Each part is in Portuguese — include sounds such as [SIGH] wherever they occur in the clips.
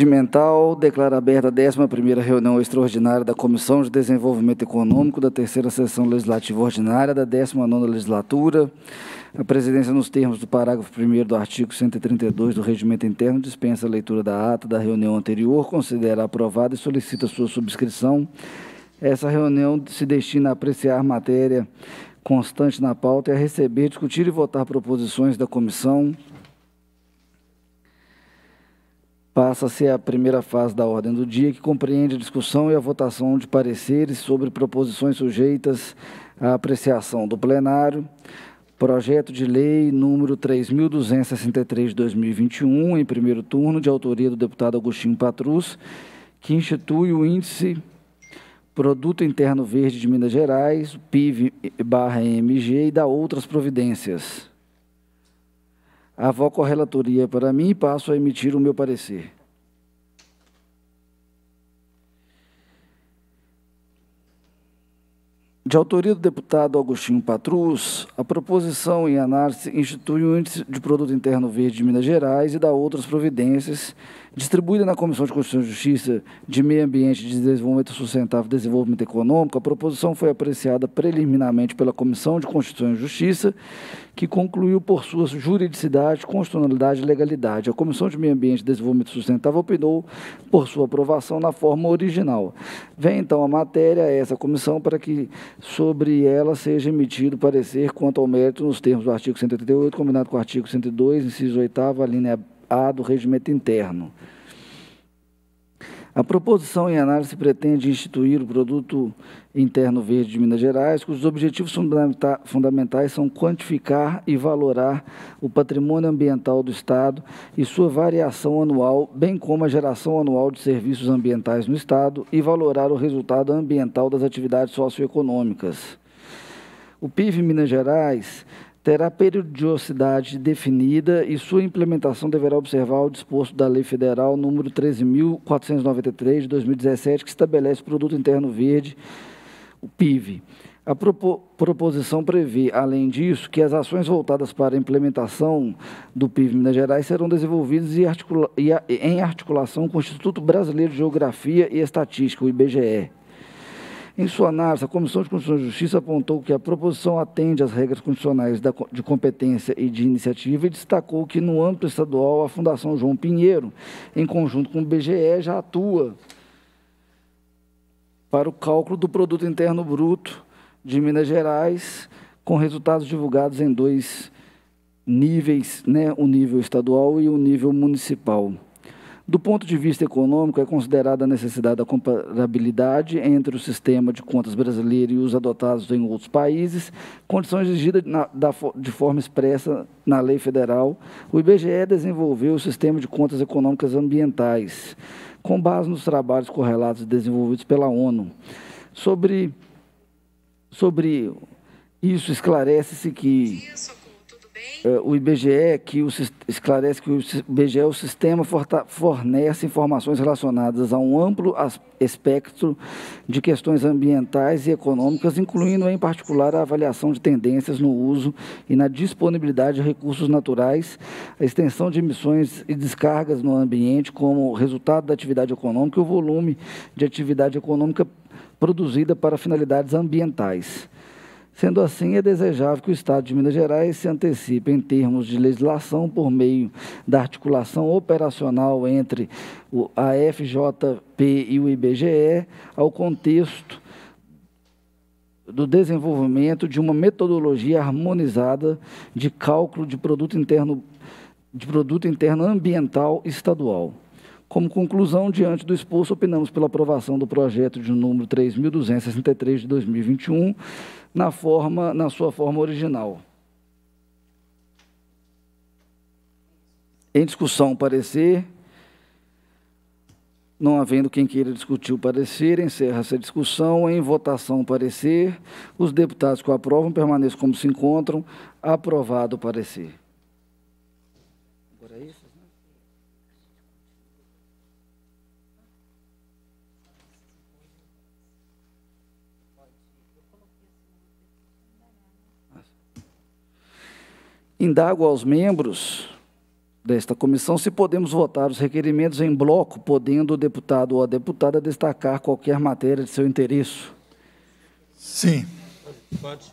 Regimental declara aberta a 11ª reunião extraordinária da Comissão de Desenvolvimento Econômico da terceira sessão legislativa ordinária da 19ª legislatura. A presidência, nos termos do parágrafo 1 do artigo 132 do Regimento Interno, dispensa a leitura da ata da reunião anterior, considera aprovada e solicita sua subscrição. Essa reunião se destina a apreciar matéria constante na pauta e a receber, discutir e votar proposições da comissão, passa-se a primeira fase da ordem do dia, que compreende a discussão e a votação de pareceres sobre proposições sujeitas à apreciação do plenário. Projeto de lei número 3.263 de 2021, em primeiro turno, de autoria do deputado Agostinho Patrus, que institui o índice Produto Interno Verde de Minas Gerais, PIV-MG, e dá outras providências. A relatoria para mim e passo a emitir o meu parecer. De autoria do deputado Agostinho Patrus, a proposição em análise institui o Índice de Produto Interno Verde de Minas Gerais e dá outras providências, distribuída na Comissão de Constituição e Justiça de Meio Ambiente de Desenvolvimento Sustentável e Desenvolvimento Econômico. A proposição foi apreciada preliminarmente pela Comissão de Constituição e Justiça que concluiu por sua juridicidade, constitucionalidade e legalidade. A Comissão de Meio Ambiente e Desenvolvimento Sustentável opinou por sua aprovação na forma original. Vem então a matéria a essa comissão para que sobre ela seja emitido parecer quanto ao mérito nos termos do artigo 188, combinado com o artigo 102, inciso 8 a linha A do regimento interno. A proposição em análise pretende instituir o produto interno verde de Minas Gerais, cujos objetivos fundamentais são quantificar e valorar o patrimônio ambiental do Estado e sua variação anual, bem como a geração anual de serviços ambientais no Estado e valorar o resultado ambiental das atividades socioeconômicas. O PIB Minas Gerais terá periodicidade definida e sua implementação deverá observar o disposto da Lei Federal número 13.493 de 2017, que estabelece o Produto Interno Verde, o PIV. A proposição prevê, além disso, que as ações voltadas para a implementação do PIB Minas Gerais serão desenvolvidas em articulação com o Instituto Brasileiro de Geografia e Estatística, o IBGE. Em sua análise, a Comissão de Constituição e Justiça apontou que a proposição atende às regras constitucionais de competência e de iniciativa e destacou que, no âmbito estadual, a Fundação João Pinheiro, em conjunto com o BGE, já atua para o cálculo do Produto Interno Bruto de Minas Gerais, com resultados divulgados em dois níveis, né, o nível estadual e o nível municipal. Do ponto de vista econômico, é considerada a necessidade da comparabilidade entre o sistema de contas brasileiro e os adotados em outros países, condição exigida de forma expressa na lei federal. O IBGE desenvolveu o sistema de contas econômicas ambientais, com base nos trabalhos correlatos desenvolvidos pela ONU. Sobre, sobre isso, esclarece-se que o IBGE que o, esclarece que o IBGE o sistema fornece informações relacionadas a um amplo espectro de questões ambientais e econômicas, incluindo em particular a avaliação de tendências no uso e na disponibilidade de recursos naturais, a extensão de emissões e descargas no ambiente como resultado da atividade econômica e o volume de atividade econômica produzida para finalidades ambientais. Sendo assim, é desejável que o Estado de Minas Gerais se antecipe em termos de legislação por meio da articulação operacional entre a FJP e o IBGE ao contexto do desenvolvimento de uma metodologia harmonizada de cálculo de produto interno de produto interno ambiental estadual. Como conclusão, diante do exposto, opinamos pela aprovação do projeto de número 3.263 de 2021, na, forma, na sua forma original. Em discussão, parecer. Não havendo quem queira discutir o parecer, encerra essa discussão. Em votação, parecer. Os deputados que o aprovam permaneçam como se encontram. Aprovado o parecer. Indago aos membros desta comissão se podemos votar os requerimentos em bloco, podendo o deputado ou a deputada destacar qualquer matéria de seu interesse. Sim. Pode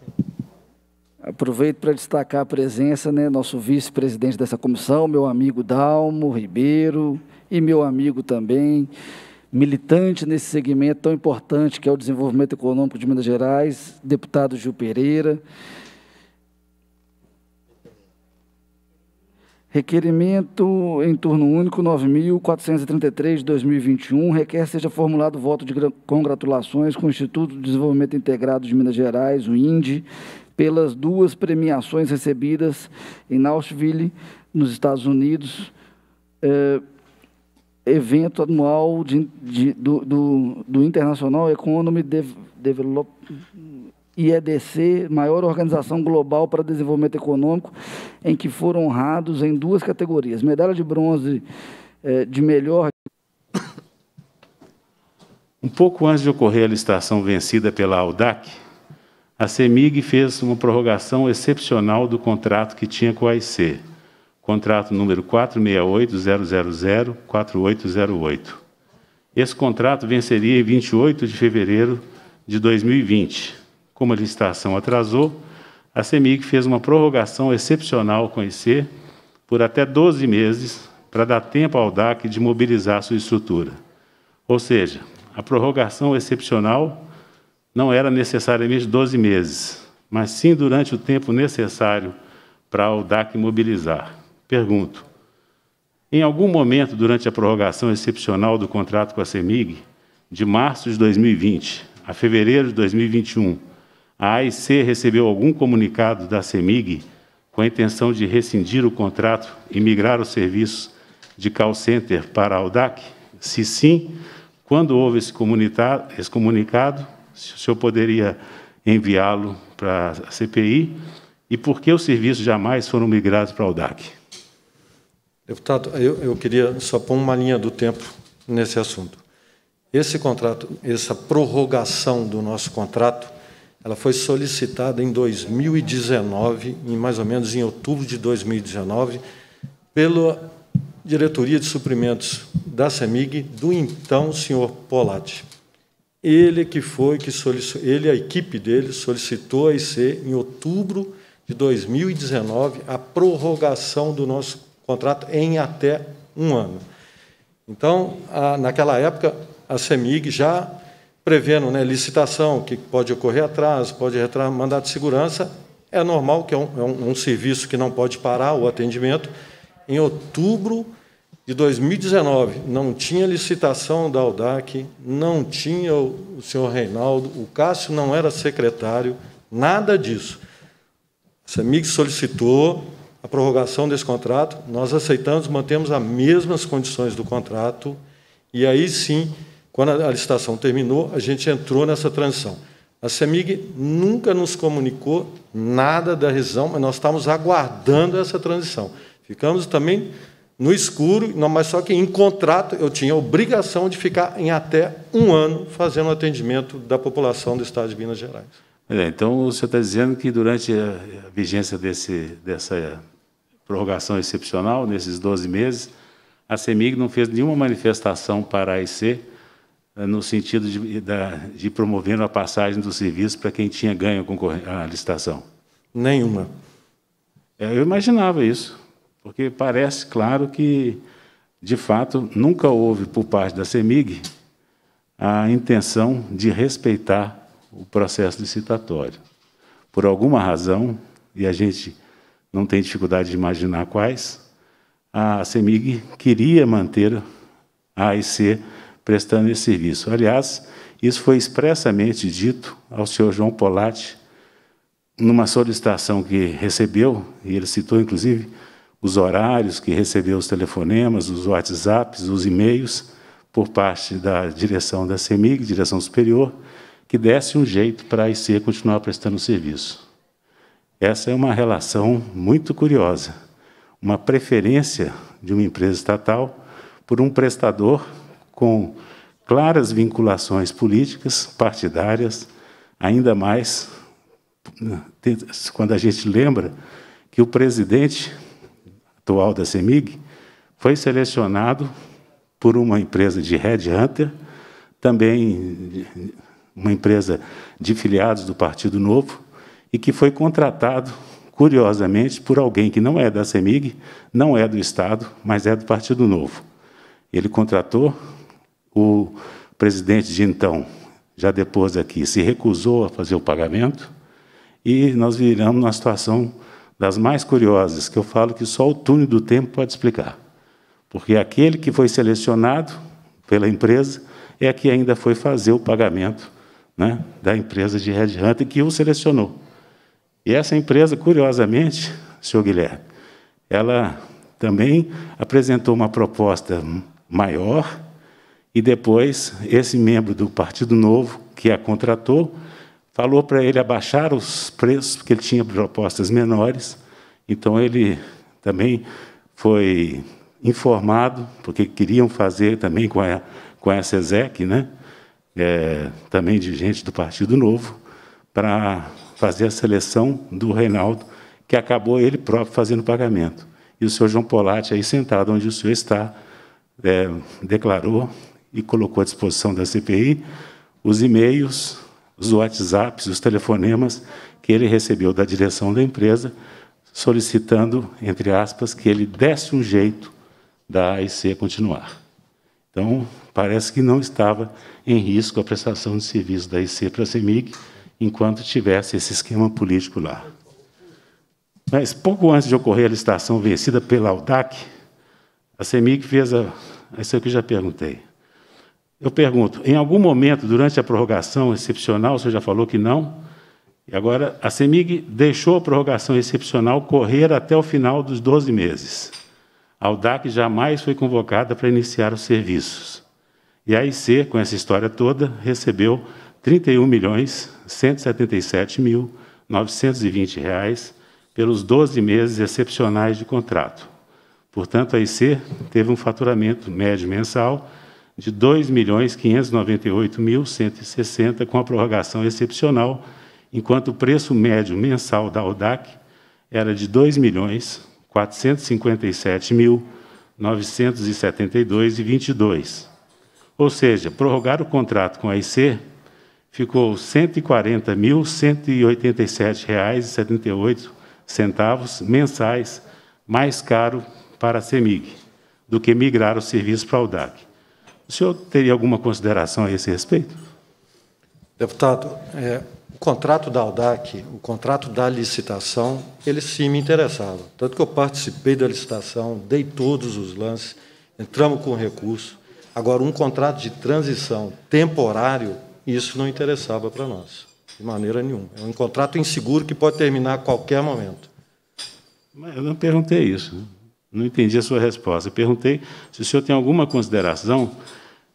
Aproveito para destacar a presença, né, nosso vice-presidente dessa comissão, meu amigo Dalmo Ribeiro, e meu amigo também, militante nesse segmento tão importante que é o desenvolvimento econômico de Minas Gerais, deputado Gil Pereira. Requerimento em turno único 9.433 de 2021 requer seja formulado voto de congratulações com o Instituto de Desenvolvimento Integrado de Minas Gerais, o INDE, pelas duas premiações recebidas em Nashville, nos Estados Unidos, é, evento anual de, de, do, do, do, International Economy Development IEDC, maior organização global para desenvolvimento econômico, em que foram honrados em duas categorias: medalha de bronze é, de melhor. [COUGHS] Um pouco antes de ocorrer a licitação vencida pela Audac, a CEMIG fez uma prorrogação excepcional do contrato que tinha com a AIC, contrato número 468-000-4808. Esse contrato venceria em 28 de fevereiro de 2020. Como a licitação atrasou, a CEMIG fez uma prorrogação excepcional com a AIC por até 12 meses para dar tempo ao DAC de mobilizar sua estrutura. Ou seja, a prorrogação excepcional não era necessariamente 12 meses, mas sim durante o tempo necessário para o DAC mobilizar. Pergunto: em algum momento durante a prorrogação excepcional do contrato com a CEMIG, de março de 2020 a fevereiro de 2021, a AIC recebeu algum comunicado da CEMIG com a intenção de rescindir o contrato e migrar os serviços de call center para a UDAC? Se sim, quando houve esse comunicado se o senhor poderia enviá-lo para a CPI e por que os serviços jamais foram migrados para o DAC? Deputado, eu, eu queria só pôr uma linha do tempo nesse assunto. Esse contrato, essa prorrogação do nosso contrato, ela foi solicitada em 2019, em mais ou menos em outubro de 2019, pela diretoria de suprimentos da CEMIG, do então senhor Polatti. Ele que foi que solicitou, ele a equipe dele solicitou a IC em outubro de 2019 a prorrogação do nosso contrato em até um ano. Então, a, naquela época, a CEMIG já prevendo né, licitação, que pode ocorrer atraso, pode retrar mandato de segurança, é normal que é um, é um, um serviço que não pode parar o atendimento. Em outubro de 2019 não tinha licitação da Audac, não tinha o, senhor Reinaldo, o Cássio não era secretário, nada disso. A CEMIG solicitou a prorrogação desse contrato, nós aceitamos, mantemos as mesmas condições do contrato, e aí sim, quando a licitação terminou, a gente entrou nessa transição. A CEMIG nunca nos comunicou nada da rescisão, mas nós estamos aguardando essa transição. Ficamos também no escuro, mas só que em contrato eu tinha obrigação de ficar em até um ano fazendo atendimento da população do Estado de Minas Gerais. É, então, o senhor está dizendo que durante a vigência desse, dessa prorrogação excepcional, nesses 12 meses, a CEMIG não fez nenhuma manifestação para a eh, no sentido de, de promover a passagem do serviço para quem tinha ganho a licitação? Nenhuma. É, eu imaginava isso. Porque parece claro que, de fato, nunca houve por parte da CEMIG a intenção de respeitar o processo licitatório. Por alguma razão, e a gente não tem dificuldade de imaginar quais, a CEMIG queria manter a AIC prestando esse serviço. Aliás, isso foi expressamente dito ao senhor João Polatti numa solicitação que recebeu, e ele citou, inclusive, os horários que recebeu os telefonemas, os WhatsApps, os e-mails por parte da direção da CEMIG, direção superior, que desse um jeito para a IC continuar prestando serviço. Essa é uma relação muito curiosa, uma preferência de uma empresa estatal por um prestador com claras vinculações políticas, partidárias, ainda mais quando a gente lembra que o presidente atual da CEMIG, foi selecionado por uma empresa de headhunter, também uma empresa de filiados do Partido Novo, e que foi contratado, curiosamente, por alguém que não é da CEMIG, não é do Estado, mas é do Partido Novo. Ele contratou o presidente de então, já depois aqui, se recusou a fazer o pagamento, e nós viramos numa situação das mais curiosas, que eu falo que só o túnel do tempo pode explicar. Porque aquele que foi selecionado pela empresa é que ainda foi fazer o pagamento né, da empresa de Red Hunter que o selecionou. E essa empresa, curiosamente, senhor Guilherme, ela também apresentou uma proposta maior e depois esse membro do Partido Novo, que a contratou, falou para ele abaixar os preços, porque ele tinha propostas menores. Então ele também foi informado, porque queriam fazer também com a, com a SESEC, né? É, também de gente do Partido Novo, para fazer a seleção do Reinaldo, que acabou ele próprio fazendo o pagamento. E o senhor João Polatti, aí sentado onde o senhor está, é, declarou e colocou à disposição da CPI os e-mails, os WhatsApps, os telefonemas que ele recebeu da direção da empresa, solicitando, entre aspas, que ele desse um jeito da AIC continuar. Então, parece que não estava em risco a prestação de serviço da AIC para a CEMIG, enquanto tivesse esse esquema político lá. Mas, pouco antes de ocorrer a licitação vencida pela AUDAC, a CEMIG fez a. Isso aqui eu já perguntei. Eu pergunto, em algum momento, durante a prorrogação excepcional, senhor já falou que não, e agora a CEMIG deixou a prorrogação excepcional correr até o final dos 12 meses. A UDAC jamais foi convocada para iniciar os serviços. E a IC, com essa história toda, recebeu 31.177.920 reais pelos 12 meses excepcionais de contrato. Portanto, a IC teve um faturamento médio mensal de R$ 2.598.160 com a prorrogação excepcional, enquanto o preço médio mensal da UDAC era de R$ 2.457.972,22. Ou seja, prorrogar o contrato com a IC ficou R$ 140.187,78 mensais mais caro para a CEMIG do que migrar o serviço para a UDAC. O senhor teria alguma consideração a esse respeito? Deputado, é, o contrato da AUDAC, o contrato da licitação, ele sim me interessava. Tanto que eu participei da licitação, dei todos os lances, entramos com recurso. Agora, um contrato de transição temporário, isso não interessava para nós, de maneira nenhuma. É um contrato inseguro que pode terminar a qualquer momento. Mas eu não perguntei isso. Não entendi a sua resposta. Perguntei se o senhor tem alguma consideração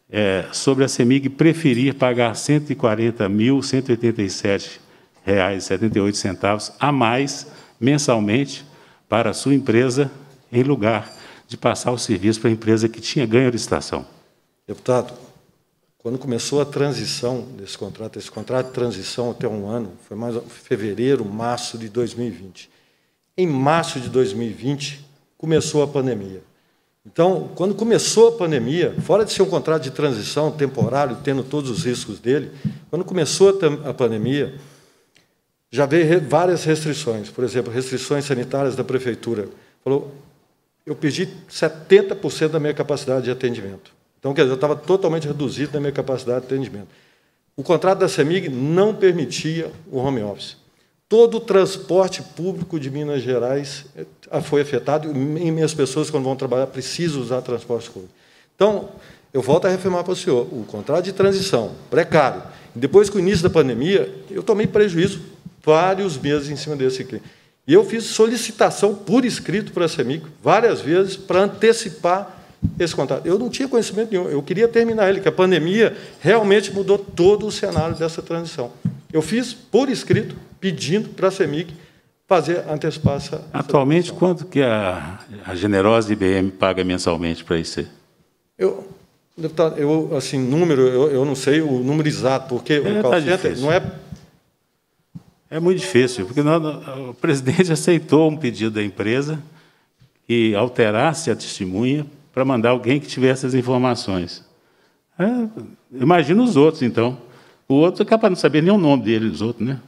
é, sobre a CEMIG preferir pagar R$ 140.187,78 a mais mensalmente para a sua empresa, em lugar de passar o serviço para a empresa que tinha ganho a licitação. Deputado, quando começou a transição desse contrato, esse contrato de transição até um ano, foi mais fevereiro, março de 2020. Em março de 2020, começou a pandemia. Então, quando começou a pandemia, fora de ser um contrato de transição temporário, tendo todos os riscos dele, quando começou a pandemia, já veio várias restrições. Por exemplo, restrições sanitárias da prefeitura. Falou, eu perdi 70% da minha capacidade de atendimento. Então, quer dizer, eu estava totalmente reduzido na minha capacidade de atendimento. O contrato da CEMIG não permitia o home office. Todo o transporte público de Minas Gerais eh, foi afetado e minhas pessoas, quando vão trabalhar, precisam usar transporte público. Então, eu volto a reafirmar para o senhor, o contrato de transição, precário, depois com o início da pandemia, eu tomei prejuízo vários meses em cima desse aqui. E eu fiz solicitação por escrito para a CEMIC, várias vezes, para antecipar esse contrato. Eu não tinha conhecimento nenhum, eu queria terminar ele, que a pandemia realmente mudou todo o cenário dessa transição. Eu fiz por escrito, pedindo para a CEMIG fazer antecipar essa. Atualmente, essa quanto que a, a generosa IBM paga mensalmente para isso? Eu, deputado, eu, assim, número, eu, eu não sei o número exato, porque é, o call tá não é. É muito difícil, porque o presidente [LAUGHS] aceitou um pedido da empresa e alterasse a testemunha para mandar alguém que tivesse as informações. É, imagina os outros, então. O outro é capaz de não saber nem o nome dele, os outros, né?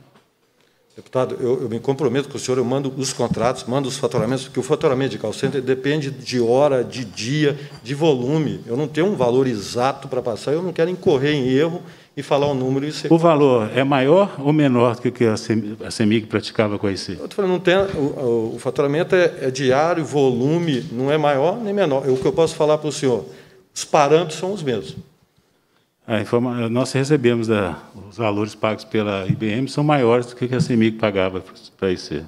Deputado, eu, eu, me comprometo com o senhor, eu mando os contratos, mando os faturamentos, porque o faturamento de call center depende de hora, de dia, de volume. Eu não tenho um valor exato para passar, eu não quero incorrer em erro e falar um número. E ser... O valor é maior ou menor do que a CEMIG praticava com a IC? Eu falando, não tem, o, o faturamento é, é, diário, volume, não é maior nem menor. O que eu posso falar para o senhor, os parâmetros são os mesmos. Informa... Nós recebemos da... os valores pagos pela IBM são maiores do que a CEMIG pagava para a IC.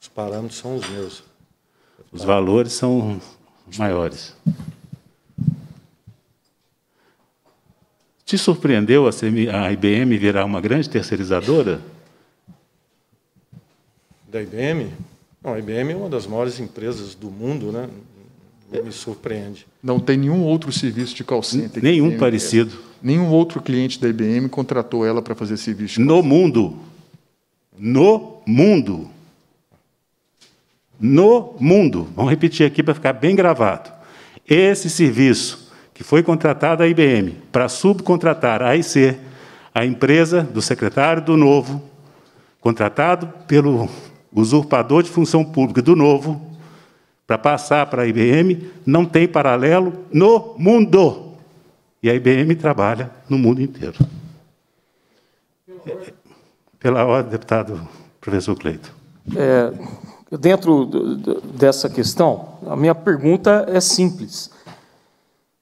Os parâmetros são os meus. Os valores são maiores. Te surpreendeu a, CMI... a IBM virar uma grande terceirizadora? Da IBM? Não, a IBM é uma das maiores empresas do mundo, né? Me surpreende. Não tem nenhum outro serviço de call center. Nenhum parecido. Nenhum outro cliente da IBM contratou ela para fazer serviço. no mundo. No mundo. No mundo. Vamos repetir aqui para ficar bem gravado. Esse serviço que foi contratado à IBM para subcontratar a AIC, a empresa do secretário do Novo, contratado pelo usurpador de função pública do Novo, para passar para a IBM, não tem paralelo no mundo. E a IBM trabalha no mundo inteiro. Pela ordem, deputado professor Cleito. É, dentro dessa questão, a minha pergunta é simples.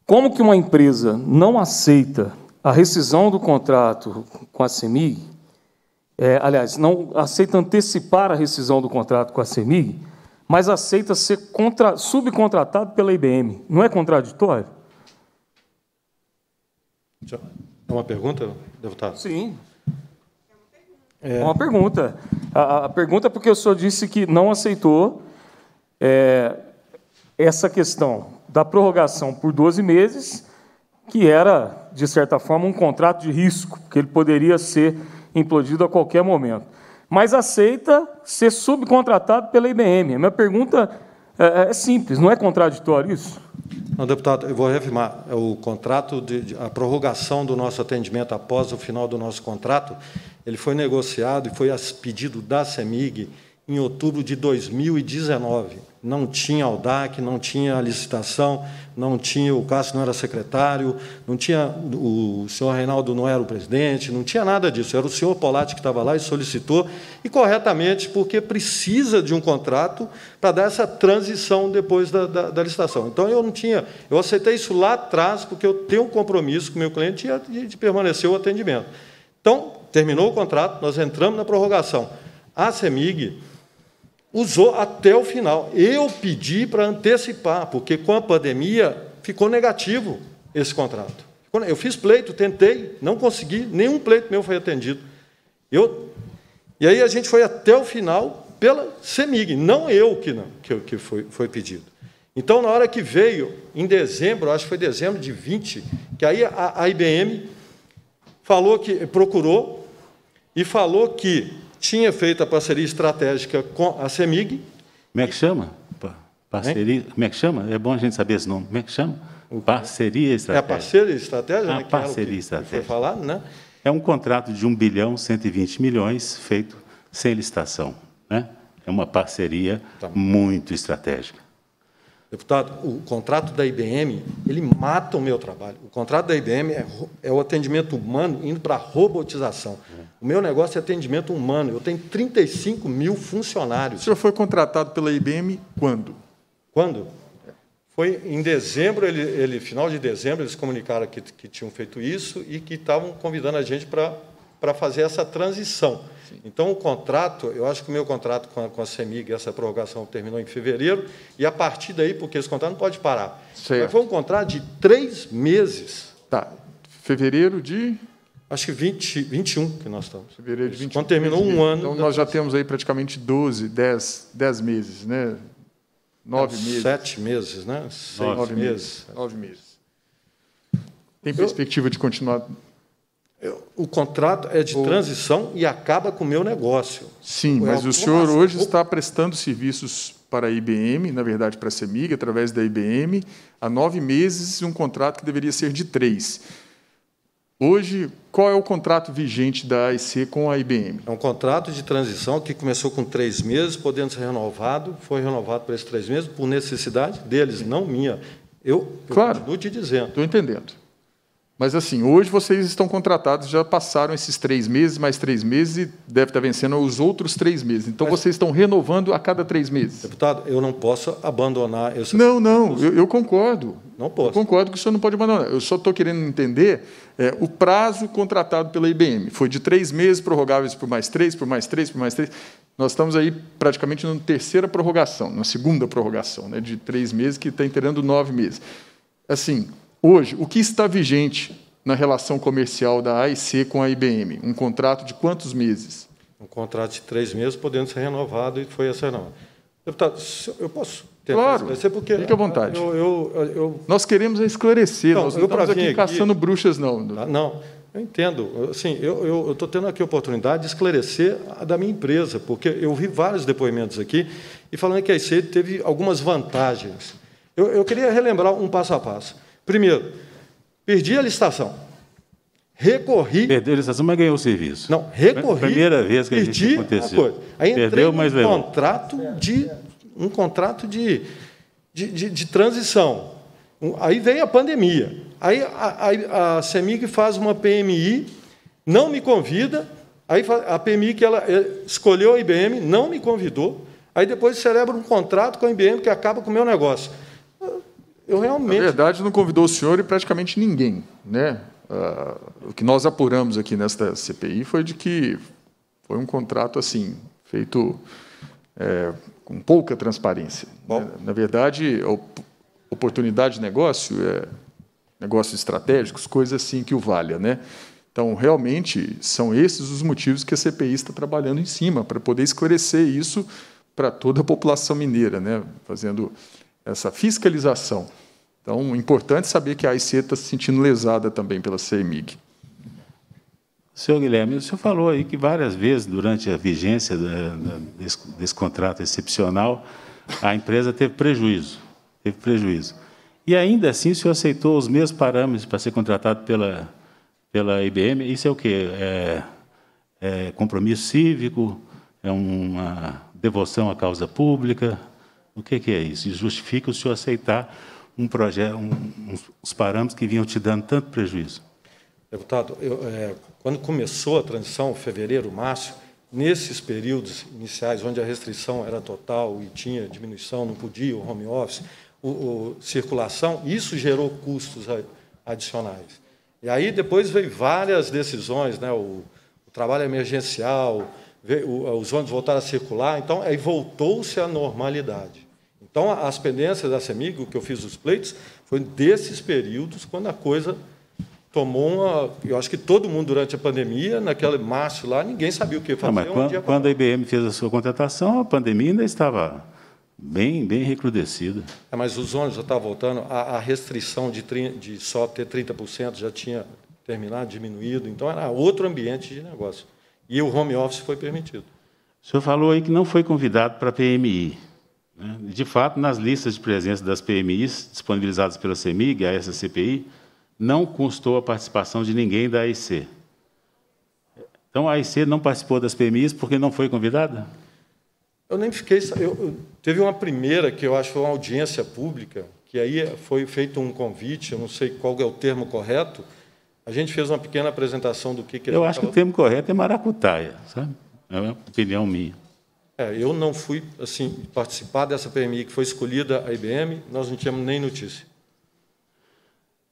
Como que uma empresa não aceita a rescisão do contrato com a CEMIG, é, aliás, não aceita antecipar a rescisão do contrato com a CEMIG, mas aceita ser contra, subcontratado pela IBM. Não é contraditório? É uma pergunta, deputado? Sim. É uma pergunta. A, a, pergunta é porque o senhor disse que não aceitou é, essa questão da prorrogação por 12 meses, que era, de certa forma, um contrato de risco, que ele poderia ser implodido a qualquer momento mas aceita ser subcontratado pela IBM. A minha pergunta é, é simples, não é contraditório isso? Não, deputado, eu vou reafirmar. É o contrato, de, a prorrogação do nosso atendimento após o final do nosso contrato, ele foi negociado e foi a pedido da CEMIG em outubro de 2019. Não tinha AUDAC, não tinha licitação, não tinha o Cássio não era secretário, não tinha o senhor Reinaldo não era o presidente, não tinha nada disso. Era o senhor Polatti que estava lá e solicitou, e corretamente, porque precisa de um contrato para dar essa transição depois da, da, da, licitação. Então, eu não tinha, eu aceitei isso lá atrás, porque eu tenho um compromisso com o meu cliente de, de permanecer o atendimento. Então, terminou o contrato, nós entramos na prorrogação. A CEMIG usou até o final. Eu pedi para antecipar, porque com a pandemia ficou negativo esse contrato. Eu fiz pleito, tentei, não consegui, nenhum pleito meu foi atendido. Eu, e aí a gente foi até o final pela CEMIG, não eu que, não, que, que foi, foi pedido. Então, na hora que veio, em dezembro, acho que foi dezembro de 20, que aí a, a IBM falou que procurou e falou que tinha feito a parceria estratégica com a CEMIG. Como é que chama? Parceria, como é que chama? É bom a gente saber esse nome. Como é que chama? Parceria estratégica. É a parceria estratégica, a né? parceria estratégica. Foi falado, né? É um contrato de 1 bilhão 120 milhões feito sem licitação. Né? É uma parceria tá. muito estratégica. Deputado, o contrato da IBM, ele mata o meu trabalho. O contrato da IBM é, é o atendimento humano indo para a robotização. O meu negócio é atendimento humano. Eu tenho 35 mil funcionários. O senhor foi contratado pela IBM quando? Quando? Foi em dezembro, ele, ele final de dezembro, eles comunicaram que, que tinham feito isso e que estavam convidando a gente para fazer essa transição. Então, o contrato, eu acho que o meu contrato com a, com a CEMIG, essa prorrogação terminou em fevereiro, e a partir daí, porque esse contrato não pode parar. Foi um contrato de três meses. Tá. Fevereiro de. Acho que 20, 21 que nós estamos. Fevereiro de 21. Quando terminou um ano. Então, nós já temos aí praticamente 12, 10, 10 meses, né? Nove meses. Sete meses, né? Seis nove meses. Nove meses. Tem perspectiva de continuar O contrato é de transição e acaba com o meu negócio. Sim, mas o senhor hoje está prestando serviços para a IBM, na verdade para a CEMIG, através da IBM, há nove meses, um contrato que deveria ser de três. Hoje, qual é o contrato vigente da AIC com a IBM? É um contrato de transição que começou com três meses, podendo ser renovado, foi renovado por esses três meses, por necessidade deles, não minha. Eu, eu Claro. continuo te dizendo. Estou entendendo. Mas assim, hoje vocês estão contratados, já passaram esses três meses, mais três meses, e deve estar vencendo os outros três meses. Então vocês estão renovando a cada três meses. Deputado, eu não posso abandonar esse. Não, não, eu, eu concordo. Não posso. Eu concordo que o senhor não pode abandonar. Eu só estou querendo entender é, o prazo contratado pela IBM. Foi de três meses, prorrogáveis por mais três, por mais três, por mais três. Nós estamos aí praticamente na terceira prorrogação, na segunda prorrogação, né, de três meses, que está inteirando nove meses. Assim, hoje, o que está vigente na relação comercial da AIC com a IBM? Um contrato de quantos meses? Um contrato de três meses, podendo ser renovado, e foi essa renovada. Deputado, eu posso tentar Claro, esclarecer, porque fique à vontade. Eu, eu, eu, Nós queremos esclarecer, Então, nós não estamos aqui aqui- caçando bruxas, não. Ah, Não, eu entendo. Assim, eu estou tendo aqui a oportunidade de esclarecer a da minha empresa, porque eu vi vários depoimentos aqui e falando que a IC teve algumas vantagens. Eu, eu queria relembrar um passo a passo. Primeiro, perdi a licitação. Recorri. Perdeu a licitação, mas ganhou o serviço. Não, recorri. Primeira vez que a perdi gente aconteceu. coisa. Aí Perdeu, mas levou. contrato de um contrato de, de, de, de transição. Um- Aí veio a pandemia. Aí a, a, a CEMIG faz uma PMI, não me convida. Aí a PMI que ela eh, escolheu a IBM, não me convidou. Aí depois celebra um contrato com a IBM que acaba com o meu negócio. Eu Na realmente verdade, não convidou o senhor e praticamente ninguém. Né? Ah, o que nós apuramos aqui nesta CPI foi de que foi um contrato assim feito é, com pouca transparência. né? Na verdade, oportunidade de negócio, é, negócios estratégicos, coisas assim que o valha. Né? Então, realmente, são esses os motivos que a CPI está trabalhando em cima, para poder esclarecer isso para toda a população mineira, né? fazendo essa fiscalização. Então, é importante saber que a AIC está se sentindo lesada também pela CEMIG. Senhor Guilherme, o senhor falou aí que várias vezes, durante a vigência desse contrato excepcional, a empresa teve prejuízo. Teve prejuízo. E ainda assim, o senhor aceitou os mesmos parâmetros para ser contratado pela, pela IBM. Isso é o quê? É, é compromisso cívico? É uma devoção à causa pública? O que, que é isso? E justifica o senhor aceitar um projeto, um, uns, os parâmetros que vinham te dando tanto prejuízo? Deputado, eu, é, quando começou a transição, fevereiro, março, nesses períodos iniciais, onde a restrição era total e tinha diminuição, não podia, o home office, o, o- circulação, isso gerou custos adicionais. E aí depois veio várias decisões, né, o, o trabalho emergencial, veio, os ônibus voltaram a circular, então aí voltou-se à normalidade. Então, as pendências da CEMIG, o que eu fiz os pleitos, foi desses períodos, quando a coisa tomou uma. Eu acho que todo mundo, durante a pandemia, naquele março lá, ninguém sabia o que fazer. Não, mas quando, quando a IBM fez a sua contratação, a pandemia ainda estava bem, bem recrudescida. É, mas os ônibus já estavam voltando, a, a restrição de, de só ter 30% já tinha terminado, diminuído, então era outro ambiente de negócio. E o home office foi permitido. O senhor falou aí que não foi convidado para a PMI. Né? De fato, nas listas de presença das PMIs disponibilizadas pela CEMIG, a essa CPI, não constou a participação de ninguém da AIC. Então, a AIC não participou das PMIs porque não foi convidada? Eu nem fiquei. Eu, eu- teve uma primeira que eu acho que foi uma audiência pública, que aí foi feito um convite, eu não sei qual é o termo correto. A gente fez uma pequena apresentação do que, que Eu acho que o tava- termo correto é maracutaia, sabe? É uma opinião minha. É, eu não fui assim participar dessa PMI que foi escolhida a IBM, nós não tínhamos nem notícia.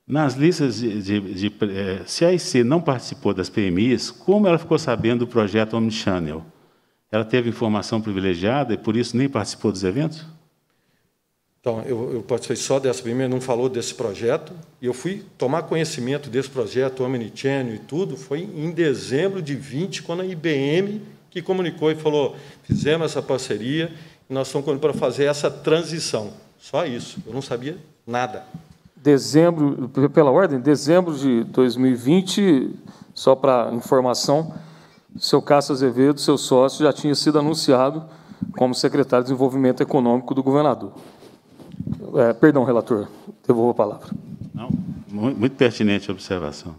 Nas listas de, de, de, eh, se a IC não participou das PMIs, como ela ficou sabendo do projeto Omnichannel? Ela teve informação privilegiada e por isso nem participou dos eventos? Então, eu, eu participei só dessa PMI, não falou desse projeto, e eu fui tomar conhecimento desse projeto Omnichannel e tudo, foi em dezembro de 20, quando a IBM que comunicou e falou, fizemos essa parceria, e nós estamos para fazer essa transição. Só isso, eu não sabia nada. dezembro, pela ordem, dezembro de 2020, só para informação, seu Cássio Azevedo, seu sócio, já tinha sido anunciado como secretário de Desenvolvimento Econômico do governador. É, perdão, relator, devolvo a palavra. Não, muito pertinente a observação.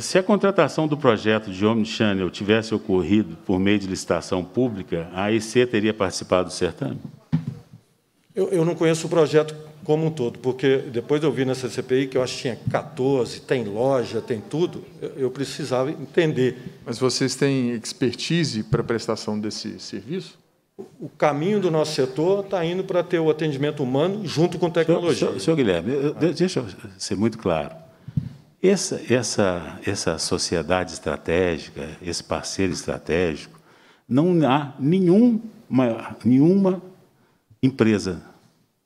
Se a contratação do projeto de Omnichannel tivesse ocorrido por meio de licitação pública, a AIC teria participado do certame? Eu, eu, não conheço o projeto como um todo, porque depois eu vi nessa CPI que eu acho que tinha 14, tem loja, tem tudo, eu, eu precisava entender. Mas vocês têm expertise para a prestação desse serviço? O caminho do nosso setor está indo para ter o atendimento humano junto com tecnologia. Senhor, senhor, senhor Guilherme, eu, deixa eu ser muito claro. Essa, essa, essa sociedade estratégica, esse parceiro estratégico, não há nenhuma, nenhuma empresa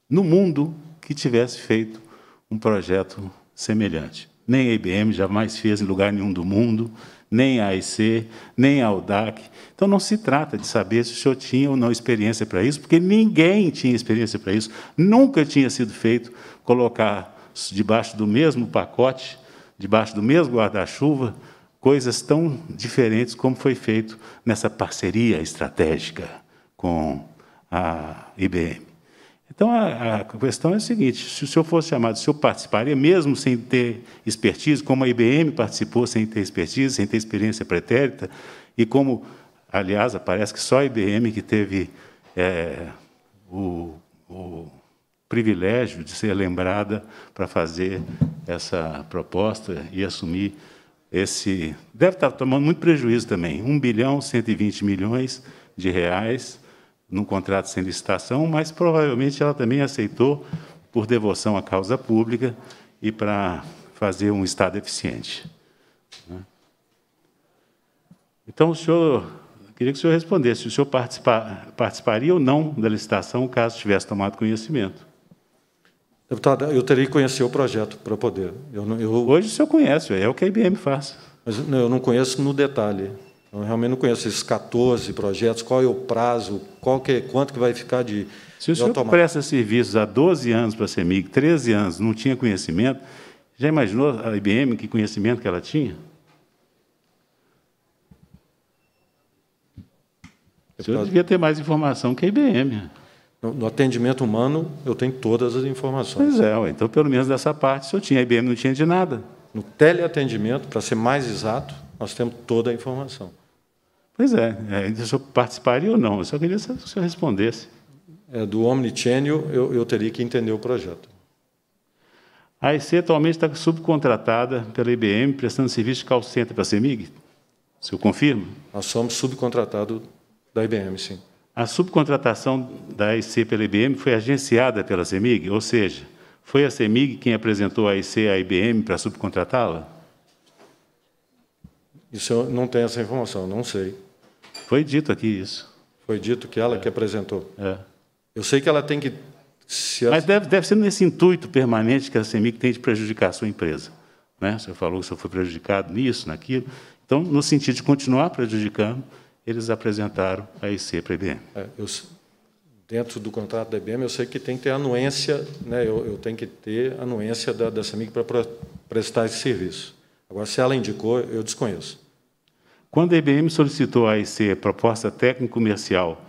no mundo que tivesse feito um projeto semelhante. Nem a IBM jamais fez em lugar nenhum do mundo, nem a AIC, nem a UDAC. Então, não se trata de saber se o senhor tinha ou não experiência para isso, porque ninguém tinha experiência para isso. Nunca tinha sido feito colocar debaixo do mesmo pacote, debaixo do mesmo guarda-chuva, coisas tão diferentes como foi feito nessa parceria estratégica com a IBM. Então, a, a, questão é a seguinte: se o senhor fosse chamado, o senhor participaria, mesmo sem ter expertise, como a IBM participou sem ter expertise, sem ter experiência pretérita, e como, aliás, parece que só a IBM que teve é, o, o privilégio de ser lembrada para fazer essa proposta e assumir esse. Deve estar tomando muito prejuízo também 1 bilhão 120 milhões de reais num contrato sem licitação, mas provavelmente ela também aceitou por devoção à causa pública e para fazer um Estado eficiente. Né? Então, o senhor, queria que o senhor respondesse, se o senhor participaria ou não da licitação caso tivesse tomado conhecimento. Deputado, eu teria que conhecer o projeto para poder. Eu, eu... Hoje o senhor conhece, é o que a IBM faz. Mas eu não conheço no detalhe. Eu realmente não conheço esses 14 projetos, qual é o prazo, qual que, é, quanto que vai ficar de. Se o senhor automático. presta serviços há 12 anos para a CEMIG, 13 anos, não tinha conhecimento, já imaginou a IBM que conhecimento que ela tinha? O senhor devia ter mais informação que a IBM. No, no atendimento humano, eu tenho todas as informações. Pois é, então, pelo menos dessa parte, se eu tinha, a IBM não tinha de nada. No teleatendimento, para ser mais exato, nós temos toda a informação. Pois é, é o senhor participaria ou não? Eu só queria que o senhor respondesse. É, do Omnichannel, eu, eu teria que entender o projeto. A AIC atualmente está subcontratada pela IBM, prestando serviço de call center para a CEMIG? O senhor confirma? Nós somos subcontratados da IBM, sim. A subcontratação da AIC pela IBM foi agenciada pela CEMIG? Ou seja, foi a CEMIG quem apresentou a AIC à IBM para subcontratá-la? Isso eu não tenho essa informação, não sei. Foi dito aqui isso. Foi dito que ela é. que apresentou. É. Eu sei que ela tem que. Mas deve, deve ser nesse intuito permanente que a CEMIC tem de prejudicar a sua empresa. Né? Você falou que você foi prejudicado nisso, naquilo. Então, no sentido de continuar prejudicando, eles apresentaram a IC para a IBM. É, eu, dentro do contrato da IBM, eu sei que tem que ter anuência, né? eu, eu tenho que ter anuência da, da CEMIC para prestar esse serviço. Agora, se ela indicou, eu desconheço. Quando a IBM solicitou à AIC proposta técnico-comercial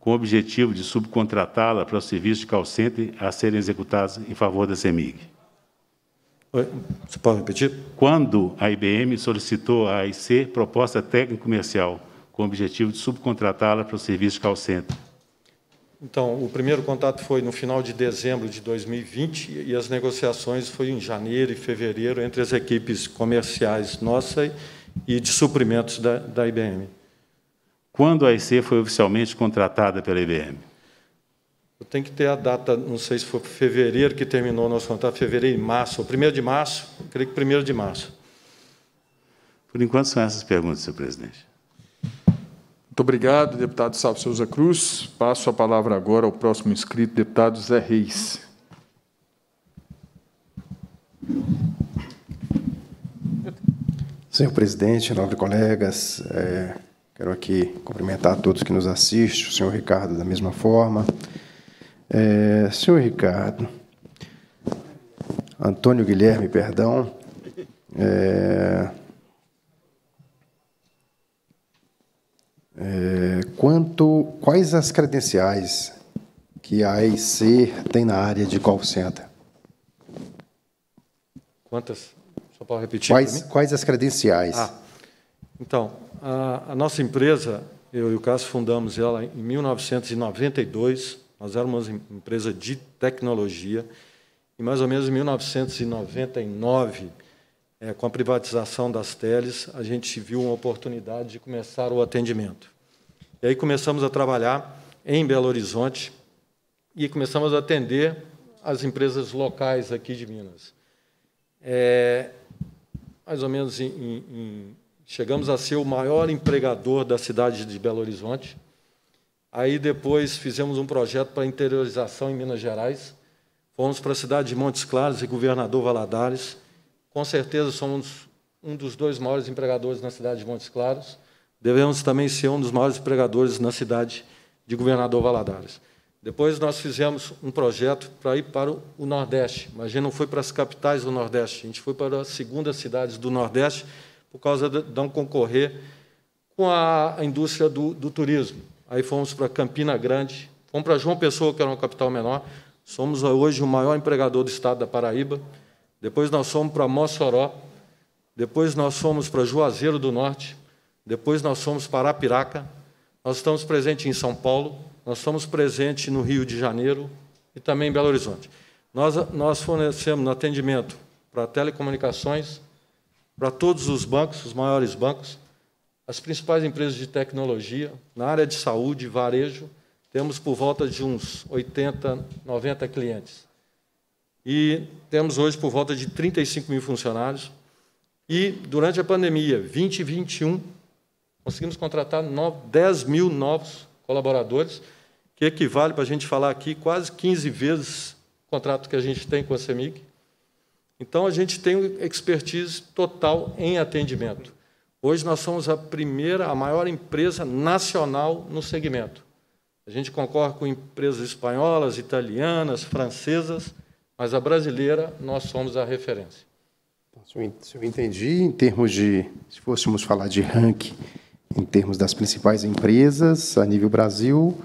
com o objetivo de subcontratá-la para os serviços de call center a serem executados em favor da CEMIG? Você pode repetir? Quando a IBM solicitou à AIC proposta técnico-comercial com o objetivo de subcontratá-la para os serviços de call center? Então, o primeiro contato foi no final de dezembro de 2020 e as negociações foi em janeiro e fevereiro entre as equipes comerciais nossa e de suprimentos da, da IBM. Quando a IC foi oficialmente contratada pela IBM? Eu tenho que ter a data, não sei se foi fevereiro que terminou o nosso contrato, fevereiro e março, ou primeiro de março, creio que primeiro de março. Por enquanto são essas perguntas, senhor presidente. Muito obrigado, deputado Salvo Souza Cruz. Passo a palavra agora ao próximo inscrito, deputado Zé Reis. Senhor presidente, nobres colegas, é, quero aqui cumprimentar todos que nos assistem, o senhor Ricardo da mesma forma. É, senhor Ricardo, Antônio Guilherme, perdão. É, é, quanto, quais as credenciais que a EIC tem na área de call center? Quantas? Só para repetir. Quais, quais as credenciais? Ah, então, a, a, nossa empresa, eu e o Cássio fundamos ela em 1992. Nós éramos uma empresa de tecnologia. E mais ou menos em 1999, é, com a privatização das teles, a gente viu uma oportunidade de começar o atendimento. E aí começamos a trabalhar em Belo Horizonte e começamos a atender as empresas locais aqui de Minas. É, mais ou menos em, em, chegamos a ser o maior empregador da cidade de Belo Horizonte. Aí depois fizemos um projeto para interiorização em Minas Gerais. Fomos para a cidade de Montes Claros e Governador Valadares. Com certeza somos um dos dois maiores empregadores na cidade de Montes Claros. Devemos também ser um dos maiores empregadores na cidade de Governador Valadares. Depois nós fizemos um projeto para ir para o Nordeste, mas a gente não foi para as capitais do Nordeste, a gente foi para as segundas cidades do Nordeste, por causa de não concorrer com a indústria do, do turismo. Aí fomos para Campina Grande, fomos para João Pessoa, que era uma capital menor, somos hoje o maior empregador do estado da Paraíba. Depois nós fomos para Mossoró, depois nós fomos para Juazeiro do Norte, depois nós fomos para Arapiraca, nós estamos presentes em São Paulo, nós estamos presentes no Rio de Janeiro e também em Belo Horizonte. Nós, nós fornecemos no atendimento para telecomunicações, para todos os bancos, os maiores bancos, as principais empresas de tecnologia, na área de saúde, varejo, temos por volta de uns 80, 90 clientes. E temos hoje por volta de 35 mil funcionários. E, durante a pandemia, 2021, conseguimos contratar 10 mil novos colaboradores, que equivale, para a gente falar aqui, quase 15 vezes o contrato que a gente tem com a CEMIG. Então, a gente tem expertise total em atendimento. Hoje nós somos a primeira, a maior empresa nacional no segmento. A gente concorre com empresas espanholas, italianas, francesas, mas a brasileira nós somos a referência. Se eu entendi, em termos de, se fôssemos falar de ranking, em termos das principais empresas a nível Brasil,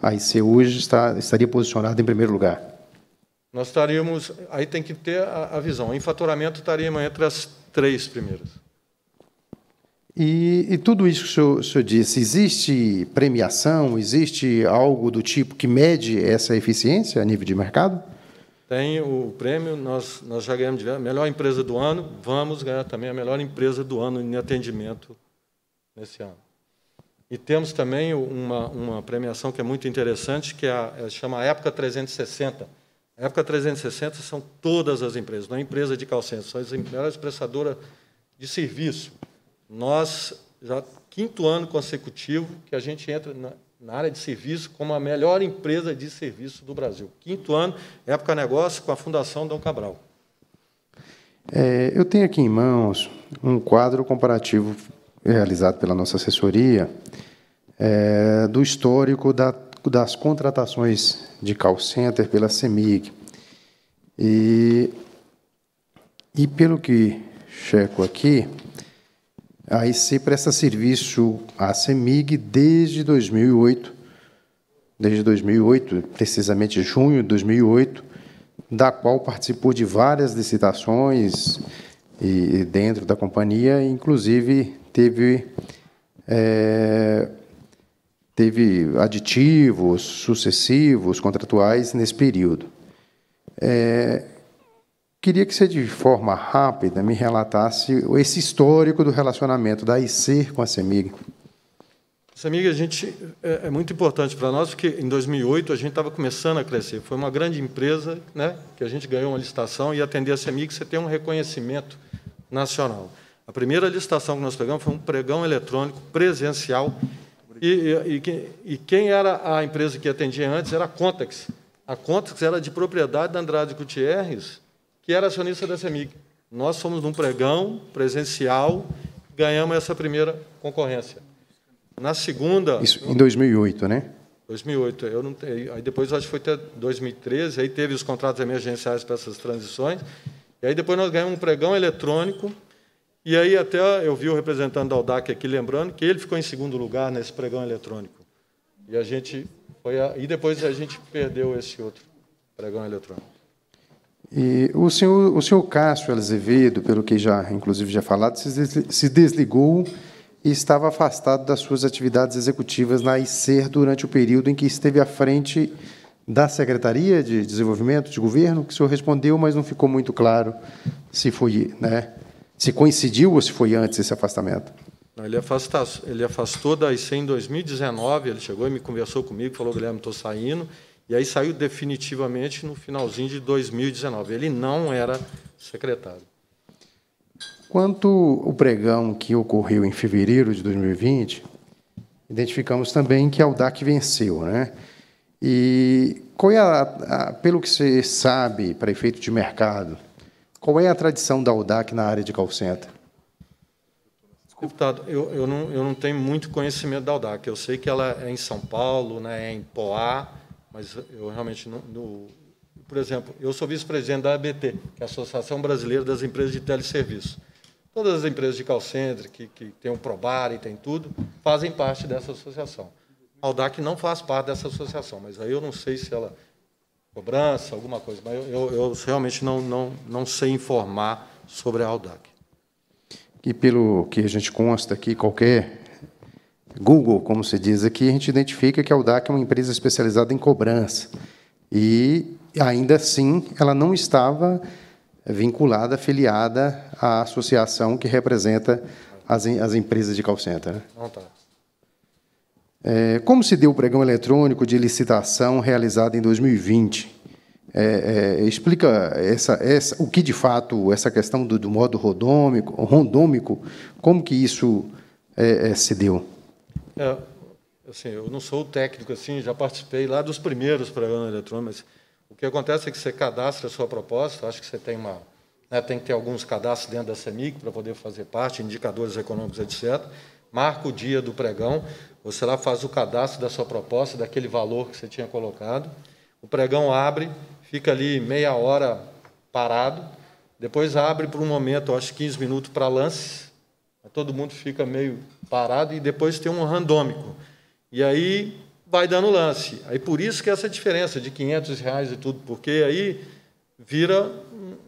a IC hoje está, estaria posicionada em primeiro lugar? Nós estaríamos, aí tem que ter a, a visão, em faturamento estaríamos entre as três primeiras. E, e, tudo isso que o senhor, o senhor, disse, existe premiação, existe algo do tipo que mede essa eficiência a nível de mercado? Tem o prêmio, nós, nós já ganhamos a melhor empresa do ano, vamos ganhar também a melhor empresa do ano em atendimento nesse ano. E temos também uma, uma premiação que é muito interessante, que é a, é, chama Época 360. A Época 360 são todas as empresas, não é empresa de calcença, são as melhores prestadoras de serviço. Nós, já quinto ano consecutivo, que a gente entra na, na área de serviço como a melhor empresa de serviço do Brasil. Quinto ano, Época Negócio, com a Fundação Dom Cabral. É, eu tenho aqui em mãos um quadro comparativo realizado pela nossa assessoria, é, do histórico da, das contratações de call center pela CEMIG. E, e pelo que checo aqui, a IC presta serviço à CEMIG desde 2008, desde 2008, precisamente junho de 2008, da qual participou de várias licitações e dentro da companhia, inclusive teve, é, teve aditivos sucessivos, contratuais nesse período. É, queria que você, de forma rápida, me relatasse esse histórico do relacionamento da IC com a CEMIG. CEMIG a gente, é, é muito importante para nós, porque em 2008 a gente estava começando a crescer. Foi uma grande empresa né, que a gente ganhou uma licitação e atender a CEMIG você tem um reconhecimento nacional. A primeira licitação que nós pegamos foi um pregão eletrônico presencial. E, e, e, quem era a empresa que atendia antes era a Contex. A Contex era de propriedade da Andrade Gutierrez, que era acionista da CEMIG. Nós fomos num pregão presencial, ganhamos essa primeira concorrência. Na segunda... Isso em 2008, né? 2008. Eu não, aí depois acho que foi até 2013, aí teve os contratos emergenciais para essas transições, E aí depois nós ganhamos um pregão eletrônico, e aí até eu vi o representante da Audac aqui lembrando que ele ficou em segundo lugar nesse pregão eletrônico. E a gente foi a, e depois a gente perdeu esse outro pregão eletrônico. E o senhor, o senhor Cássio Azevedo, pelo que já, inclusive, já falado, se desligou e estava afastado das suas atividades executivas na ICER durante o período em que esteve à frente da Secretaria de Desenvolvimento de Governo, que o senhor respondeu, mas não ficou muito claro se foi, né, se coincidiu ou se foi antes esse afastamento. Ele afastou, ele afastou da IC em 2019, ele chegou e me conversou comigo, falou, Guilherme, estou saindo, e aí saiu definitivamente no finalzinho de 2019. Ele não era secretário. Quanto o pregão que ocorreu em fevereiro de 2020, identificamos também que a UDAC venceu, né? E qual é a, a, pelo que você sabe, para efeito de mercado, qual é a tradição da UDAC na área de call center? Deputado, eu, eu, não, eu não tenho muito conhecimento da UDAC. Eu sei que ela é em São Paulo, né, é em Poá, mas eu realmente não. No, por exemplo, eu sou vice-presidente da ABT, que é a Associação Brasileira das Empresas de Teleserviço. Todas as empresas de call center, que, que tem o Probar e tem tudo, fazem parte dessa associação. A Audac não faz parte dessa associação, mas aí eu não sei se ela cobrança, alguma coisa, mas eu, eu, eu realmente não, não, não sei informar sobre a Audac. E pelo que a gente consta aqui, qualquer Google, como se diz aqui, a gente identifica que a Audac é uma empresa especializada em cobrança. E, ainda assim, ela não estava vinculada, afiliada à associação que representa as, as empresas de call center. Né? Não está. É, como se deu o pregão eletrônico de licitação realizado em 2020? É, é, explica essa, essa, o que de fato essa questão do, do modo rondômico, rondômico, como que isso é, é, se deu? É, assim, eu não sou técnico assim, já participei lá dos primeiros programas eletrônicos. O que acontece é que você cadastra a sua proposta, acho que você tem uma, né, tem que ter alguns cadastros dentro da CEMIC para poder fazer parte, indicadores econômicos, etc. Marca o dia do pregão, você lá faz o cadastro da sua proposta, daquele valor que você tinha colocado. O pregão abre, fica ali meia hora parado, depois abre por um momento, acho 15 minutos para lance, todo mundo fica meio parado e depois tem um randômico. E aí vai dando lance. Aí por isso que essa diferença de 500 reais e tudo, porque aí vira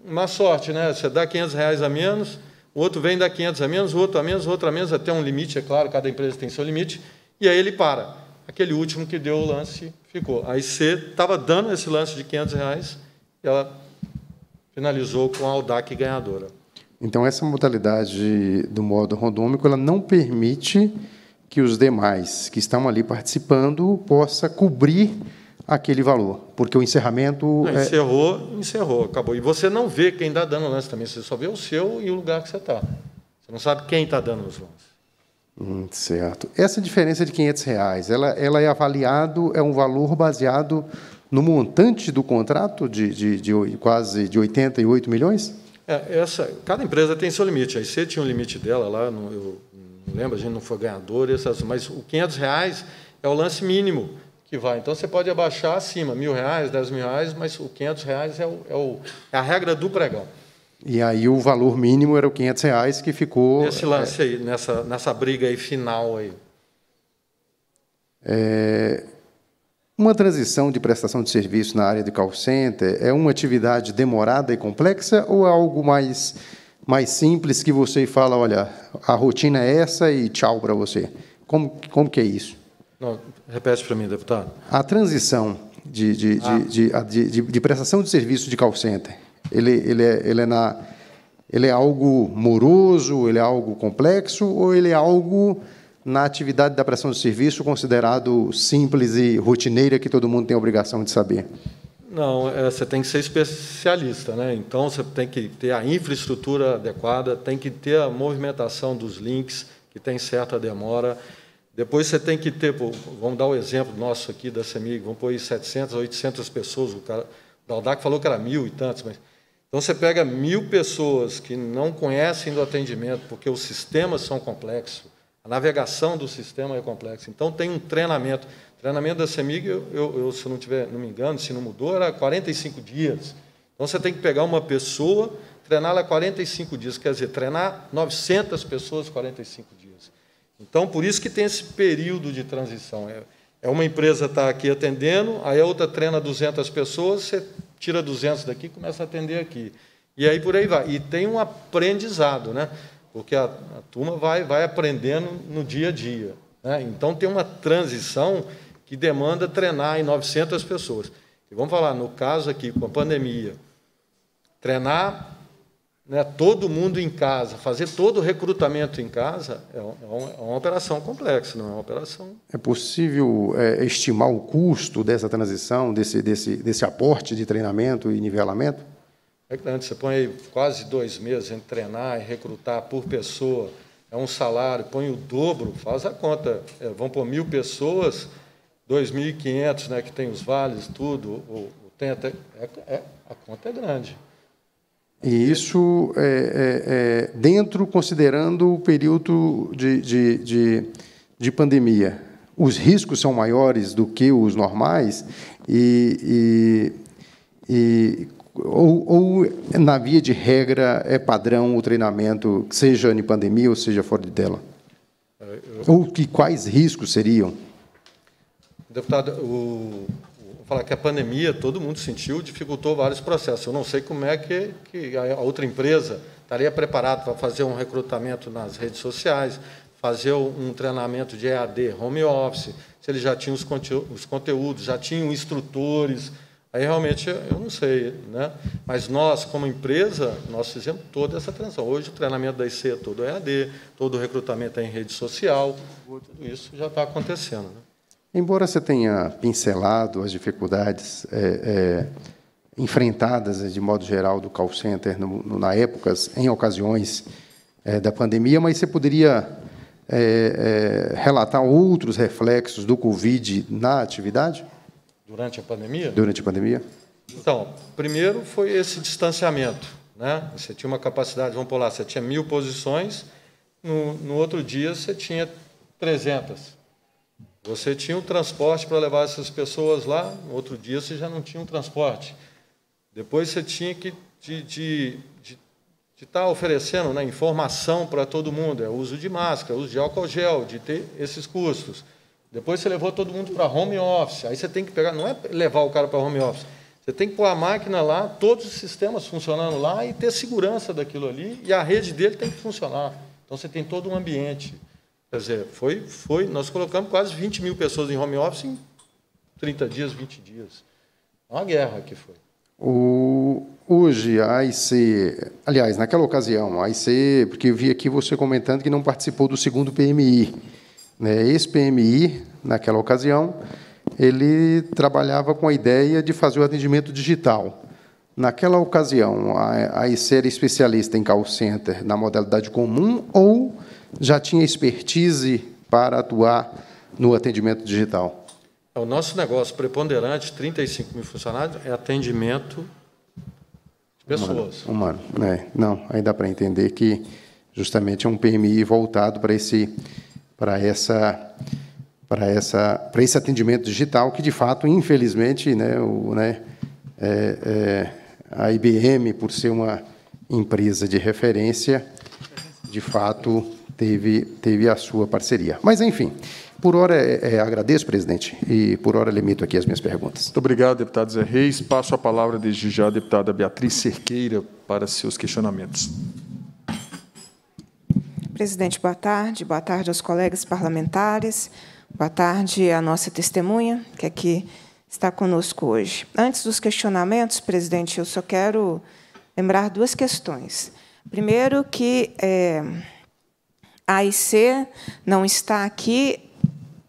uma sorte, né? Você dá 500 reais a menos, o outro vem dar 500 a menos, o outro a menos, o outro a menos, até um limite, é claro, cada empresa tem seu limite, e aí ele para. Aquele último que deu o lance ficou. Aí você estava dando esse lance de 500 reais e ela finalizou com a Audac ganhadora. Então, essa modalidade do modo randômico ela não permite que os demais que estão ali participando possa cobrir aquele valor, porque o encerramento não, é... encerrou, encerrou, acabou. E você não vê quem está dando o lance também, você só vê o seu e o lugar que você está. Você não sabe quem está dando os lances. Hum, certo. Essa diferença de 500 reais, ela, ela é avaliado, é um valor baseado no montante do contrato de, de, de quase de 88 milhões? É, essa, cada empresa tem seu limite. A IC tinha um limite dela lá, no, eu não lembro, a gente não foi ganhador, essas, mas o 500 reais é o lance mínimo que vai. Então você pode abaixar acima, mil reais, dez mil reais, mas o 500 reais é, o, é, o, é a regra do pregão. E aí o valor mínimo era o 500 reais que ficou... Nesse lance é, aí, nessa, nessa briga aí final aí. É, uma transição de prestação de serviço na área de call center é uma atividade demorada e complexa ou é algo mais, mais simples que você fala, olha, a rotina é essa e tchau para você? Como, como que é isso? Não, repete para mim, deputado. A transição de, de, ah. de, de, de, de prestação de serviço de call center ele, ele, é, ele, é na, ele é algo moroso, ele é algo complexo, ou ele é algo na atividade da prestação de serviço considerado simples e rotineira que todo mundo tem a obrigação de saber? Não, é, você tem que ser especialista, né? Então você tem que ter a infraestrutura adequada, tem que ter a movimentação dos links, que tem certa demora. Depois você tem que ter, vamos dar o um exemplo nosso aqui da CEMIG, vamos pôr aí 700, 800 pessoas, o cara, o Daldac falou que era mil e tantos, mas então você pega mil pessoas que não conhecem do atendimento, porque os sistemas são complexos, navegação do sistema é complexa. Então tem um treinamento. O treinamento da CEMIG, eu, eu, se não tiver, não me engano, se não mudou, era 45 dias. Então você tem que pegar uma pessoa, treiná-la 45 dias, quer dizer, treinar 900 pessoas 45 dias. Então, por isso que tem esse período de transição. É, é uma empresa está aqui atendendo, aí a outra treina 200 pessoas, você tira 200 daqui e começa a atender aqui. E aí por aí vai. E tem um aprendizado, né? Porque a, a turma vai, vai aprendendo no dia a dia. Né? Então, tem uma transição que demanda treinar em 900 pessoas. E vamos falar, no caso aqui, com a pandemia, treinar né, todo mundo em casa, fazer todo o recrutamento em casa, é, uma, é uma operação complexa, não é uma operação. É possível é, estimar o custo dessa transição, desse, desse, desse aporte de treinamento e nivelamento? É grande, você põe quase dois meses em treinar e recrutar por pessoa, é um salário, põe o dobro, faz a conta, é, vão por mil pessoas, 2.500, né, que tem os vales, tudo, o tem até, é, é, a conta é grande. E isso é, é, é, dentro, considerando o período de, de, de, de, pandemia. Os riscos são maiores do que os normais e, e, e ou, ou, na via de regra é padrão o treinamento, seja em pandemia ou seja fora dela? Ou que quais riscos seriam? Deputado, o, falar que a pandemia todo mundo sentiu, dificultou vários processos. Eu não sei como é que, que a outra empresa estaria preparada para fazer um recrutamento nas redes sociais, fazer um treinamento de EAD, home office, se eles já tinham os, os conteúdos, já tinham instrutores. Aí realmente eu não sei, né? Mas nós, como empresa, nós fizemos toda essa transição. Hoje o treinamento da IC é todo EAD, todo o recrutamento é em rede social, tudo isso já está acontecendo. Né? Embora você tenha pincelado as dificuldades é, é, enfrentadas, de modo geral, do call center no, no, na épocas, em ocasiões é, da pandemia, mas você poderia é, é, relatar outros reflexos do Covid na atividade? Durante a pandemia? Durante a pandemia. Então, primeiro foi esse distanciamento. Né? Você tinha uma capacidade, vamos lá, você tinha mil posições, no, no outro dia você tinha 300. Você tinha um transporte para levar essas pessoas lá, no outro dia você já não tinha um transporte. Depois você tinha que de, de, de, de estar tá oferecendo né, informação para todo mundo, é uso de máscara, uso de álcool gel, de ter esses custos. Depois você levou todo mundo para home office. Aí você tem que pegar, não é levar o cara para home office. Você tem que pôr a máquina lá, todos os sistemas funcionando lá e ter segurança daquilo ali, e a rede dele tem que funcionar. Então você tem todo um ambiente. Quer dizer, foi, foi, nós colocamos quase 20 mil pessoas em home office em 30 dias, 20 dias. É uma guerra que foi. O, hoje, a AIC, aliás, naquela ocasião, a AIC, porque eu vi aqui você comentando que não participou do segundo PMI. Né? Esse PMI, naquela ocasião, ele trabalhava com a ideia de fazer o atendimento digital. Naquela ocasião, a AIC era especialista em call center na modalidade comum ou já tinha expertise para atuar no atendimento digital? O nosso negócio preponderante, 35 mil funcionários, é atendimento de pessoas. Humano, humano né? Não, aí dá para entender que justamente é um PMI voltado para esse, para essa, para essa, para esse atendimento digital que de fato, infelizmente, né, o, né, é, é, a IBM, por ser uma empresa de referência, de fato teve, teve a sua parceria. Mas, enfim, por hora é, é, agradeço, presidente, e por hora limito aqui as minhas perguntas. Muito obrigado, deputado Zé Reis. Passo a palavra desde já à deputada Beatriz Cerqueira para seus questionamentos. Presidente, boa tarde. Boa tarde aos colegas parlamentares. Boa tarde à nossa testemunha, que aqui está conosco hoje. Antes dos questionamentos, presidente, eu só quero lembrar duas questões. Primeiro, que é, a AIC não está aqui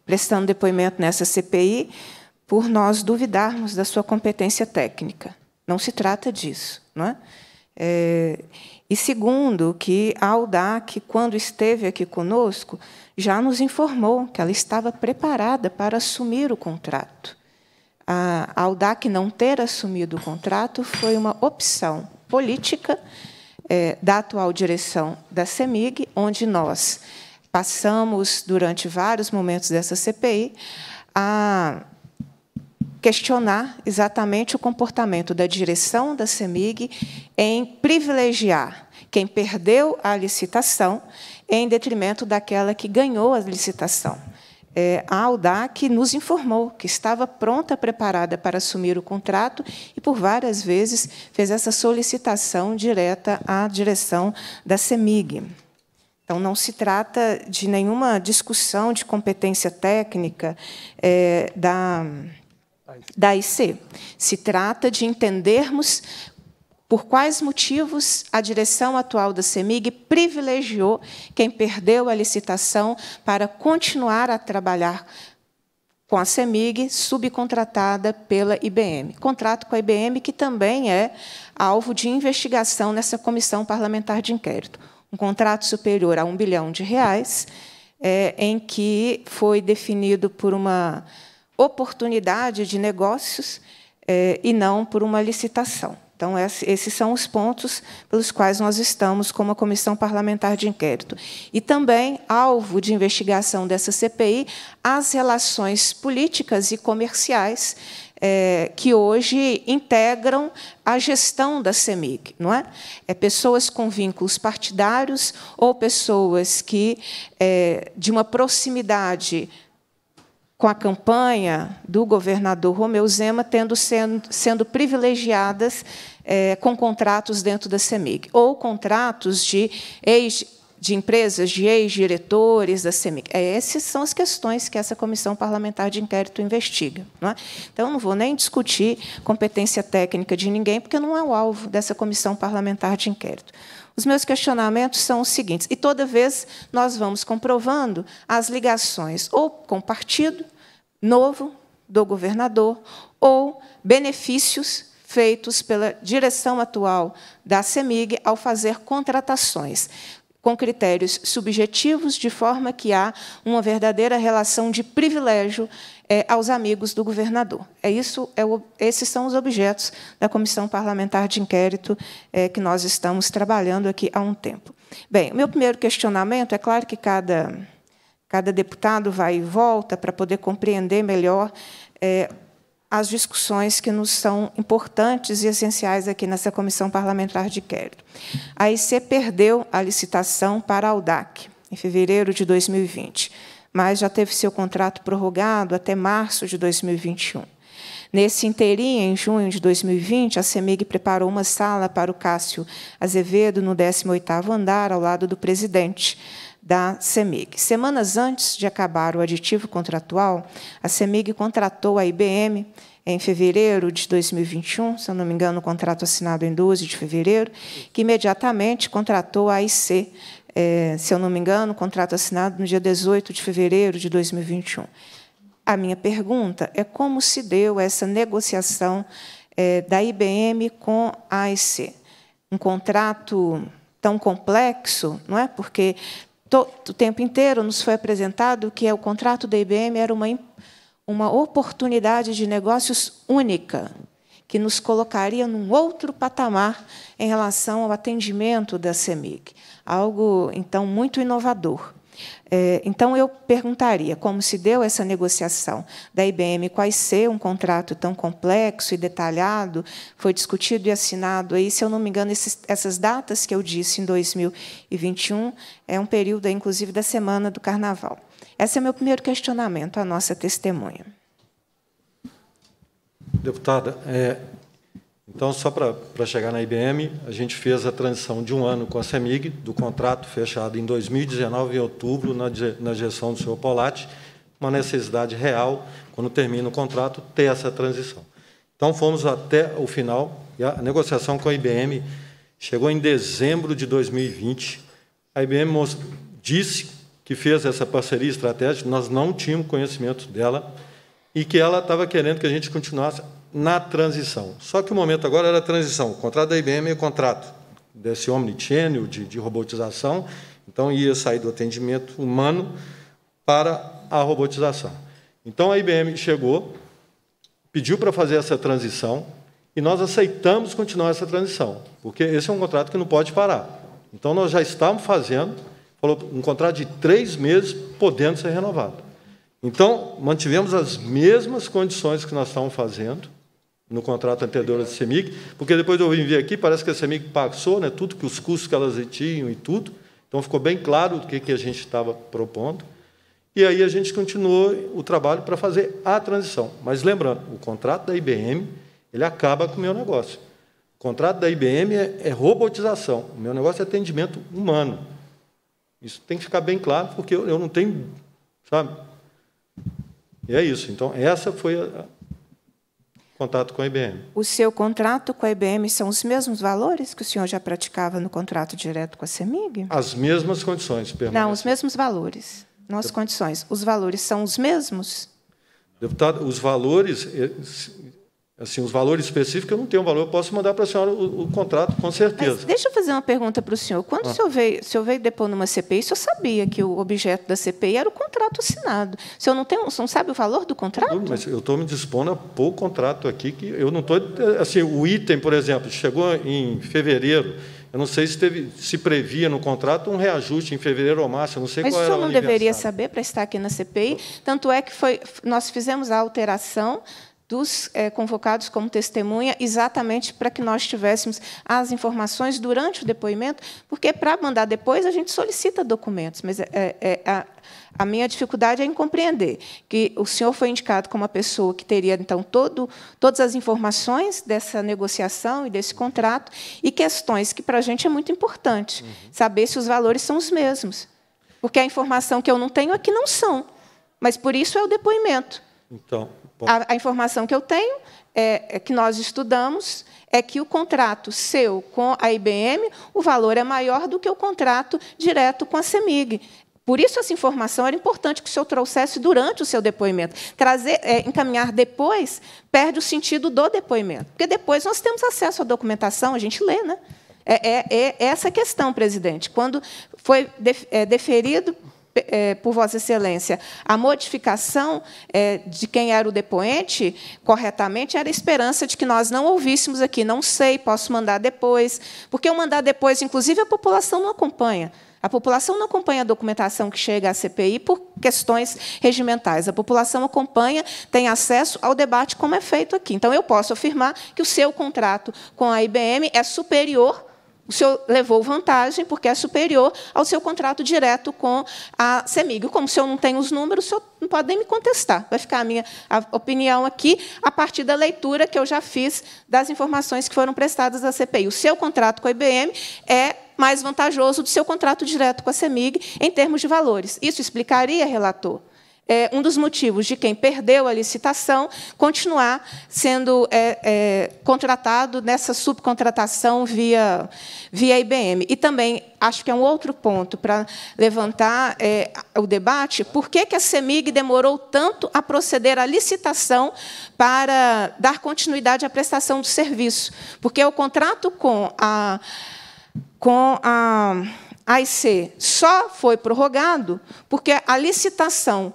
prestando depoimento nessa CPI por nós duvidarmos da sua competência técnica. Não se trata disso. Não é? É, e segundo, que a Audac, quando esteve aqui conosco, já nos informou que ela estava preparada para assumir o contrato. A Audac não ter assumido o contrato foi uma opção política é, da atual direção da CEMIG, onde nós passamos, durante vários momentos dessa CPI, a questionar exatamente o comportamento da direção da CEMIG em privilegiar quem perdeu a licitação em detrimento daquela que ganhou a licitação. É, a Audac nos informou que estava pronta, preparada para assumir o contrato e, por várias vezes, fez essa solicitação direta à direção da CEMIG. Então, não se trata de nenhuma discussão de competência técnica é, da, da IC. Se trata de entendermos por quais motivos a direção atual da CEMIG privilegiou quem perdeu a licitação para continuar a trabalhar com a CEMIG, subcontratada pela IBM. Contrato com a IBM que também é alvo de investigação nessa comissão parlamentar de inquérito. Um contrato superior a um bilhão de reais, é, em que foi definido por uma oportunidade de negócios é, e não por uma licitação. Então, esses são os pontos pelos quais nós estamos como a Comissão Parlamentar de Inquérito. E também, alvo de investigação dessa CPI, as relações políticas e comerciais é, que hoje integram a gestão da CEMIG, não é? é? Pessoas com vínculos partidários ou pessoas que, é, de uma proximidade com a campanha do governador Romeu Zema, tendo sendo, sendo privilegiadas é, com contratos dentro da CEMIG, ou contratos de ex de empresas, de ex-diretores da CEMIG. É, essas são as questões que essa comissão parlamentar de inquérito investiga. Não é? Então, não vou nem discutir competência técnica de ninguém, porque não é o alvo dessa comissão parlamentar de inquérito. Os meus questionamentos são os seguintes, e toda vez nós vamos comprovando as ligações ou com o partido novo do governador ou benefícios feitos pela direção atual da CEMIG ao fazer contratações com critérios subjetivos, de forma que há uma verdadeira relação de privilégio é, aos amigos do governador. É isso, é o, esses são os objetos da comissão parlamentar de inquérito é, que nós estamos trabalhando aqui há um tempo. Bem, o meu primeiro questionamento é claro que cada cada deputado vai e volta para poder compreender melhor é, as discussões que nos são importantes e essenciais aqui nessa comissão parlamentar de inquérito. A IC perdeu a licitação para a Audac em fevereiro de 2020, mas já teve seu contrato prorrogado até março de 2021. Nesse interim, em junho de 2020, a CEMIG preparou uma sala para o Cássio Azevedo no 18º andar, ao lado do presidente, da CEMIG. Semanas antes de acabar o aditivo contratual, a CEMIG contratou a IBM em fevereiro de 2021, se eu não me engano, o contrato assinado em 12 de fevereiro, que imediatamente contratou a AIC, é, se eu não me engano, o contrato assinado no dia 18 de fevereiro de 2021. A minha pergunta é como se deu essa negociação é, da IBM com a AIC? Um contrato tão complexo, não é? Porque o tempo inteiro nos foi apresentado que o contrato da IBM era uma, uma oportunidade de negócios única, que nos colocaria num outro patamar em relação ao atendimento da CEMIG. Algo, então, muito inovador. É, então, eu perguntaria como se deu essa negociação da IBM a IC, um contrato tão complexo e detalhado, foi discutido e assinado, aí, se eu não me engano, esses, essas datas que eu disse em 2021, é um período, inclusive, da semana do Carnaval. Esse é meu primeiro questionamento à nossa testemunha. Deputada, é, então, só para chegar na IBM, a gente fez a transição de um ano com a CEMIG, do contrato fechado em 2019, em outubro, na, na gestão do senhor Polatti, uma necessidade real, quando termina o contrato, ter essa transição. Então, fomos até o final, e a negociação com a IBM chegou em dezembro de 2020. A IBM disse que fez essa parceria estratégica, nós não tínhamos conhecimento dela, e que ela estava querendo que a gente continuasse na transição. Só que o momento agora era a transição. O contrato da IBM é o contrato desse omnichannel de, de robotização, então ia sair do atendimento humano para a robotização. Então a IBM chegou, pediu para fazer essa transição e nós aceitamos continuar essa transição, porque esse é um contrato que não pode parar. Então nós já estávamos fazendo, um contrato de três meses podendo ser renovado. Então, mantivemos as mesmas condições que nós estávamos fazendo no contrato anterior da CEMIG, porque depois eu vim ver aqui, parece que a CEMIG passou, né, tudo que os custos que elas tinham e tudo, então ficou bem claro o que, que a gente estava propondo. E aí a gente continuou o trabalho para fazer a transição. Mas lembrando, o contrato da IBM ele acaba com o meu negócio. O contrato da IBM é, é robotização. O meu negócio é atendimento humano. Isso tem que ficar bem claro, porque eu, eu não tenho, sabe? E é isso. Então, essa foi o contato com a IBM. O seu contrato com a IBM são os mesmos valores que o senhor já praticava no contrato direto com a CEMIG? As mesmas condições, Não, os mesmos valores. Nas condições. Os valores são os mesmos? Deputado, os valores, eh, assim, os valores específicos eu não tenho valor, eu posso mandar para a senhora o, o, contrato, com certeza. Mas deixa eu fazer uma pergunta para o senhor. Quando ah. o, senhor veio, o senhor veio depor numa CPI, o senhor sabia que o objeto da CPI era o contrato assinado. O senhor não, tem, não sabe o valor do contrato? Mas eu estou me dispondo a pôr o contrato aqui, que eu não estou. Assim, o item, por exemplo, chegou em fevereiro. Eu não sei se, teve, se previa no contrato um reajuste em fevereiro ou março, eu não sei Mas qual era o senhor não deveria saber para estar aqui na CPI? Tanto é que foi, nós fizemos a alteração dos é, convocados como testemunha, exatamente para que nós tivéssemos as informações durante o depoimento, porque para mandar depois a gente solicita documentos, mas é, é, a, a, minha dificuldade é em compreender que o senhor foi indicado como uma pessoa que teria então todo, todas as informações dessa negociação e desse contrato e questões que para a gente é muito importante uhum. saber se os valores são os mesmos, porque a informação que eu não tenho é que não são, mas por isso é o depoimento. Então, a, a, informação que eu tenho, é, é, que nós estudamos, é que o contrato seu com a IBM, o valor é maior do que o contrato direto com a CEMIG. Por isso, essa informação era importante que o senhor trouxesse durante o seu depoimento. Trazer, é, encaminhar depois perde o sentido do depoimento. Porque depois nós temos acesso à documentação, a gente lê, né? É, é, é essa questão, presidente. Quando foi é, deferido é, por Vossa Excelência, a modificação é, de quem era o depoente corretamente era a esperança de que nós não ouvíssemos aqui. Não sei, posso mandar depois. Porque o mandar depois, inclusive, a população não acompanha. A população não acompanha a documentação que chega à CPI por questões regimentais. A população acompanha, tem acesso ao debate como é feito aqui. Então, eu posso afirmar que o seu contrato com a IBM é superior o senhor levou vantagem porque é superior ao seu contrato direto com a CEMIG. Como o senhor não tem os números, o senhor não pode nem me contestar. Vai ficar a minha opinião aqui a partir da leitura que eu já fiz das informações que foram prestadas à CPI. O seu contrato com a IBM é mais vantajoso do seu contrato direto com a CEMIG em termos de valores. Isso explicaria, relator? É, um dos motivos de quem perdeu a licitação continuar sendo é, é, contratado nessa subcontratação via, via IBM. E também acho que é um outro ponto para levantar é, o debate: por que, que a CEMIG demorou tanto a proceder à licitação para dar continuidade à prestação do serviço? Porque o contrato com a. Com a AIC só foi prorrogado porque a licitação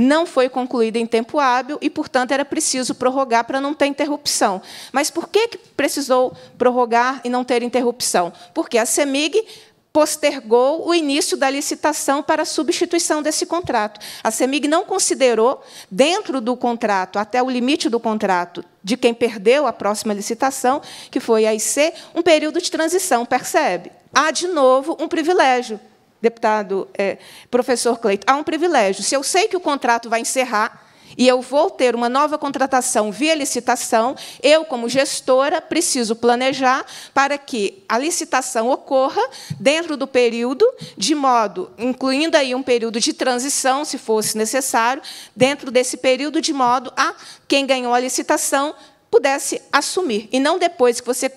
não foi concluída em tempo hábil e, portanto, era preciso prorrogar para não ter interrupção. Mas por que precisou prorrogar e não ter interrupção? Porque a CEMIG postergou o início da licitação para a substituição desse contrato. A CEMIG não considerou, dentro do contrato, até o limite do contrato, de quem perdeu a próxima licitação, que foi a IC, um período de transição, percebe? Há, de novo, um privilégio deputado é, professor Cleito, há um privilégio. Se eu sei que o contrato vai encerrar e eu vou ter uma nova contratação via licitação, eu, como gestora, preciso planejar para que a licitação ocorra dentro do período, de modo, incluindo aí um período de transição, se fosse necessário, dentro desse período, de modo a quem ganhou a licitação pudesse assumir. E não depois que você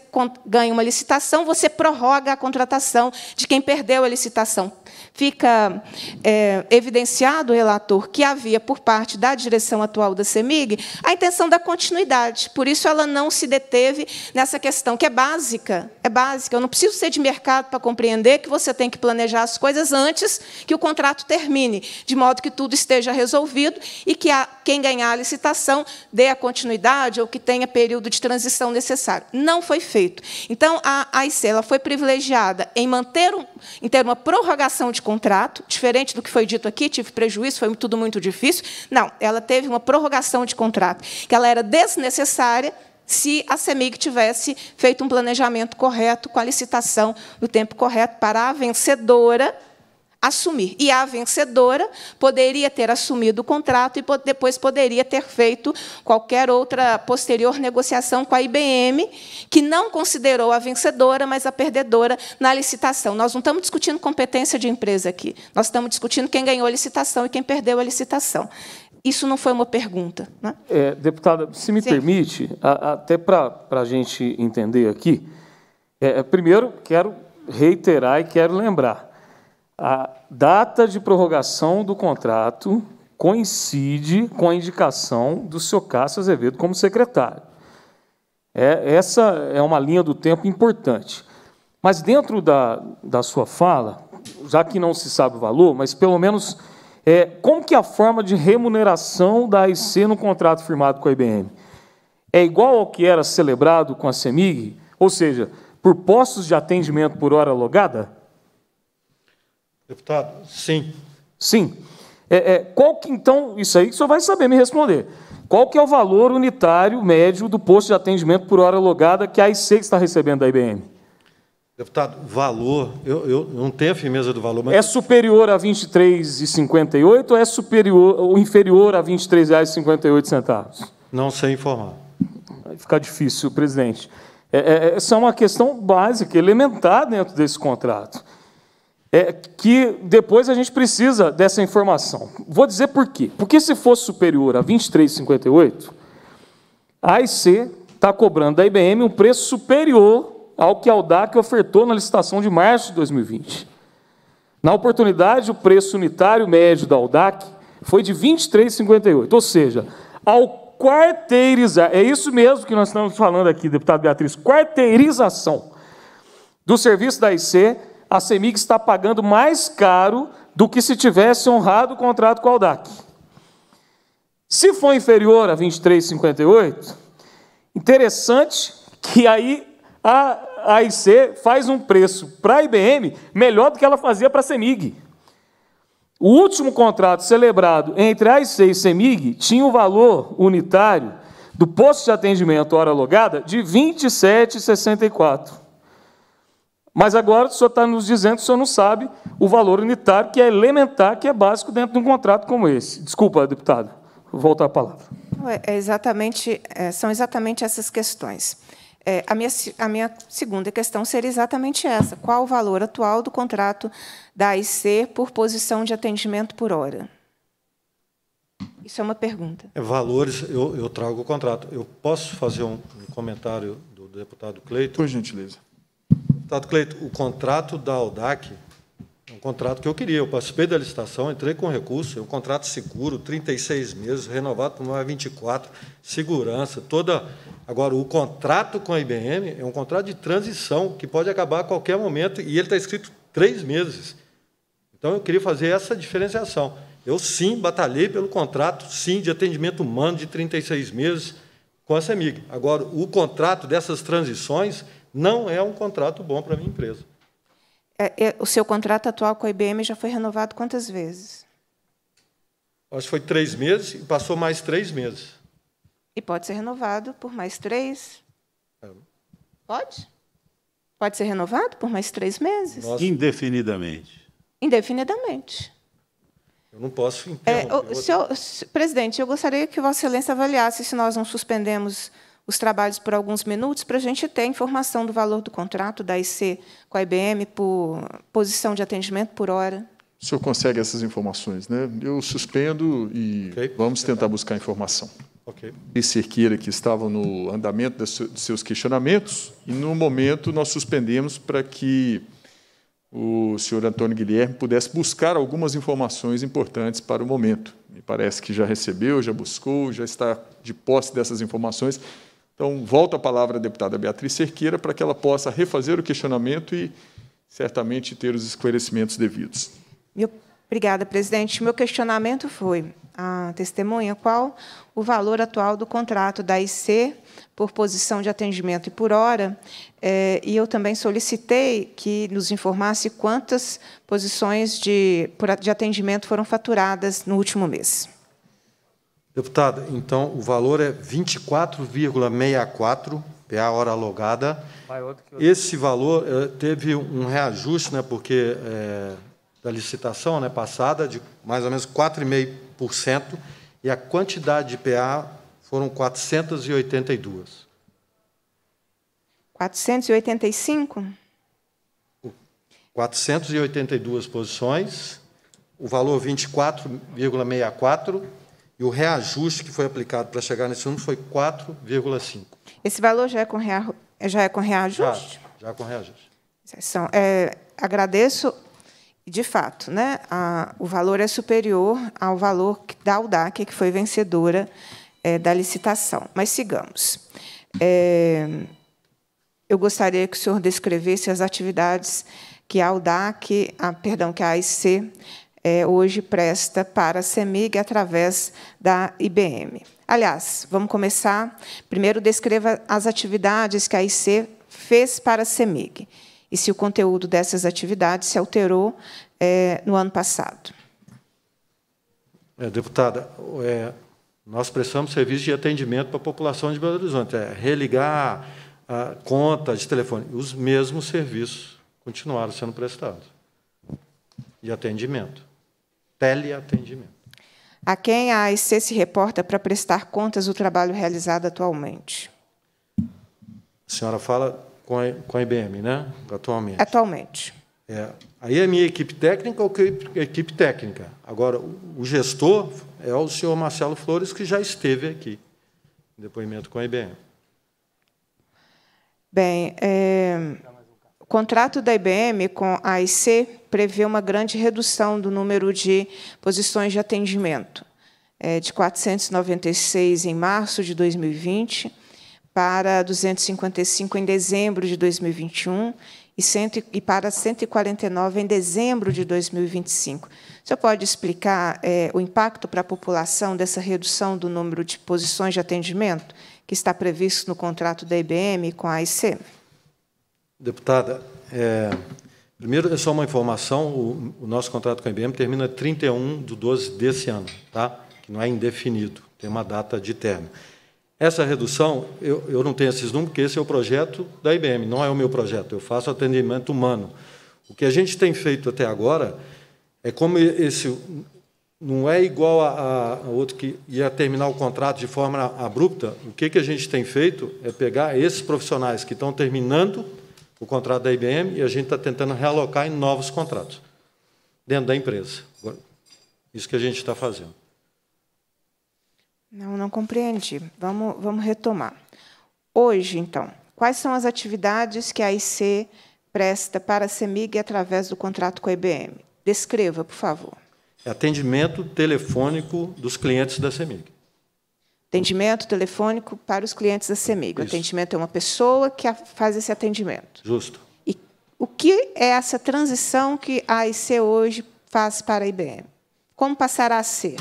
ganha uma licitação, você prorroga a contratação de quem perdeu a licitação fica é, evidenciado, relator, que havia, por parte da direção atual da CEMIG, a intenção da continuidade. Por isso, ela não se deteve nessa questão, que é básica. É básica. Eu não preciso ser de mercado para compreender que você tem que planejar as coisas antes que o contrato termine, de modo que tudo esteja resolvido e que a, quem ganhar a licitação dê a continuidade ou que tenha período de transição necessário. Não foi feito. Então, a AIC foi privilegiada em manter um, em ter uma prorrogação prorrogação de contrato, diferente do que foi dito aqui, tive prejuízo, foi tudo muito difícil. Não, ela teve uma prorrogação de contrato, que ela era desnecessária se a CEMIG tivesse feito um planejamento correto, com a licitação no tempo correto para a vencedora assumir. E a vencedora poderia ter assumido o contrato e depois poderia ter feito qualquer outra posterior negociação com a IBM, que não considerou a vencedora, mas a perdedora na licitação. Nós não estamos discutindo competência de empresa aqui. Nós estamos discutindo quem ganhou a licitação e quem perdeu a licitação. Isso não foi uma pergunta. Né? É, deputada, se me Sim. permite, até para a gente entender aqui, é, primeiro quero reiterar e quero lembrar a data de prorrogação do contrato coincide com a indicação do senhor Cássio Azevedo como secretário. É, essa é uma linha do tempo importante. Mas dentro da, da sua fala, já que não se sabe o valor, mas pelo menos é, como que a forma de remuneração da AIC no contrato firmado com a IBM? É igual ao que era celebrado com a CEMIG? Ou seja, por postos de atendimento por hora logada? Deputado, sim. Sim. É, é, qual que, então, isso aí o senhor vai saber me responder. Qual que é o valor unitário médio do posto de atendimento por hora logada que a IC está recebendo da IBM? Deputado, valor, eu, eu não tenho a firmeza do valor, mas... É superior a R$ 23,58 ou é superior ou inferior a R$ 23,58? Não sei informar. Vai ficar difícil, presidente. É, é, essa é uma questão básica, elementar dentro desse contrato é que depois a gente precisa dessa informação. Vou dizer por quê. Porque se fosse superior a 23,58, a AIC está cobrando da IBM um preço superior ao que a UDAC ofertou na licitação de março de 2020. Na oportunidade, o preço unitário médio da UDAC foi de 23,58, ou seja, ao quarteirizar, é isso mesmo que nós estamos falando aqui, deputado Beatriz, quarteirização do serviço da IC, a CEMIG está pagando mais caro do que se tivesse honrado o contrato com a Audac. Se for inferior a 23,58, interessante que aí a AIC faz um preço para a IBM melhor do que ela fazia para a CEMIG. O último contrato celebrado entre a AIC e CEMIG tinha o um valor unitário do posto de atendimento hora logada de R$ 27,64. Mas agora o senhor está nos dizendo que o senhor não sabe o valor unitário, que é elementar, que é básico dentro de um contrato como esse. Desculpa, deputado, vou voltar a palavra. É exatamente, é, são exatamente essas questões. É, a, minha, a minha segunda questão seria exatamente essa: qual o valor atual do contrato da AIC por posição de atendimento por hora? Isso é uma pergunta. É, valores, eu, eu trago o contrato. Eu posso fazer um, um comentário do deputado Cleiton? Por gentileza. Deputado Cleito, o contrato da Audac é um contrato que eu queria. Eu participei da licitação, entrei com recurso, é um contrato seguro, 36 meses, renovado por mais 24, segurança, toda. Agora, o contrato com a IBM é um contrato de transição que pode acabar a qualquer momento e ele está escrito três meses. Então, eu queria fazer essa diferenciação. Eu, sim, batalhei pelo contrato, sim, de atendimento humano de 36 meses com a CEMIG. Agora, o contrato dessas transições não é um contrato bom para a minha empresa. É, é, o seu contrato atual com a IBM já foi renovado quantas vezes? Acho que foi três meses e passou mais três meses. E pode ser renovado por mais três? É. Pode? Pode ser renovado por mais três meses? Nossa. Indefinidamente. Indefinidamente. Eu não posso interromper. É, o, senhor, presidente, eu gostaria que Vossa Excelência avaliasse se nós não suspendemos os trabalhos por alguns minutos para a gente ter informação do valor do contrato da IC com a IBM por posição de atendimento por hora. O senhor consegue essas informações, né? Eu suspendo e okay. vamos tentar buscar informação. Ok. E Cerqueira, que estavam no andamento dos seus questionamentos, e no momento nós suspendemos para que o senhor Antônio Guilherme pudesse buscar algumas informações importantes para o momento. Me parece que já recebeu, já buscou, já está de posse dessas informações então, volto a palavra à deputada Beatriz Cerqueira para que ela possa refazer o questionamento e certamente ter os esclarecimentos devidos. Meu, obrigada, presidente. Meu questionamento foi a testemunha qual o valor atual do contrato da IC por posição de atendimento e por hora, é, e eu também solicitei que nos informasse quantas posições de, de atendimento foram faturadas no último mês. Deputada, então o valor é 24,64 PA hora alugada. Esse valor é, teve um reajuste, né, porque é, da licitação né, passada, de mais ou menos 4,5%, e a quantidade de PA foram 482. 485? 482 posições, o valor 24,64 e o reajuste que foi aplicado para chegar nesse número foi 4,5. Esse valor já é com, rea, já é com reajuste? Já, já com reajuste. São, é, agradeço de fato, né, a, o valor é superior ao valor da UDAC, que foi vencedora é, da licitação. Mas sigamos. É, eu gostaria que o senhor descrevesse as atividades que a UDAC, a, perdão, que a AIC é, hoje presta para a CEMIG através da IBM. Aliás, vamos começar. Primeiro, descreva as atividades que a AIC fez para a CEMIG e se o conteúdo dessas atividades se alterou é, no ano passado. É, deputada, é, nós prestamos serviço de atendimento para a população de Belo Horizonte, é religar a conta de telefone. Os mesmos serviços continuaram sendo prestados de atendimento, teleatendimento. A quem a AIC se reporta para prestar contas do trabalho realizado atualmente? A senhora fala com a, com a IBM, né? Atualmente. Atualmente. É, aí a minha equipe técnica ou a equipe técnica. Agora, o gestor é o senhor Marcelo Flores, que já esteve aqui, em depoimento com a IBM. Bem, é, o contrato da IBM com a AIC prevê uma grande redução do número de posições de atendimento, é, de 496 em março de 2020 para 255 em dezembro de 2021 e, cento, e para 149 em dezembro de 2025. O senhor pode explicar é, o impacto para a população dessa redução do número de posições de atendimento que está previsto no contrato da IBM com a AIC? Deputada, é, primeiro é só uma informação: o, o, nosso contrato com a IBM termina 31 de 12 desse ano, tá? que não é indefinido, tem uma data de término. Essa redução, eu, eu não tenho esses números, porque esse é o projeto da IBM, não é o meu projeto, eu faço atendimento humano. O que a gente tem feito até agora é como esse não é igual a, a, outro que ia terminar o contrato de forma abrupta. O que, que a gente tem feito é pegar esses profissionais que estão terminando o contrato da IBM e a gente está tentando realocar em novos contratos dentro da empresa. Isso que a gente está fazendo. Não, não compreendi. Vamos, vamos retomar. Hoje, então, quais são as atividades que a IC presta para a CEMIG através do contrato com a IBM? Descreva, por favor. É atendimento telefônico dos clientes da CEMIG. Atendimento telefônico para os clientes da CEMIG. O atendimento é uma pessoa que faz esse atendimento. Justo. E o que é essa transição que a AIC hoje faz para a IBM? Como passará a ser?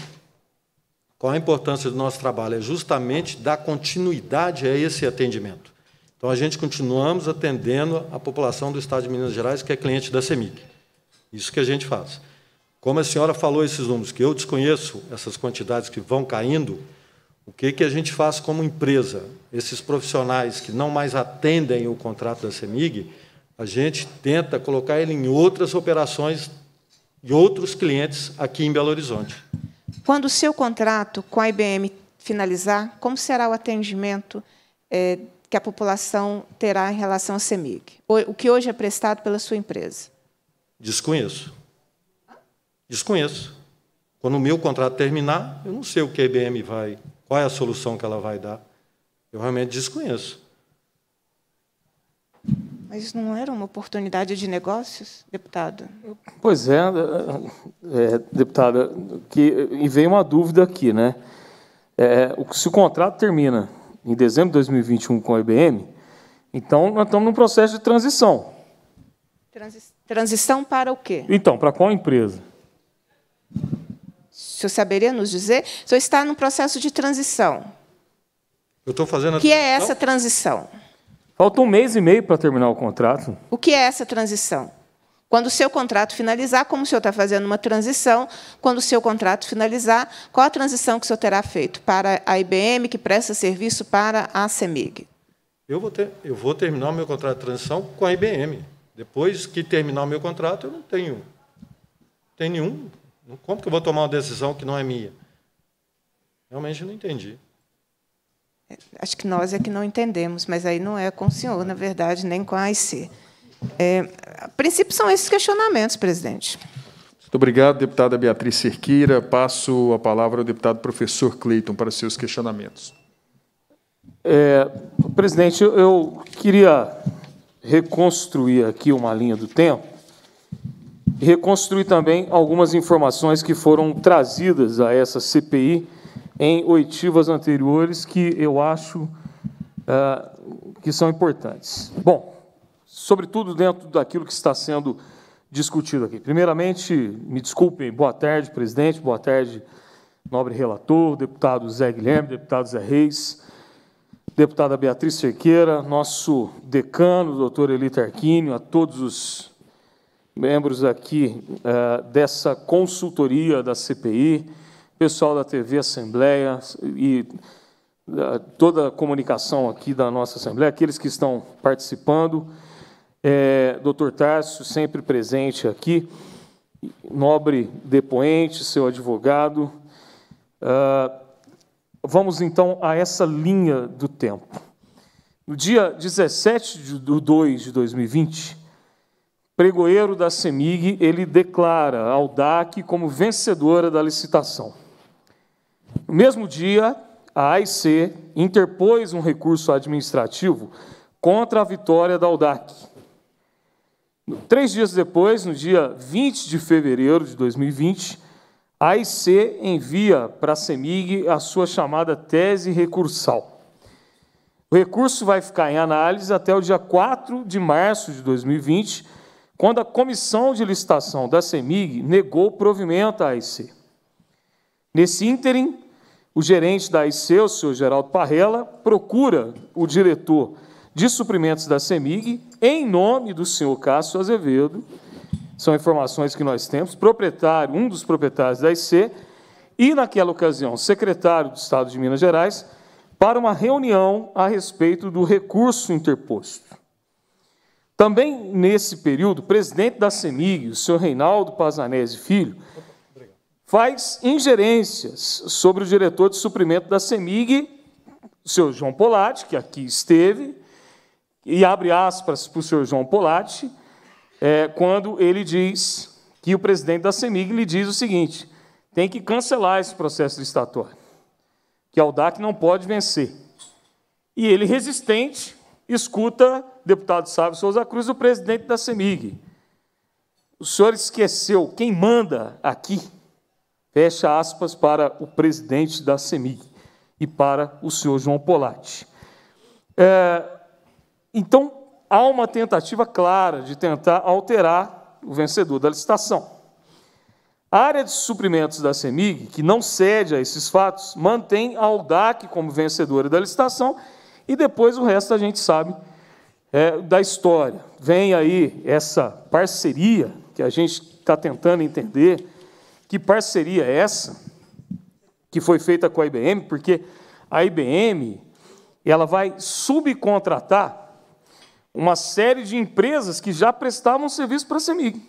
Qual a importância do nosso trabalho? É justamente dar continuidade a esse atendimento. Então, a gente continuamos atendendo a população do Estado de Minas Gerais, que é cliente da CEMIG. Isso que a gente faz. Como a senhora falou esses números, que eu desconheço essas quantidades que vão caindo, o que, que a gente faz como empresa? Esses profissionais que não mais atendem o contrato da CEMIG, a gente tenta colocar ele em outras operações e outros clientes aqui em Belo Horizonte. Quando o seu contrato com a IBM finalizar, como será o atendimento é, que a população terá em relação à CEMIG? O que hoje é prestado pela sua empresa? Desconheço. Desconheço. Quando o meu contrato terminar, eu não sei o que a IBM vai, qual é a solução que ela vai dar. Eu realmente desconheço. Mas não era uma oportunidade de negócios, deputado? Pois é, é deputada, que, e veio uma dúvida aqui, né? É, se o contrato termina em dezembro de 2021 com a IBM, então nós estamos num processo de transição. Transi transição para o quê? Então, para qual empresa? O senhor saberia nos dizer? O senhor está num processo de transição. Eu estou fazendo a O que é essa transição? Falta um mês e meio para terminar o contrato. O que é essa transição? Quando o seu contrato finalizar, como o senhor está fazendo uma transição, quando o seu contrato finalizar, qual a transição que o senhor terá feito para a IBM, que presta serviço para a CEMIG? Eu vou, ter, eu vou terminar o meu contrato de transição com a IBM. Depois que terminar o meu contrato, eu não tenho, tenho nenhum. Como que eu vou tomar uma decisão que não é minha? Realmente não entendi. Acho que nós é que não entendemos, mas aí não é com o senhor, na verdade, nem com a AIC. É, a princípio, são esses questionamentos, presidente. Muito obrigado, deputada Beatriz Cerqueira. Passo a palavra ao deputado professor Cleiton para seus questionamentos. É, presidente, eu queria reconstruir aqui uma linha do tempo reconstruir também algumas informações que foram trazidas a essa CPI em oitivas anteriores que eu acho é, que são importantes. Bom, sobretudo dentro daquilo que está sendo discutido aqui. Primeiramente, me desculpem, boa tarde, presidente, boa tarde, nobre relator, deputado Zé Guilherme, deputado Zé Reis, deputada Beatriz Cerqueira, nosso decano, doutor Eli Tarquínio, a todos os membros aqui uh, dessa consultoria da CPI, pessoal da TV Assembleia e uh, toda a comunicação aqui da nossa Assembleia, aqueles que estão participando, é, doutor Tarso, sempre presente aqui, nobre depoente, seu advogado. Uh, vamos então a essa linha do tempo. No dia 17 de 2 de 2020, pregoeiro da CEMIG, ele declara a Aldac como vencedora da licitação. No mesmo dia, a AIC interpôs um recurso administrativo contra a vitória da Aldac. Três dias depois, no dia 20 de fevereiro de 2020, a AIC envia para a CEMIG a sua chamada tese recursal. O recurso vai ficar em análise até o dia 4 de março de 2020, quando a comissão de licitação da CEMIG negou o provimento à AIC. Nesse ínterim, o gerente da AIC, o senhor Geraldo Parrella, procura o diretor de suprimentos da CEMIG, em nome do senhor Cássio Azevedo, são informações que nós temos, proprietário, um dos proprietários da IC, e, naquela ocasião, secretário do Estado de Minas Gerais, para uma reunião a respeito do recurso interposto. Também nesse período, o presidente da CEMIG, o senhor Reinaldo Pazanese Filho, faz ingerências sobre o diretor de suprimento da CEMIG, o senhor João Polatti, que aqui esteve, e abre aspas para o senhor João Polatti, é, quando ele diz que o presidente da CEMIG lhe diz o seguinte: tem que cancelar esse processo licitatório, que a UDAC não pode vencer. E ele, resistente, escuta deputado Sávio Souza Cruz, o presidente da CEMIG. O senhor esqueceu quem manda aqui, fecha aspas, para o presidente da CEMIG e para o senhor João Polatti. É, então, há uma tentativa clara de tentar alterar o vencedor da licitação. A área de suprimentos da CEMIG, que não cede a esses fatos, mantém a UDAC como vencedora da licitação e depois o resto a gente sabe é, da história. Vem aí essa parceria que a gente está tentando entender. Que parceria é essa que foi feita com a IBM? Porque a IBM ela vai subcontratar uma série de empresas que já prestavam serviço para a CEMIG.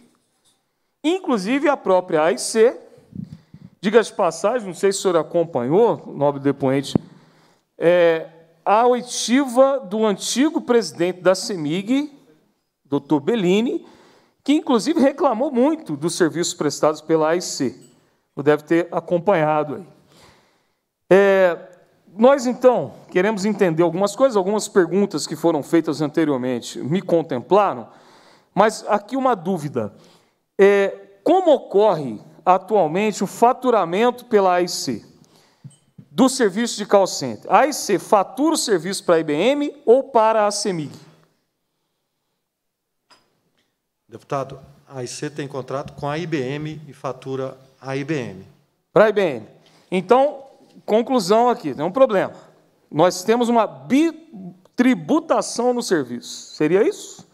Inclusive a própria AIC, diga de passagem, não sei se o senhor acompanhou, nobre depoente, é, a oitiva do antigo presidente da CEMIG, doutor Bellini, que inclusive reclamou muito dos serviços prestados pela AIC. Você deve ter acompanhado aí. É, nós, então, queremos entender algumas coisas, algumas perguntas que foram feitas anteriormente me contemplaram, mas aqui uma dúvida. É, como ocorre atualmente o faturamento pela AIC do serviço de call center? A AIC fatura o serviço para a IBM ou para a CEMIG? Deputado, a AIC tem contrato com a IBM e fatura a IBM. Para a IBM. Então, conclusão aqui, tem um problema. nós temos uma bitributação no serviço. Seria isso?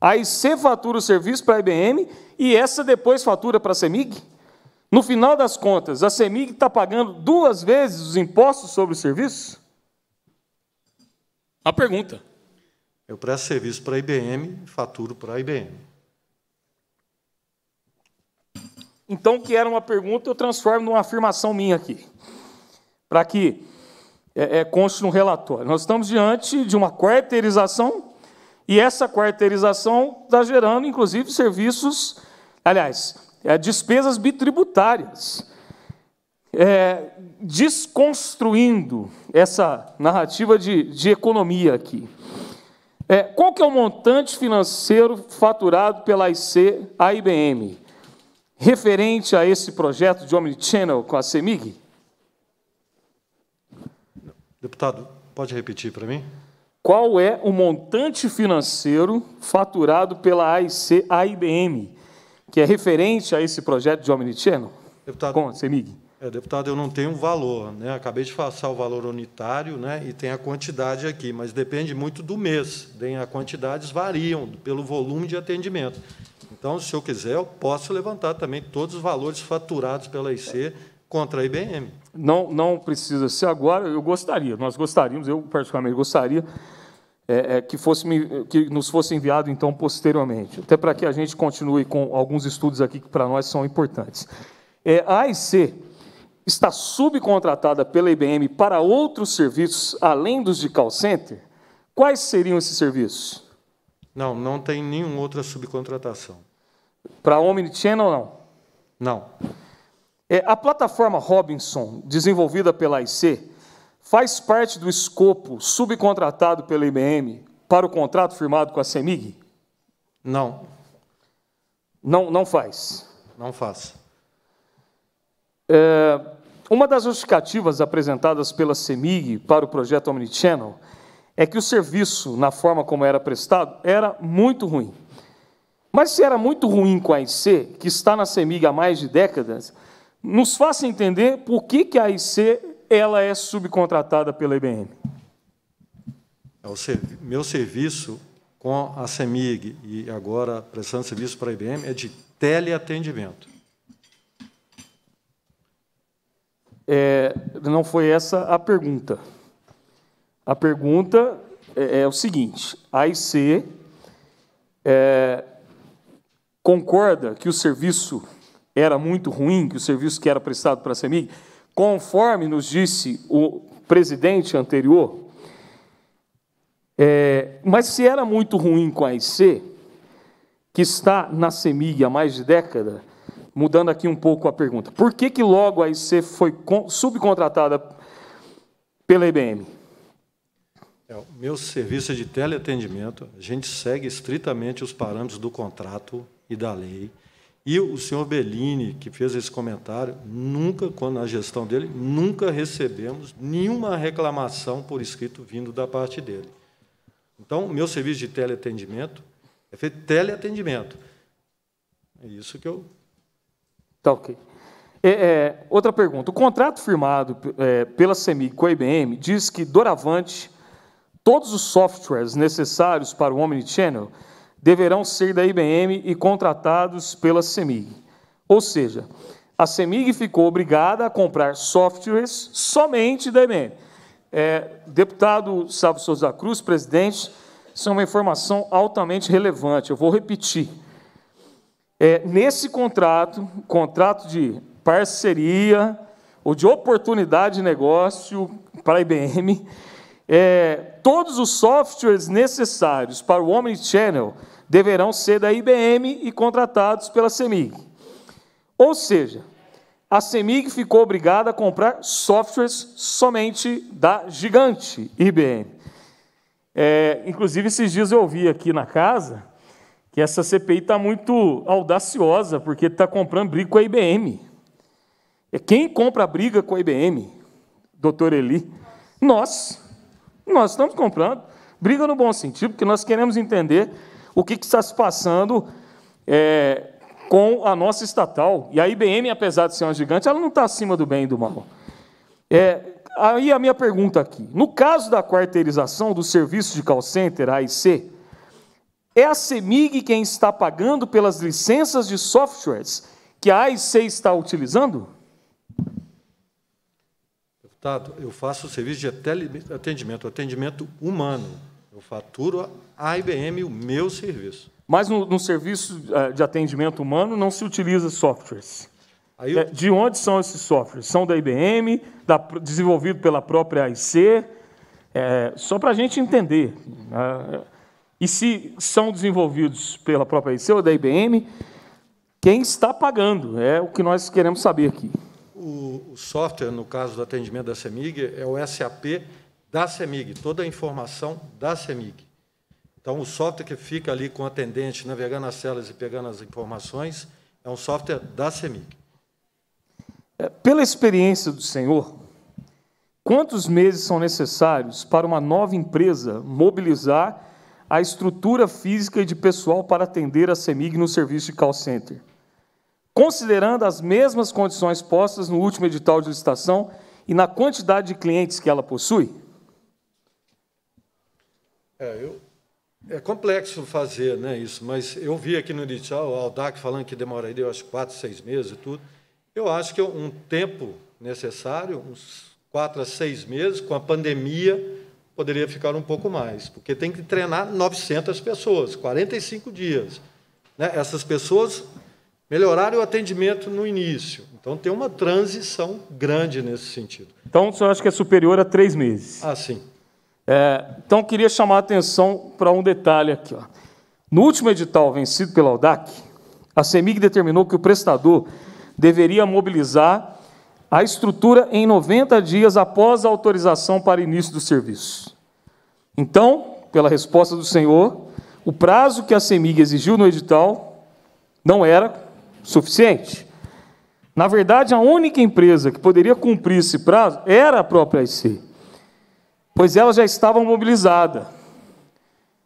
A IC fatura o serviço para a IBM e essa depois fatura para a CEMIG? No final das contas, a CEMIG está pagando duas vezes os impostos sobre o serviço? A pergunta. Eu presto serviço para a IBM e faturo para a IBM. Então, que era uma pergunta, eu transformo numa afirmação minha aqui. Para que é, é, conste no relatório. Nós estamos diante de uma quarteirização, e essa quarteirização está gerando, inclusive, serviços, aliás, é, despesas bitributárias. É, desconstruindo essa narrativa de, de economia aqui. É, qual que é o montante financeiro faturado pela IC à IBM, referente a esse projeto de Omnichannel com a CEMIG? Deputado, pode repetir para mim? Qual é o montante financeiro faturado pela AIC à IBM, que é referente a esse projeto de Omnichannel? Deputado, com a CEMIG? É, deputado, eu não tenho um valor, né? Acabei de passar o valor unitário, né? E tem a quantidade aqui, mas depende muito do mês. Tem as quantidades variam pelo volume de atendimento. Então, se eu quiser, eu posso levantar também todos os valores faturados pela IC contra a IBM. Não, não precisa ser agora. Eu gostaria, nós gostaríamos, eu particularmente gostaria é, é, que, fosse, que nos fosse enviado então posteriormente, até para que a gente continue com alguns estudos aqui que para nós são importantes. É, a AIC está subcontratada pela IBM para outros serviços além dos de call center, quais seriam esses serviços? Não, não tem nenhuma outra subcontratação. Para Omnichannel, não? Não. É, a plataforma Robinson, desenvolvida pela IC, faz parte do escopo subcontratado pela IBM para o contrato firmado com a CEMIG? Não. Não, não faz? Não faz. É, uma das justificativas apresentadas pela CEMIG para o projeto Omnichannel é que o serviço, na forma como era prestado, era muito ruim. Mas se era muito ruim com a IC, que está na CEMIG há mais de décadas, nos faça entender por que, que a IC ela é subcontratada pela IBM. É meu serviço com a CEMIG e agora prestando serviço para a IBM é de teleatendimento. É, não foi essa a pergunta. A pergunta é, é o seguinte: a IC é, concorda que o serviço era muito ruim, que o serviço que era prestado para a CEMIG, conforme nos disse o presidente anterior, é, mas se era muito ruim com a IC, que está na CEMIG há mais de década, mudando aqui um pouco a pergunta. Por que, que logo a IC foi subcontratada pela IBM? É, o meu serviço é de teleatendimento, a gente segue estritamente os parâmetros do contrato e da lei. E o senhor Bellini, que fez esse comentário, nunca, quando na gestão dele, nunca recebemos nenhuma reclamação por escrito vindo da parte dele. Então, meu serviço de teleatendimento é feito teleatendimento. É isso que eu Tá ok. É, é, outra pergunta. O contrato firmado é, pela CEMIG com a IBM diz que, doravante, todos os softwares necessários para o Omnichannel deverão ser da IBM e contratados pela CEMIG. Ou seja, a CEMIG ficou obrigada a comprar softwares somente da IBM. É, deputado Sábio Souza Cruz, presidente, isso é uma informação altamente relevante. Eu vou repetir. É, nesse contrato, contrato de parceria ou de oportunidade de negócio para a IBM, é, todos os softwares necessários para o Omnichannel deverão ser da IBM e contratados pela CEMIG. Ou seja, a CEMIG ficou obrigada a comprar softwares somente da gigante IBM. É, inclusive, esses dias eu ouvi aqui na casa que essa CPI está muito audaciosa, porque está comprando briga com a IBM. É quem compra briga com a IBM, doutor Eli? Nós. Nós estamos comprando. Briga no bom sentido, porque nós queremos entender o que, está se passando é, com a nossa estatal. E a IBM, apesar de ser uma gigante, ela não está acima do bem e do mal. É, aí a minha pergunta aqui. No caso da quarteirização do serviço de call center, AIC, é a CEMIG quem está pagando pelas licenças de softwares que a AIC está utilizando? Deputado, eu faço o serviço de atendimento, atendimento humano. Eu faturo a IBM o meu serviço. Mas no, no serviço eh, de atendimento humano não se utiliza softwares. Eu... É, de onde são esses softwares? São da IBM, da, desenvolvido pela própria AIC? É, só para a gente entender. Né? E se são desenvolvidos pela própria IC ou da IBM, quem está pagando? É o que nós queremos saber aqui. O, o software, no caso do atendimento da CEMIG, é o SAP da CEMIG, toda a informação da CEMIG. Então, o software que fica ali com o atendente navegando as celas e pegando as informações é um software da CEMIG. É, pela experiência do senhor, quantos meses são necessários para uma nova empresa mobilizar a estrutura física e de pessoal para atender a CEMIG no serviço de call center. Considerando as mesmas condições postas no último edital de licitação e na quantidade de clientes que ela possui? É, eu, é complexo fazer né, isso, mas eu vi aqui no edital o Aldac falando que demoraria, eu acho, quatro, seis meses e tudo. Eu acho que um tempo necessário, uns quatro a seis meses, com a pandemia, poderia ficar um pouco mais, porque tem que treinar 900 pessoas, 45 dias. Né? Essas pessoas melhoraram o atendimento no início. Então, tem uma transição grande nesse sentido. Então, o senhor acha que é superior a três meses? Ah, sim. É, então, queria chamar a atenção para um detalhe aqui. Ó. No último edital vencido pela Audac, a CEMIG determinou que o prestador deveria mobilizar a estrutura em 90 dias após a autorização para início do serviço. Então, pela resposta do Senhor, o prazo que a CEMIG exigiu no edital não era suficiente. Na verdade, a única empresa que poderia cumprir esse prazo era a própria IC, pois ela já estava mobilizada.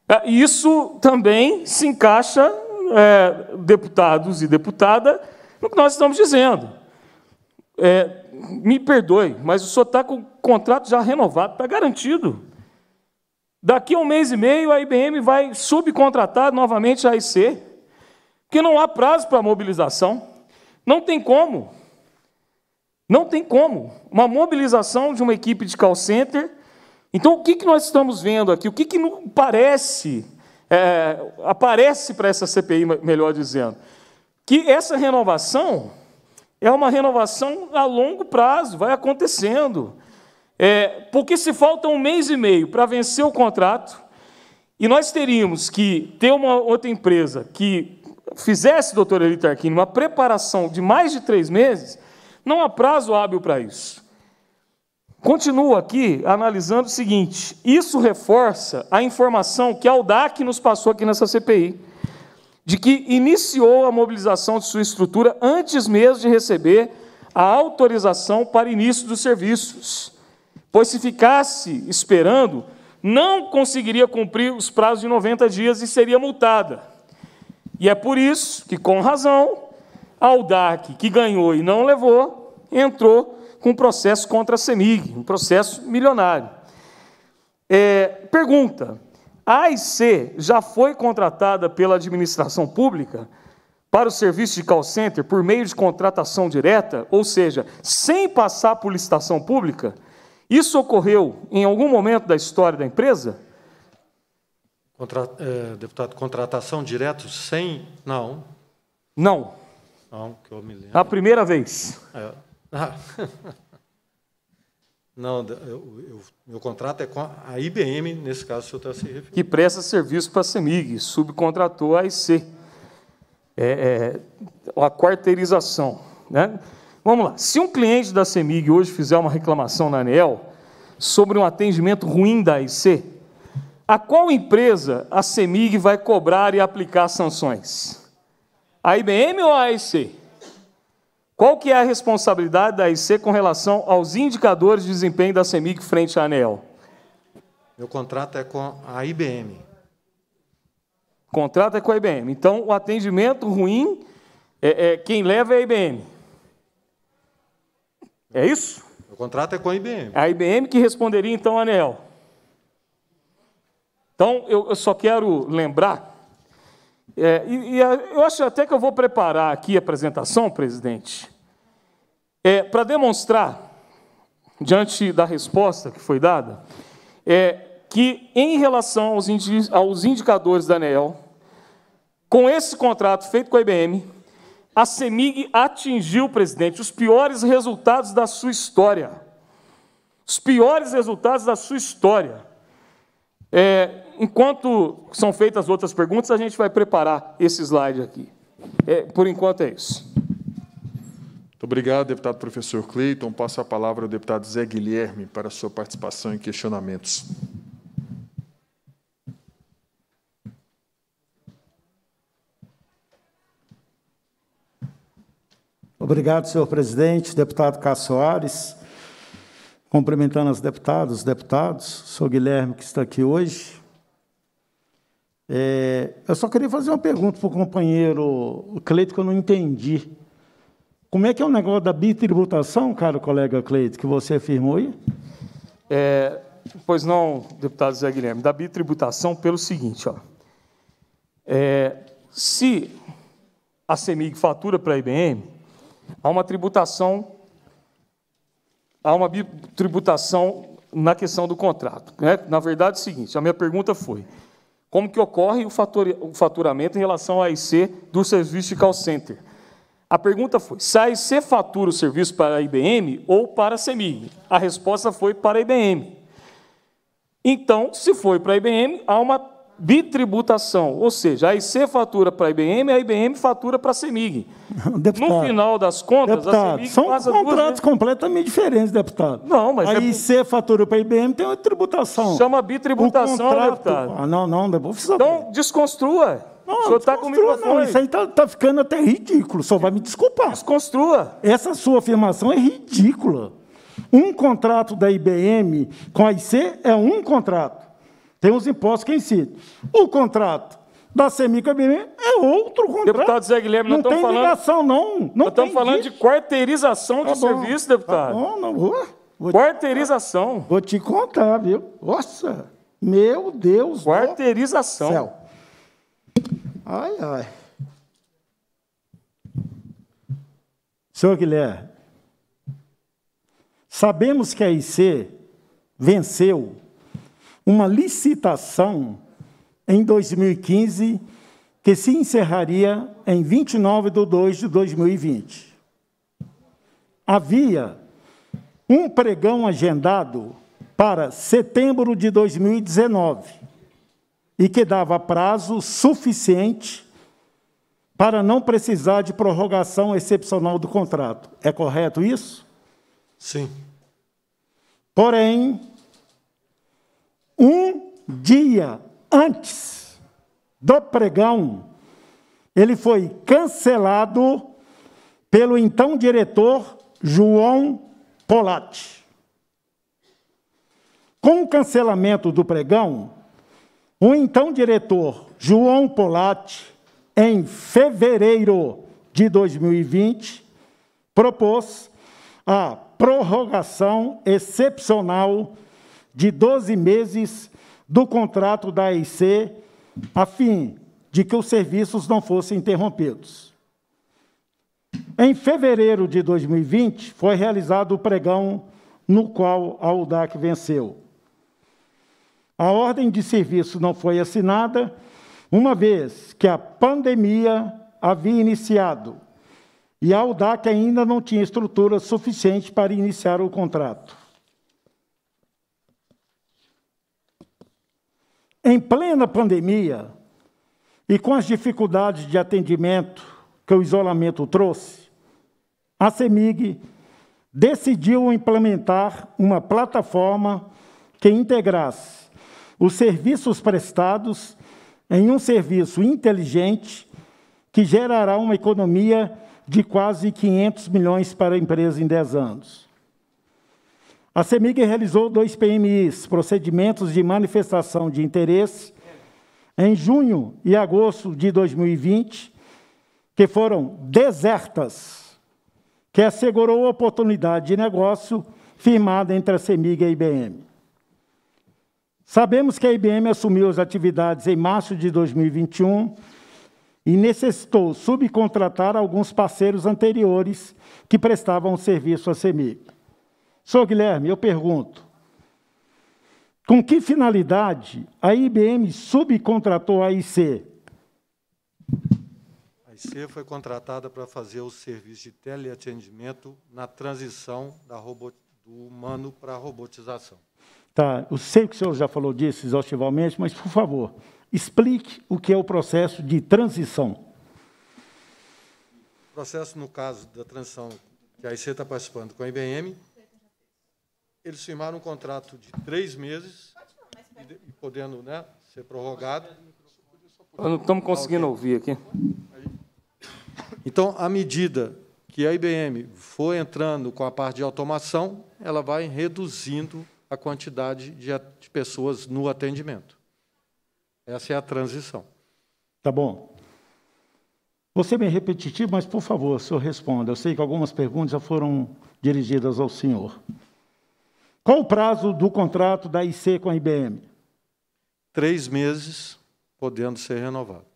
É, isso também se encaixa, é, deputados e deputada, no que nós estamos dizendo. É, me perdoe, mas o senhor está com o contrato já renovado, está garantido. Daqui a um mês e meio, a IBM vai subcontratar novamente a AIC, porque não há prazo para mobilização. Não tem como. Não tem como. Uma mobilização de uma equipe de call center. Então, o que, que nós estamos vendo aqui? O que, que parece, é, aparece para essa CPI, melhor dizendo? Que essa renovação é uma renovação a longo prazo, vai acontecendo. É, porque se falta um mês e meio para vencer o contrato, e nós teríamos que ter uma outra empresa que fizesse, doutor Elito Arquini, uma preparação de mais de três meses, não há prazo hábil para isso. Continuo aqui analisando o seguinte: isso reforça a informação que a UDAC nos passou aqui nessa CPI de que iniciou a mobilização de sua estrutura antes mesmo de receber a autorização para início dos serviços, pois se ficasse esperando, não conseguiria cumprir os prazos de 90 dias e seria multada. E é por isso que, com razão, a UDAC, que ganhou e não levou, entrou com um processo contra a CEMIG, um processo milionário. É, pergunta: a AIC já foi contratada pela administração pública para o serviço de call center por meio de contratação direta, ou seja, sem passar por licitação pública? Isso ocorreu em algum momento da história da empresa? Contra, é, deputado, contratação direta sem. Não. Não. Não, que eu me lembro. A primeira vez. É. Ah. [LAUGHS] Não, eu, eu, meu contrato é com a IBM, nesse caso, o senhor está se referindo. Que presta serviço para a CEMIG, subcontratou a AIC. É, é, a quarteirização. Né? Vamos lá. Se um cliente da CEMIG hoje fizer uma reclamação na ANEL sobre um atendimento ruim da AIC, a qual empresa a CEMIG vai cobrar e aplicar sanções? A IBM ou a AIC? Qual que é a responsabilidade da IC com relação aos indicadores de desempenho da CEMIG frente à ANEL? Meu contrato é com a IBM. O contrato é com a IBM. Então, o atendimento ruim, é, é, quem leva é a IBM. É isso? O contrato é com a IBM. A IBM que responderia, então, a ANEEL. Então, eu, eu só quero lembrar, é, e, e, eu acho até que eu vou preparar aqui a apresentação, presidente, é, para demonstrar, diante da resposta que foi dada, é, que, em relação aos, indi aos indicadores da ANEEL, com esse contrato feito com a IBM, a CEMIG atingiu, presidente, os piores resultados da sua história. Os piores resultados da sua história. É, enquanto são feitas outras perguntas, a gente vai preparar esse slide aqui. É, por enquanto é isso. Muito obrigado, deputado professor Cleiton. Passo a palavra ao deputado Zé Guilherme para a sua participação em questionamentos. Obrigado, senhor presidente, deputado Cássio Soares. Cumprimentando os deputados, os deputados, sou Guilherme, que está aqui hoje. É, eu só queria fazer uma pergunta para o companheiro Cleito, que eu não entendi. Como é que é o negócio da bitributação, caro colega Cleito, que você afirmou aí? É, pois não, deputado Zé Guilherme, da bitributação pelo seguinte, ó. É, se a CEMIG fatura para a IBM, Há uma tributação, há uma tributação na questão do contrato. Né? Na verdade, é o seguinte: a minha pergunta foi: como que ocorre o faturamento em relação à IC do serviço de call center? A pergunta foi: se a IC fatura o serviço para a IBM ou para a CEMIG? A resposta foi para a IBM. Então, se foi para a IBM, há uma bitributação, ou seja, a IC fatura para a IBM, a IBM fatura para a CEMIG. Deputado, no final das contas, deputado, a CEMIG são contratos duas... completamente diferentes, deputado. Não, mas a é... IC fatura para a IBM tem uma tributação. Chama bitributação, contrato... deputado. Ah, não, não, depois Então, desconstrua. Não, o senhor está com Não, isso aí está tá ficando até ridículo, só vai me desculpar. Desconstrua. Essa sua afirmação é ridícula. Um contrato da IBM com a IC é um contrato. Tem os impostos que incidem. O contrato da Semica BM é outro contrato. Deputado Zé Guilherme, não tem falando, ligação, não. não estamos falando de quarteirização tá de bom. serviço, deputado. Tá bom, não vou. vou quarteirização. Te, vou te contar, viu? Nossa, meu Deus. Quarteirização. Céu. Ai, ai. Senhor Guilherme, sabemos que a IC venceu uma licitação em 2015 que se encerraria em 29 de 2 de 2020. Havia um pregão agendado para setembro de 2019 e que dava prazo suficiente para não precisar de prorrogação excepcional do contrato. É correto isso? Sim. Porém, um dia antes do pregão, ele foi cancelado pelo então diretor João Polatti. Com o cancelamento do pregão, o então diretor João Polatti, em fevereiro de 2020, propôs a prorrogação excepcional de 12 meses do contrato da AIC, a fim de que os serviços não fossem interrompidos. Em fevereiro de 2020, foi realizado o pregão no qual a UDAC venceu. A ordem de serviço não foi assinada, uma vez que a pandemia havia iniciado e a UDAC ainda não tinha estrutura suficiente para iniciar o contrato. Em plena pandemia, e com as dificuldades de atendimento que o isolamento trouxe, a CEMIG decidiu implementar uma plataforma que integrasse os serviços prestados em um serviço inteligente que gerará uma economia de quase 500 milhões para a empresa em 10 anos. A CEMIG realizou dois PMIs, procedimentos de manifestação de interesse, em junho e agosto de 2020, que foram desertas, que assegurou oportunidade de negócio firmada entre a CEMIG e a IBM. Sabemos que a IBM assumiu as atividades em março de 2021 e necessitou subcontratar alguns parceiros anteriores que prestavam serviço à CEMIG. Senhor Guilherme, eu pergunto, com que finalidade a IBM subcontratou a IC? A IC foi contratada para fazer o serviço de teleatendimento na transição do humano para a robotização. Tá, eu sei que o senhor já falou disso exaustivamente, mas, por favor, explique o que é o processo de transição. O processo, no caso da transição que a IC está participando com a IBM, eles firmaram um contrato de três meses, e, podendo né, ser prorrogado. Não estamos conseguindo ouvir aqui. Então, à medida que a IBM for entrando com a parte de automação, ela vai reduzindo a quantidade de, de pessoas no atendimento. Essa é a transição. Tá bom. Você é bem repetitivo, mas, por favor, o senhor responda. Eu sei que algumas perguntas já foram dirigidas ao senhor. Qual o prazo do contrato da IC com a IBM? Três meses, podendo ser renovado.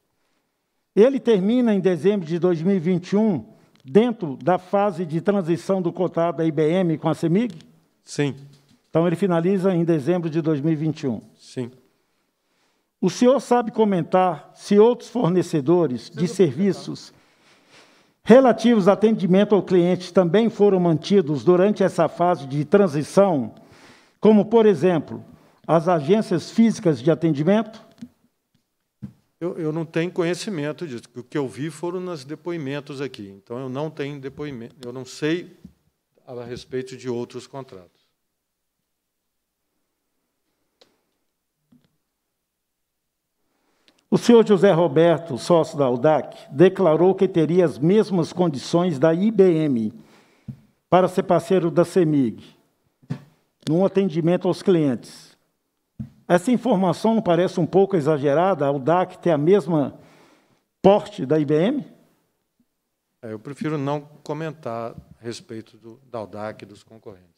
Ele termina em dezembro de 2021, dentro da fase de transição do contrato da IBM com a CEMIG? Sim. Então, ele finaliza em dezembro de 2021. Sim. O senhor sabe comentar se outros fornecedores de serviços relativos a atendimento ao cliente também foram mantidos durante essa fase de transição, como, por exemplo, as agências físicas de atendimento? Eu, eu, não tenho conhecimento disso. O que eu vi foram nos depoimentos aqui. Então, eu não tenho depoimento, eu não sei a respeito de outros contratos. O senhor José Roberto, sócio da UDAC, declarou que teria as mesmas condições da IBM para ser parceiro da CEMIG, no atendimento aos clientes. Essa informação não parece um pouco exagerada? A UDAC ter a mesma porte da IBM? É, eu prefiro não comentar a respeito do, da UDAC e dos concorrentes.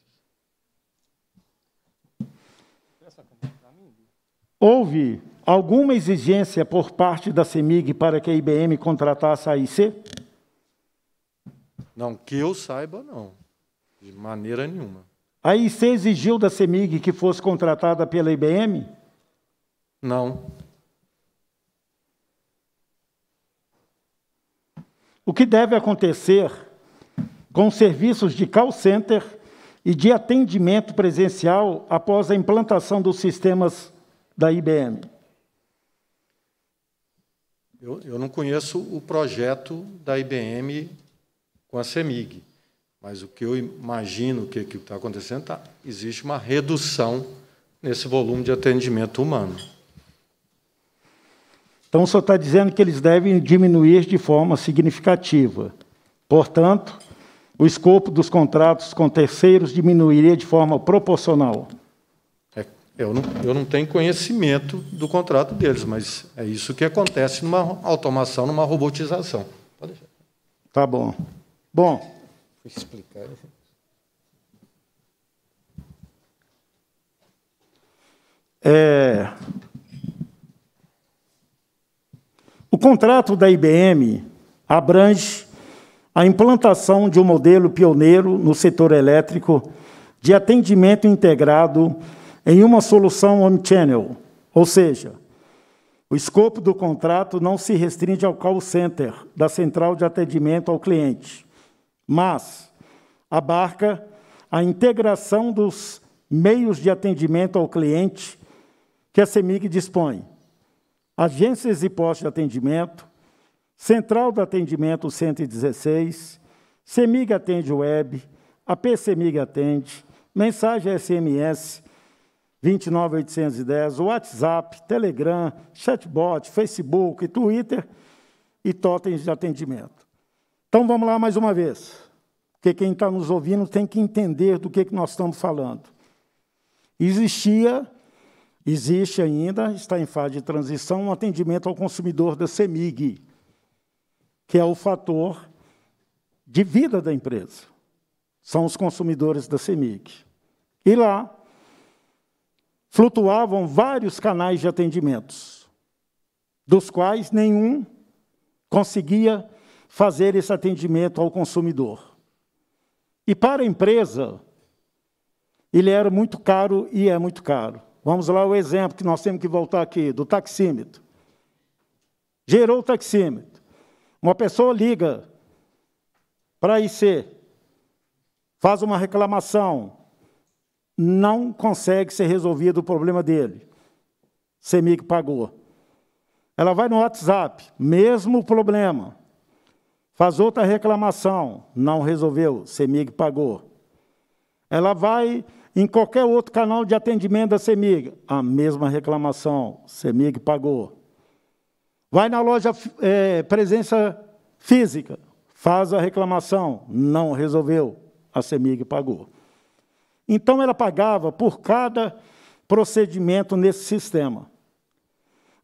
Houve alguma exigência por parte da CEMIG para que a IBM contratasse a IC? Não, que eu saiba, não. De maneira nenhuma. A IC exigiu da CEMIG que fosse contratada pela IBM? Não. O que deve acontecer com serviços de call center e de atendimento presencial após a implantação dos sistemas da IBM? Eu, eu não conheço o projeto da IBM com a CEMIG, mas o que eu imagino que está acontecendo, tá, existe uma redução nesse volume de atendimento humano. Então, o senhor está dizendo que eles devem diminuir de forma significativa. Portanto, o escopo dos contratos com terceiros diminuiria de forma proporcional. Eu não, eu não tenho conhecimento do contrato deles, mas é isso que acontece numa automação, numa robotização. Pode deixar. Tá bom. Bom. Vou explicar. É, o contrato da IBM abrange a implantação de um modelo pioneiro no setor elétrico de atendimento integrado em uma solução omnichannel, ou seja, o escopo do contrato não se restringe ao call center da central de atendimento ao cliente, mas abarca a integração dos meios de atendimento ao cliente que a CEMIG dispõe. Agências e postos de atendimento, Central de Atendimento 116, CEMIG Atende Web, a PCMIG Atende, mensagem SMS, 29810, WhatsApp, Telegram, chatbot, Facebook, Twitter e totens de atendimento. Então vamos lá mais uma vez, porque quem está nos ouvindo tem que entender do que, que nós estamos falando. Existia, existe ainda, está em fase de transição, um atendimento ao consumidor da CEMIG, que é o fator de vida da empresa. São os consumidores da CEMIG. E lá flutuavam vários canais de atendimentos, dos quais nenhum conseguia fazer esse atendimento ao consumidor. E para a empresa, ele era muito caro e é muito caro. Vamos lá o exemplo que nós temos que voltar aqui, do taxímetro. Gerou o taxímetro. Uma pessoa liga para a IC, faz uma reclamação, não consegue ser resolvido o problema dele. CEMIG pagou. Ela vai no WhatsApp, mesmo problema. Faz outra reclamação, não resolveu, CEMIG pagou. Ela vai em qualquer outro canal de atendimento da CEMIG, a mesma reclamação, CEMIG pagou. Vai na loja é, presença física, faz a reclamação, não resolveu, a CEMIG pagou. Então, ela pagava por cada procedimento nesse sistema.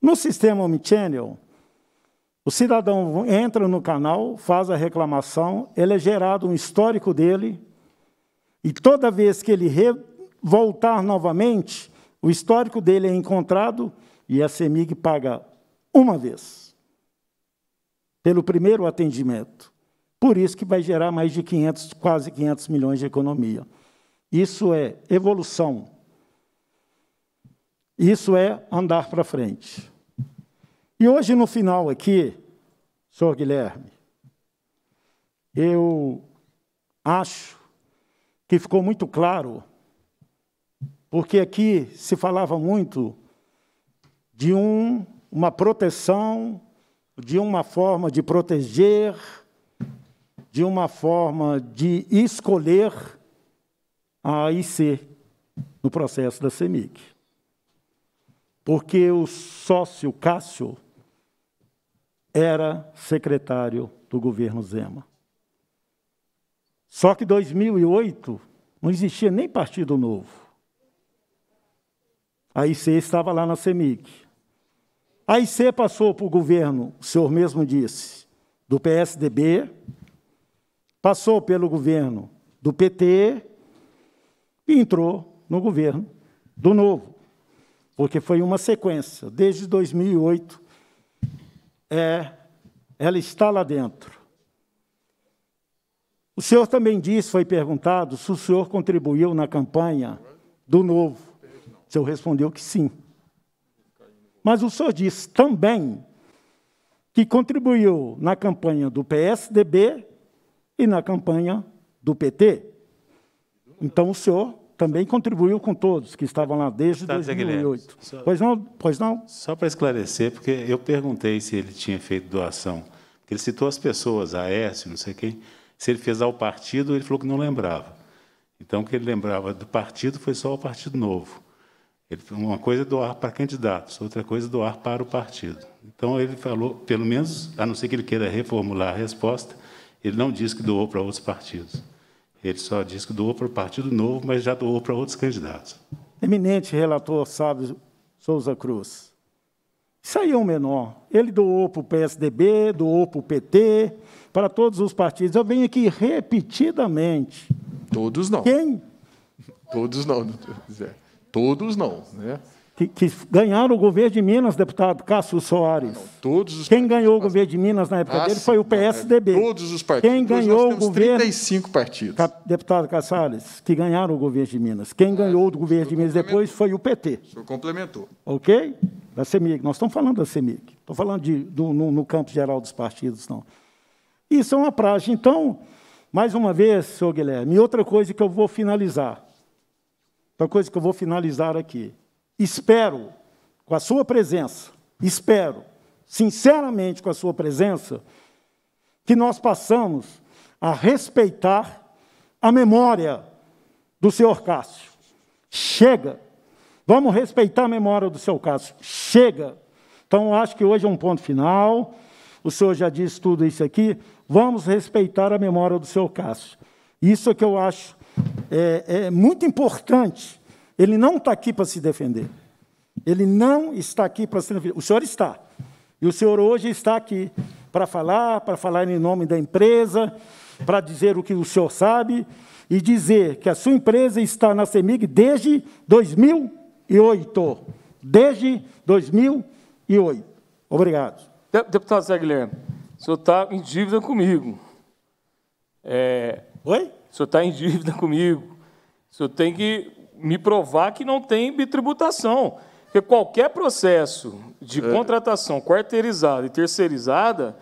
No sistema Omnichannel, o cidadão entra no canal, faz a reclamação, ele é gerado um histórico dele, e toda vez que ele voltar novamente, o histórico dele é encontrado e a CEMIG paga uma vez pelo primeiro atendimento. Por isso que vai gerar mais de 500, quase 500 milhões de economia. Isso é evolução. Isso é andar para frente. E hoje, no final aqui, senhor Guilherme, eu acho que ficou muito claro, porque aqui se falava muito de um, uma proteção, de uma forma de proteger, de uma forma de escolher a AIC no processo da CEMIG. Porque o sócio Cássio era secretário do governo Zema. Só que em 2008 não existia nem Partido Novo. A IC estava lá na CEMIG. A IC passou para o governo, o senhor mesmo disse, do PSDB, passou pelo governo do PT e entrou no governo do Novo, porque foi uma sequência. Desde 2008, é, ela está lá dentro. O senhor também disse, foi perguntado, se o senhor contribuiu na campanha do Novo. O senhor respondeu que sim. Mas o senhor disse também que contribuiu na campanha do PSDB e na campanha do PT. Então o senhor também contribuiu com todos que estavam lá desde 2008. Só, pois não? Pois não? Só para esclarecer, porque eu perguntei se ele tinha feito doação. Ele citou as pessoas, a Aécio, não sei quem. Se ele fez ao partido, ele falou que não lembrava. Então, o que ele lembrava do partido foi só o Partido Novo. Ele, uma coisa é doar para candidatos, outra coisa é doar para o partido. Então, ele falou, pelo menos, a não ser que ele queira reformular a resposta, ele não disse que doou para outros partidos. Ele só disse que doou para o Partido Novo, mas já doou para outros candidatos. Eminente relator Sábio Souza Cruz. Isso aí é um menor. Ele doou para o PSDB, doou para o PT, para todos os partidos. Eu venho aqui repetidamente. Todos não. Quem? Todos não. Todos não. Né? Que, que, ganharam o governo de Minas, deputado Cássio Soares. Não, todos os Quem ganhou o governo de Minas na época ah, dele foi o PSDB. É, todos os partidos. Quem ganhou o governo. 35 partidos. Deputado Cassales, que ganharam o governo de Minas. Quem ah, ganhou o governo de Minas depois foi o PT. O senhor complementou. Ok? Da CEMIG. Nós estamos falando da CEMIG. Estou falando de, do, no, no campo geral dos partidos, não. Isso é uma praxe. Então, mais uma vez, senhor Guilherme, outra coisa que eu vou finalizar. Outra coisa que eu vou finalizar aqui. Espero, com a sua presença, espero, sinceramente com a sua presença, que nós passamos a respeitar a memória do senhor Cássio. Chega. Vamos respeitar a memória do seu Cássio. Chega. Então, acho que hoje é um ponto final. O senhor já disse tudo isso aqui vamos respeitar a memória do seu Cássio. Isso é que eu acho é, é muito importante. Ele não está aqui para se defender. Ele não está aqui para se defender. O senhor está. E o senhor hoje está aqui para falar, para falar em nome da empresa, para dizer o que o senhor sabe. e dizer que a sua empresa está na CEMIG desde 2008. Desde 2008. Obrigado. Deputado Zé Guilherme, o senhor está em dívida comigo. É, Oi? O senhor está em dívida comigo. O senhor tem que me provar que não tem bitributação. Porque qualquer processo de é. contratação quarteirizada e terceirizada,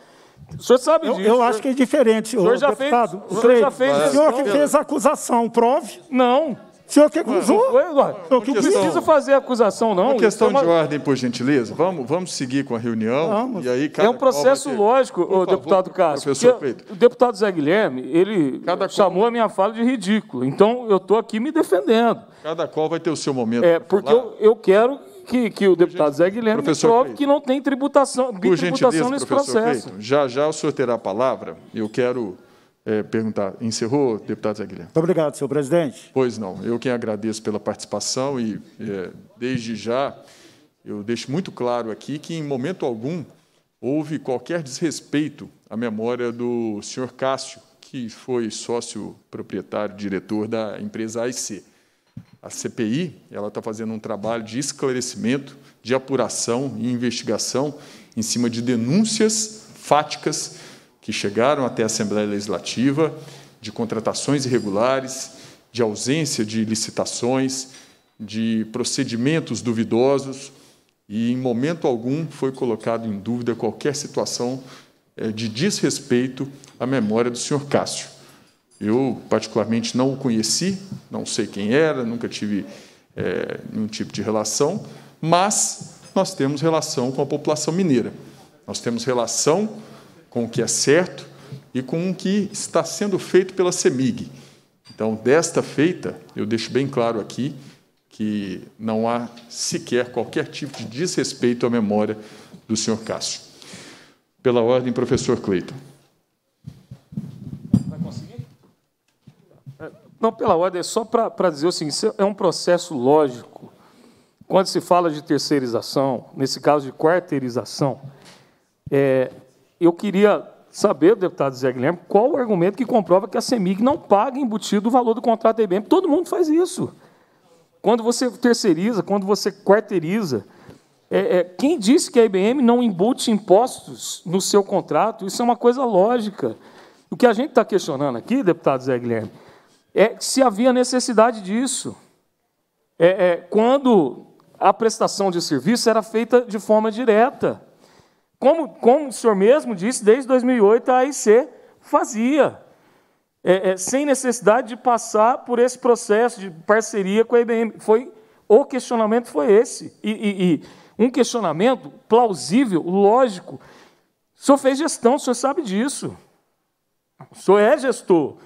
o senhor sabe eu, disso. Eu acho que é diferente, senhor, o senhor já deputado. Fez, o senhor já fez o senhor que fez a acusação, prove. Não. O senhor que acusou? Não, que precisa fazer acusação, não. Uma questão é uma... de ordem, por gentileza. Vamos, vamos seguir com a reunião. Vamos. E aí, é um processo ter... lógico, o deputado Cássio. O deputado Zé Guilherme, ele cada chamou qual... a minha fala de ridículo. Então, eu estou aqui me defendendo. Cada qual vai ter o seu momento. É, porque eu, eu quero que, que o deputado Zé Guilherme professor prove Cleiton. que não tem tributação, bitributação nesse processo. Cleiton, já já o senhor terá a palavra. Eu quero é, perguntar. Encerrou, deputado Zé Guilherme? Muito obrigado, senhor presidente. Pois não. Eu quem agradeço pela participação e, é, desde já, eu deixo muito claro aqui que, em momento algum, houve qualquer desrespeito à memória do senhor Cássio, que foi sócio proprietário, diretor da empresa AIC. A CPI ela está fazendo um trabalho de esclarecimento, de apuração e investigação em cima de denúncias fáticas que chegaram até a Assembleia Legislativa de contratações irregulares, de ausência de licitações, de procedimentos duvidosos, e em momento algum foi colocado em dúvida qualquer situação eh, de desrespeito à memória do senhor Cássio. Eu, particularmente, não o conheci, não sei quem era, nunca tive é, nenhum tipo de relação, mas nós temos relação com a população mineira. Nós temos relação com o que é certo e com o que está sendo feito pela CEMIG. Então, desta feita, eu deixo bem claro aqui que não há sequer qualquer tipo de desrespeito à memória do senhor Cássio. Pela ordem, professor Cleiton. Vai conseguir? Não, pela ordem, é só para dizer o seguinte: é um processo lógico. Quando se fala de terceirização, nesse caso de quarteirização, é, eu queria saber, deputado Zé Guilherme, qual o argumento que comprova que a CEMIG não paga embutido o valor do contrato da IBM. Todo mundo faz isso. Quando você terceiriza, quando você quarteiriza, é, é, quem disse que a IBM não embute impostos no seu contrato? Isso é uma coisa lógica. O que a gente está questionando aqui, deputado Zé Guilherme, é se havia necessidade disso. É, é, quando a prestação de serviço era feita de forma direta. Como, como o senhor mesmo disse, desde 2008 a AIC fazia, é, é, sem necessidade de passar por esse processo de parceria com a IBM. Foi, o questionamento foi esse. E, e, e um questionamento plausível, lógico. O senhor fez gestão, o senhor sabe disso. O senhor é gestor.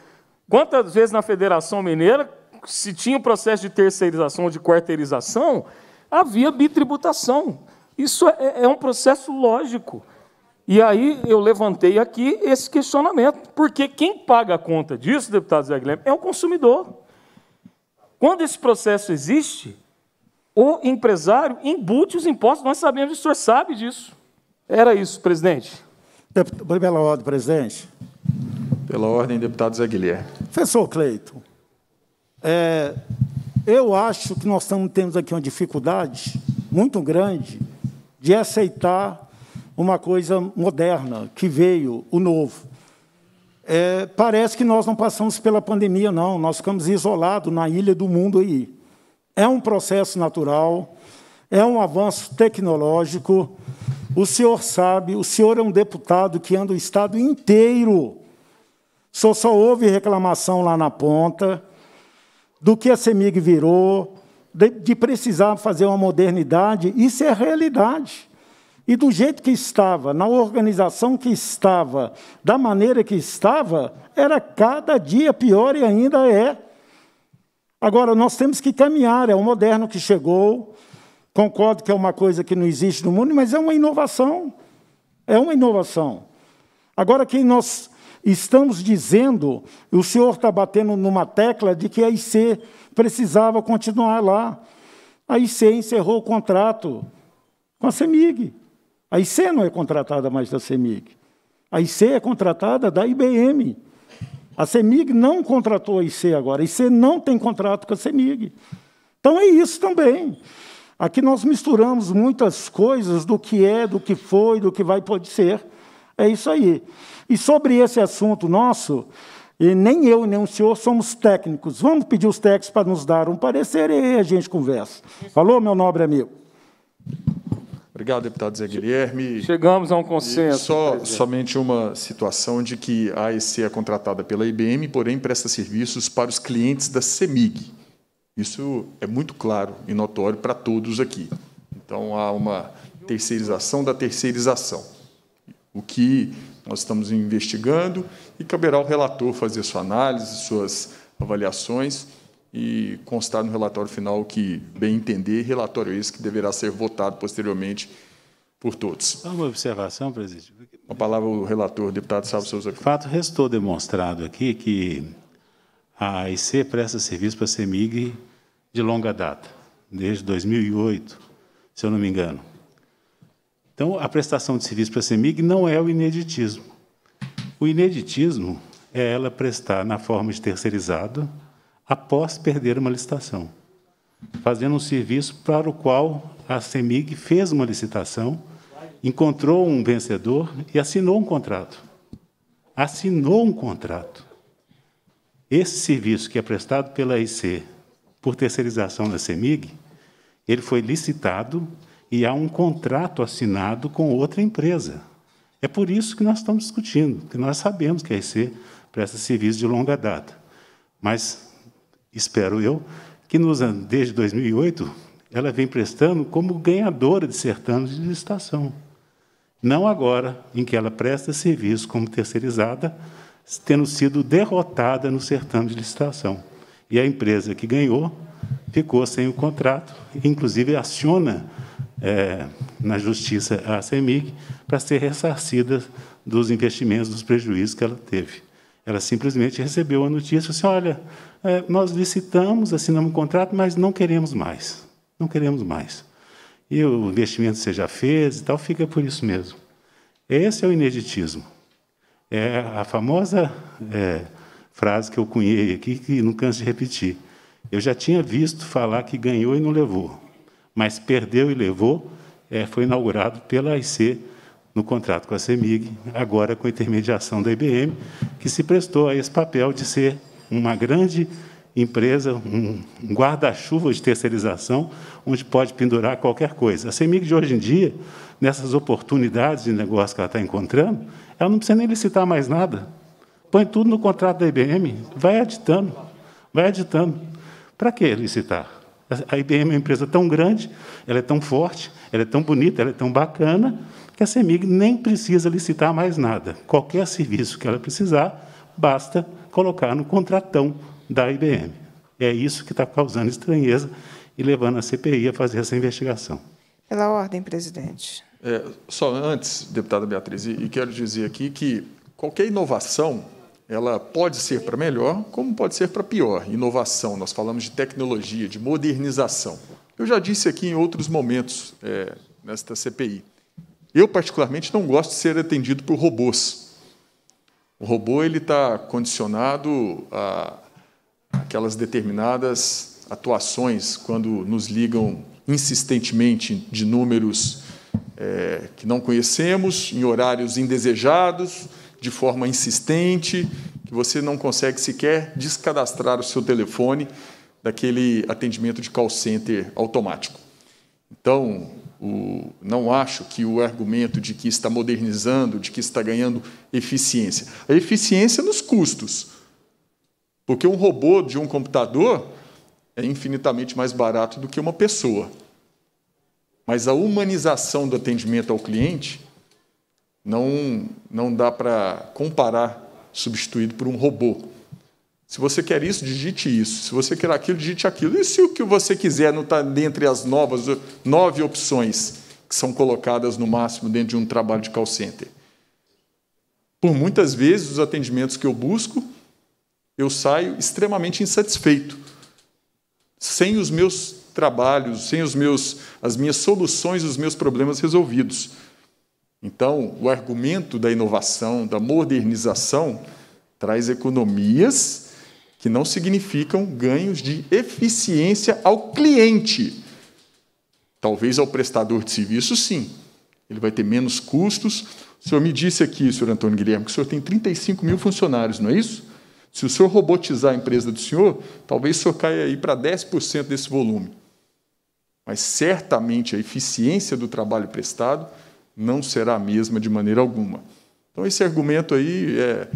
Quantas vezes na Federação Mineira, se tinha um processo de terceirização ou de quarteirização, havia bitributação. Isso é, é um processo lógico. E aí eu levantei aqui esse questionamento, porque quem paga a conta disso, deputado Zé Guilherme, é o consumidor. Quando esse processo existe, o empresário embute os impostos, nós sabemos, o senhor sabe disso. Era isso, presidente. Pela ordem, presidente. Pela ordem, deputado Zé Guilherme. Professor Cleiton, é, eu acho que nós estamos, temos aqui uma dificuldade muito grande de aceitar uma coisa moderna, que veio, o novo. É, parece que nós não passamos pela pandemia, não. Nós ficamos isolados na ilha do mundo aí. É um processo natural, é um avanço tecnológico. O senhor sabe, o senhor é um deputado que anda o Estado inteiro. Só, só houve reclamação lá na ponta do que a CEMIG virou, de, precisar fazer uma modernidade, isso é realidade. E do jeito que estava, na organização que estava, da maneira que estava, era cada dia pior e ainda é. Agora, nós temos que caminhar, é o moderno que chegou. Concordo que é uma coisa que não existe no mundo, mas é uma inovação. É uma inovação. Agora, que nós estamos dizendo, o senhor está batendo numa tecla de que a IC precisava continuar lá. A IC encerrou o contrato com a CEMIG. A IC não é contratada mais da CEMIG. A IC é contratada da IBM. A CEMIG não contratou a IC agora. A IC não tem contrato com a CEMIG. Então é isso também. Aqui nós misturamos muitas coisas do que é, do que foi, do que vai pode ser. É isso aí. E sobre esse assunto nosso, e nem eu nem o senhor somos técnicos. Vamos pedir os técnicos para nos dar um parecer e aí a gente conversa. Falou, meu nobre amigo? Obrigado, deputado Zé Guilherme. Chegamos a um consenso. E só, somente uma situação de que a AEC é contratada pela IBM, porém presta serviços para os clientes da CEMIG. Isso é muito claro e notório para todos aqui. Então, há uma terceirização da terceirização, o que nós estamos investigando e caberá ao relator fazer sua análise, suas avaliações e constar no relatório final que bem entender, relatório esse que deverá ser votado posteriormente por todos. Uma observação, presidente. A palavra o relator, deputado Salvo Souza. De fato, restou demonstrado aqui que a AIC presta serviço para a CEMIG de longa data, desde 2008, se eu não me engano. Então, a prestação de serviço para a CEMIG não é o ineditismo. O ineditismo é ela prestar na forma de terceirizado após perder uma licitação, fazendo um serviço para o qual a CEMIG fez uma licitação, encontrou um vencedor e assinou um contrato. Assinou um contrato. Esse serviço que é prestado pela IC por terceirização da CEMIG, ele foi licitado e há um contrato assinado com outra empresa. É por isso que nós estamos discutindo, que nós sabemos que a IC presta serviço de longa data. Mas espero eu, que nos, desde 2008 ela vem prestando como ganhadora de certames de licitação. Não agora, em que ela presta serviço como terceirizada, tendo sido derrotada no certame de licitação. E a empresa que ganhou ficou sem o contrato, inclusive aciona é, na justiça a CEMIG para ser ressarcida dos investimentos, dos prejuízos que ela teve. Ela simplesmente recebeu a notícia assim: olha, é, nós licitamos, assinamos um contrato, mas não queremos mais. Não queremos mais. E o investimento você já fez e tal, fica por isso mesmo. Esse é o ineditismo. É a famosa é, frase que eu cunhei aqui, que não canso de repetir. Eu já tinha visto falar que ganhou e não levou, mas perdeu e levou, é, foi inaugurado pela AIC no contrato com a CEMIG, agora com a intermediação da IBM, que se prestou a esse papel de ser uma grande empresa, um guarda-chuva de terceirização, onde pode pendurar qualquer coisa. A CEMIG de hoje em dia, nessas oportunidades de negócio que ela está encontrando, ela não precisa nem licitar mais nada. Põe tudo no contrato da IBM, vai editando, vai editando. Para que licitar? A IBM é uma empresa tão grande, ela é tão forte, ela é tão bonita, ela é tão bacana, que a CEMIG nem precisa licitar mais nada. Qualquer serviço que ela precisar, basta colocar no contratão da IBM. É isso que está causando estranheza e levando a CPI a fazer essa investigação. Pela ordem, presidente. É, só antes, deputada Beatriz, e quero dizer aqui que qualquer inovação ela pode ser para melhor, como pode ser para pior. Inovação, nós falamos de tecnologia, de modernização. Eu já disse aqui em outros momentos é, nesta CPI. Eu, particularmente, não gosto de ser atendido por robôs. O robô ele está condicionado a aquelas determinadas atuações quando nos ligam insistentemente de números é, que não conhecemos, em horários indesejados, de forma insistente, que você não consegue sequer descadastrar o seu telefone daquele atendimento de call center automático. Então, o, não acho que o argumento de que está modernizando, de que está ganhando eficiência. A eficiência nos custos. Porque um robô de um computador é infinitamente mais barato do que uma pessoa. Mas a humanização do atendimento ao cliente não, não dá para comparar substituído por um robô. Se você quer isso, digite isso. Se você quer aquilo, digite aquilo. E se o que você quiser não está dentre as novas nove opções que são colocadas no máximo dentro de um trabalho de call center? Por muitas vezes, os atendimentos que eu busco, eu saio extremamente insatisfeito, sem os meus trabalhos, sem os meus, as minhas soluções, os meus problemas resolvidos. Então, o argumento da inovação, da modernização, traz economias que não significam ganhos de eficiência ao cliente. Talvez ao prestador de serviço, sim. Ele vai ter menos custos. O senhor me disse aqui, senhor Antônio Guilherme, que o senhor tem 35 mil funcionários, não é isso? Se o senhor robotizar a empresa do senhor, talvez o senhor caia aí para 10% desse volume. Mas certamente a eficiência do trabalho prestado não será a mesma de maneira alguma. Então, esse argumento aí é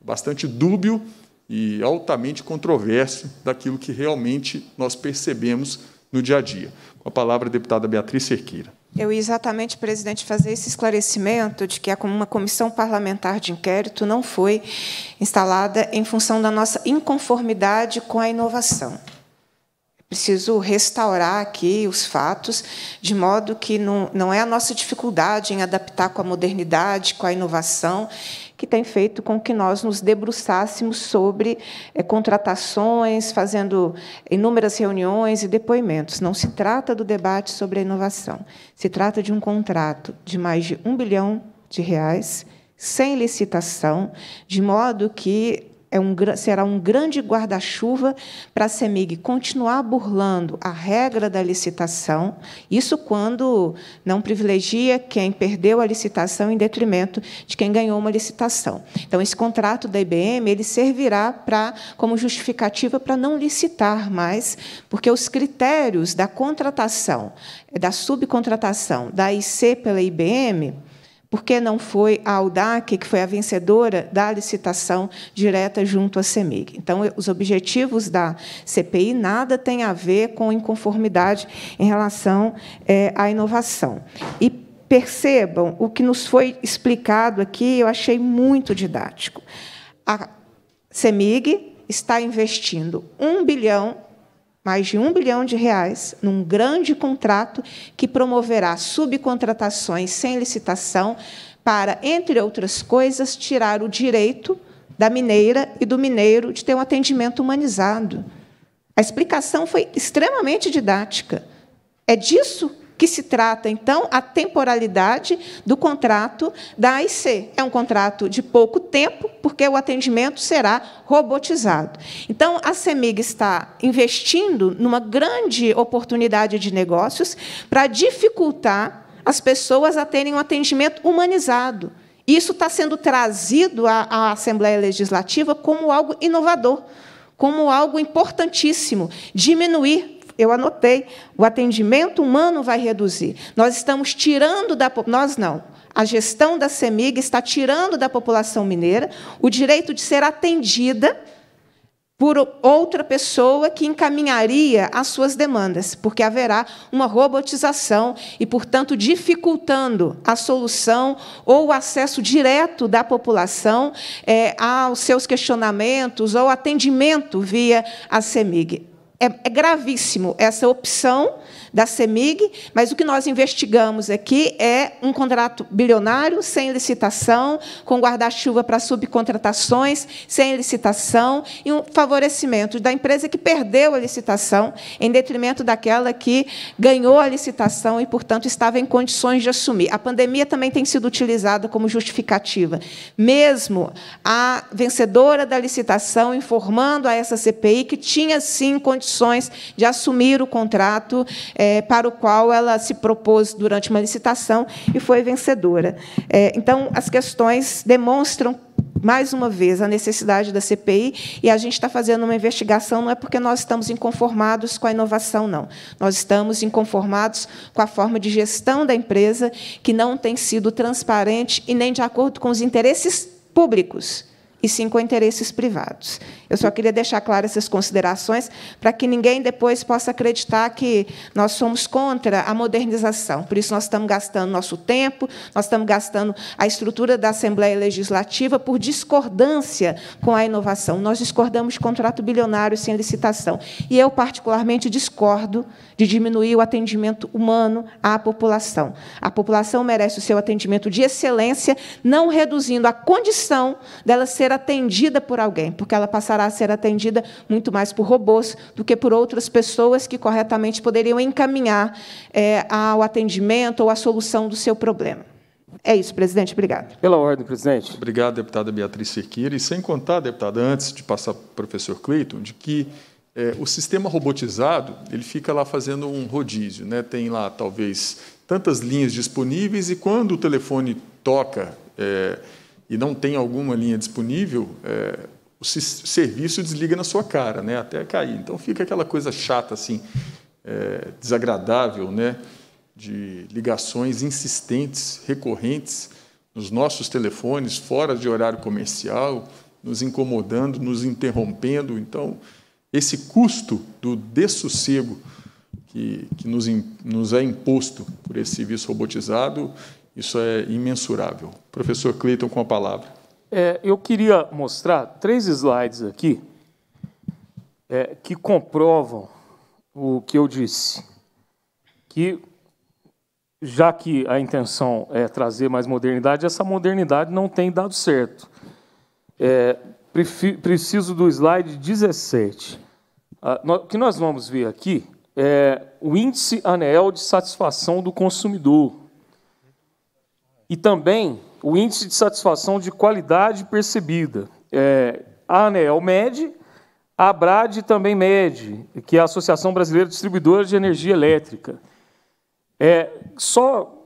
bastante dúbio e altamente controverso daquilo que realmente nós percebemos no dia a dia. Com a palavra, a deputada Beatriz Cerqueira. Eu ia exatamente, presidente, fazer esse esclarecimento de que uma comissão parlamentar de inquérito não foi instalada em função da nossa inconformidade com a inovação. Preciso restaurar aqui os fatos, de modo que não, não é a nossa dificuldade em adaptar com a modernidade, com a inovação, que tem feito com que nós nos debruçássemos sobre é, contratações, fazendo inúmeras reuniões e depoimentos. Não se trata do debate sobre a inovação, se trata de um contrato de mais de um bilhão de reais, sem licitação, de modo que é um, será um grande guarda-chuva para a CEMIG continuar burlando a regra da licitação, isso quando não privilegia quem perdeu a licitação em detrimento de quem ganhou uma licitação. Então, esse contrato da IBM ele servirá para, como justificativa para não licitar mais, porque os critérios da contratação, da subcontratação da IC pela IBM, porque não foi a Audac que foi a vencedora da licitação direta junto à CEMIG. Então, os objetivos da CPI nada têm a ver com inconformidade em relação é, à inovação. E percebam, o que nos foi explicado aqui, eu achei muito didático. A CEMIG está investindo um bilhão mais de um bilhão de reais num grande contrato que promoverá subcontratações sem licitação para, entre outras coisas, tirar o direito da mineira e do mineiro de ter um atendimento humanizado. A explicação foi extremamente didática. É disso que se trata, então, a temporalidade do contrato da AIC. É um contrato de pouco tempo, porque o atendimento será robotizado. Então, a CEMIG está investindo numa grande oportunidade de negócios para dificultar as pessoas a terem um atendimento humanizado. Isso está sendo trazido à, Assembleia Legislativa como algo inovador, como algo importantíssimo, diminuir eu anotei, o atendimento humano vai reduzir. Nós estamos tirando da nós não. A gestão da CEMIG está tirando da população mineira o direito de ser atendida por outra pessoa que encaminharia as suas demandas, porque haverá uma robotização e, portanto, dificultando a solução ou o acesso direto da população é, aos seus questionamentos ou atendimento via a CEMIG é, é gravíssimo essa opção da CEMIG, mas o que nós investigamos aqui é um contrato bilionário, sem licitação, com guarda-chuva para subcontratações, sem licitação, e um favorecimento da empresa que perdeu a licitação, em detrimento daquela que ganhou a licitação e, portanto, estava em condições de assumir. A pandemia também tem sido utilizada como justificativa. Mesmo a vencedora da licitação informando a essa CPI que tinha, sim, condições de assumir o contrato é, para o qual ela se propôs durante uma licitação e foi vencedora. É, então, as questões demonstram mais uma vez, a necessidade da CPI, e a gente está fazendo uma investigação, não é porque nós estamos inconformados com a inovação, não. Nós estamos inconformados com a forma de gestão da empresa, que não tem sido transparente e nem de acordo com os interesses públicos e sim com interesses privados. Eu só queria deixar claras essas considerações para que ninguém depois possa acreditar que nós somos contra a modernização. Por isso, nós estamos gastando nosso tempo, nós estamos gastando a estrutura da Assembleia Legislativa por discordância com a inovação. Nós discordamos de contrato bilionário sem licitação. E eu, particularmente, discordo de diminuir o atendimento humano à população. A população merece o seu atendimento de excelência, não reduzindo a condição dela ser atendida por alguém, porque ela passará a ser atendida muito mais por robôs do que por outras pessoas que corretamente poderiam encaminhar é, ao atendimento ou à solução do seu problema. É isso, presidente. Obrigado. Pela ordem, presidente. Obrigado, deputada Beatriz Cerqueira. E sem contar, deputada, antes de passar para o professor Cleiton, de que é, o sistema robotizado ele fica lá fazendo um rodízio. Né? Tem lá, talvez, tantas linhas disponíveis e quando o telefone toca é, e não tem alguma linha disponível, é, o serviço desliga na sua cara, né? até cair. Então fica aquela coisa chata, assim, é, desagradável, né? de ligações insistentes, recorrentes, nos nossos telefones, fora de horário comercial, nos incomodando, nos interrompendo. Então, esse custo do dessossego que, que nos, nos é imposto por esse serviço robotizado, isso é imensurável. Professor Cleiton, com a palavra. É, eu queria mostrar três slides aqui é, que comprovam o que eu disse, que já que a intenção é trazer mais modernidade, essa modernidade não tem dado certo. É, preciso do slide 17. Ah, o que nós vamos ver aqui é o índice ANEEL de satisfação do consumidor. E também o índice de satisfação de qualidade percebida. É, a ANEEL mede, a ABRAD também mede, que é a Associação Brasileira de Distribuidora de Energia Elétrica. É, só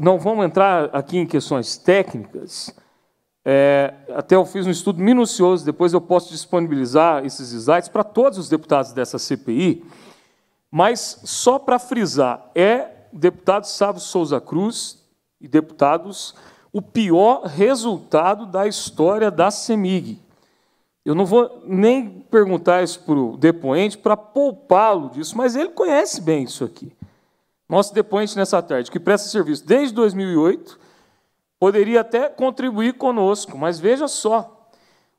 não vamos entrar aqui em questões técnicas. É, até eu fiz um estudo minucioso, depois eu posso disponibilizar esses slides para todos os deputados dessa CPI. Mas só para frisar, é deputado Sábio Souza Cruz e deputados o pior resultado da história da CEMIG. Eu não vou nem perguntar isso para o depoente para poupá-lo disso, mas ele conhece bem isso aqui. Nosso depoente nessa tarde, que presta serviço desde 2008, poderia até contribuir conosco, mas veja só,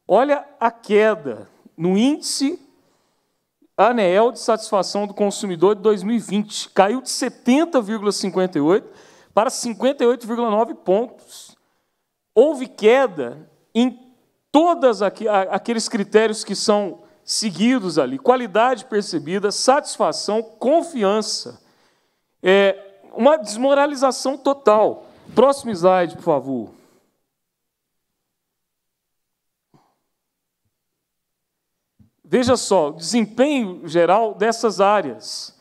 olha a queda no índice ANEEL de satisfação do consumidor de 2020, caiu de 70,58 para 58,9 pontos. Houve queda em todos aqueles critérios que são seguidos ali: qualidade percebida, satisfação, confiança. É uma desmoralização total. Próximo slide, por favor. Veja só, desempenho geral dessas áreas.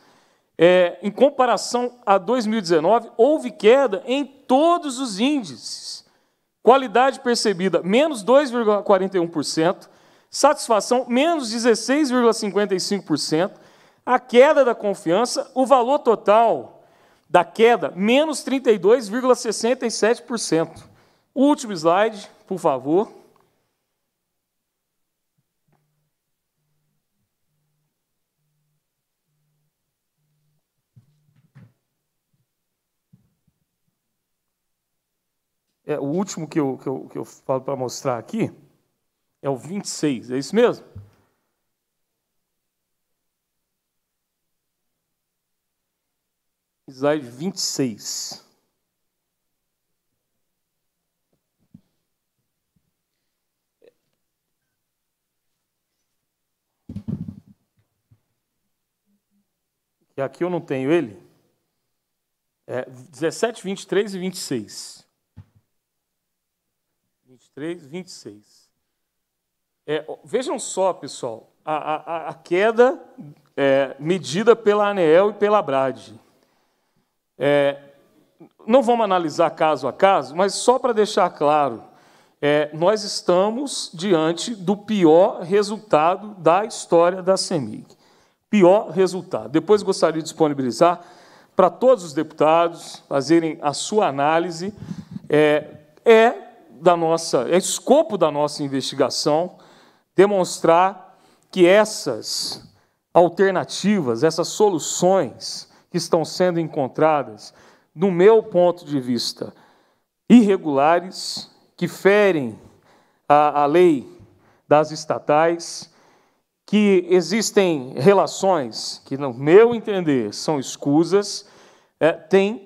É, em comparação a 2019, houve queda em todos os índices. Qualidade percebida, menos 2,41%. Satisfação, menos 16,55% a queda da confiança, o valor total da queda, menos 32,67%. Último slide, por favor. É, o último que eu, que eu, que eu falo para mostrar aqui é o 26, é isso mesmo? slide 26. Que aqui eu não tenho ele. É 17, 23 e 26. 23, 26. É, vejam só, pessoal, a, a, a queda é, medida pela ANEEL e pela BRAD. É, não vamos analisar caso a caso, mas só para deixar claro, é, nós estamos diante do pior resultado da história da CEMIG. Pior resultado. Depois gostaria de disponibilizar para todos os deputados fazerem a sua análise. É, é da nossa, é escopo da nossa investigação demonstrar que essas alternativas, essas soluções, que estão sendo encontradas, no meu ponto de vista, irregulares, que ferem a, a lei das estatais, que existem relações que, no meu entender, são escusas, é,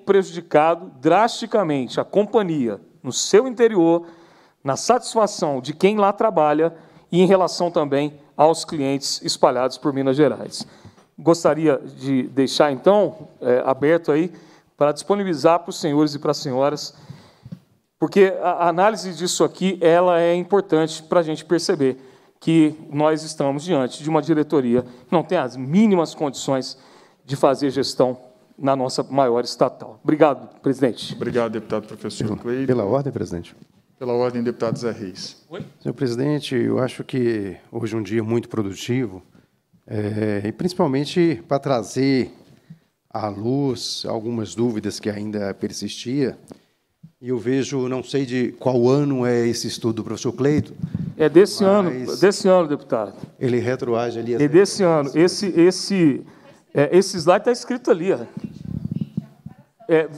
prejudicado drasticamente a companhia no seu interior, na satisfação de quem lá trabalha e em relação também aos clientes espalhados por Minas Gerais. Gostaria de deixar, então, é, aberto aí para disponibilizar para os senhores e para as senhoras Porque a análise disso aqui ela é importante para a gente perceber que nós estamos diante de uma diretoria que não tem as mínimas condições de fazer gestão na nossa maior estatal. Obrigado, presidente. Obrigado, deputado professor Cleide. Pela ordem, presidente. Pela ordem, deputado Zé Reis. Oi? Senhor presidente, eu acho que hoje é um dia muito produtivo, é, e principalmente para trazer à luz algumas dúvidas que ainda persistia. E eu vejo, não sei de qual ano é esse estudo do professor Cleito. É desse ano, desse ano, deputado. Ele retroage ali. É desse ano. Esse, esse, é, esse slide está escrito ali. Ó. É,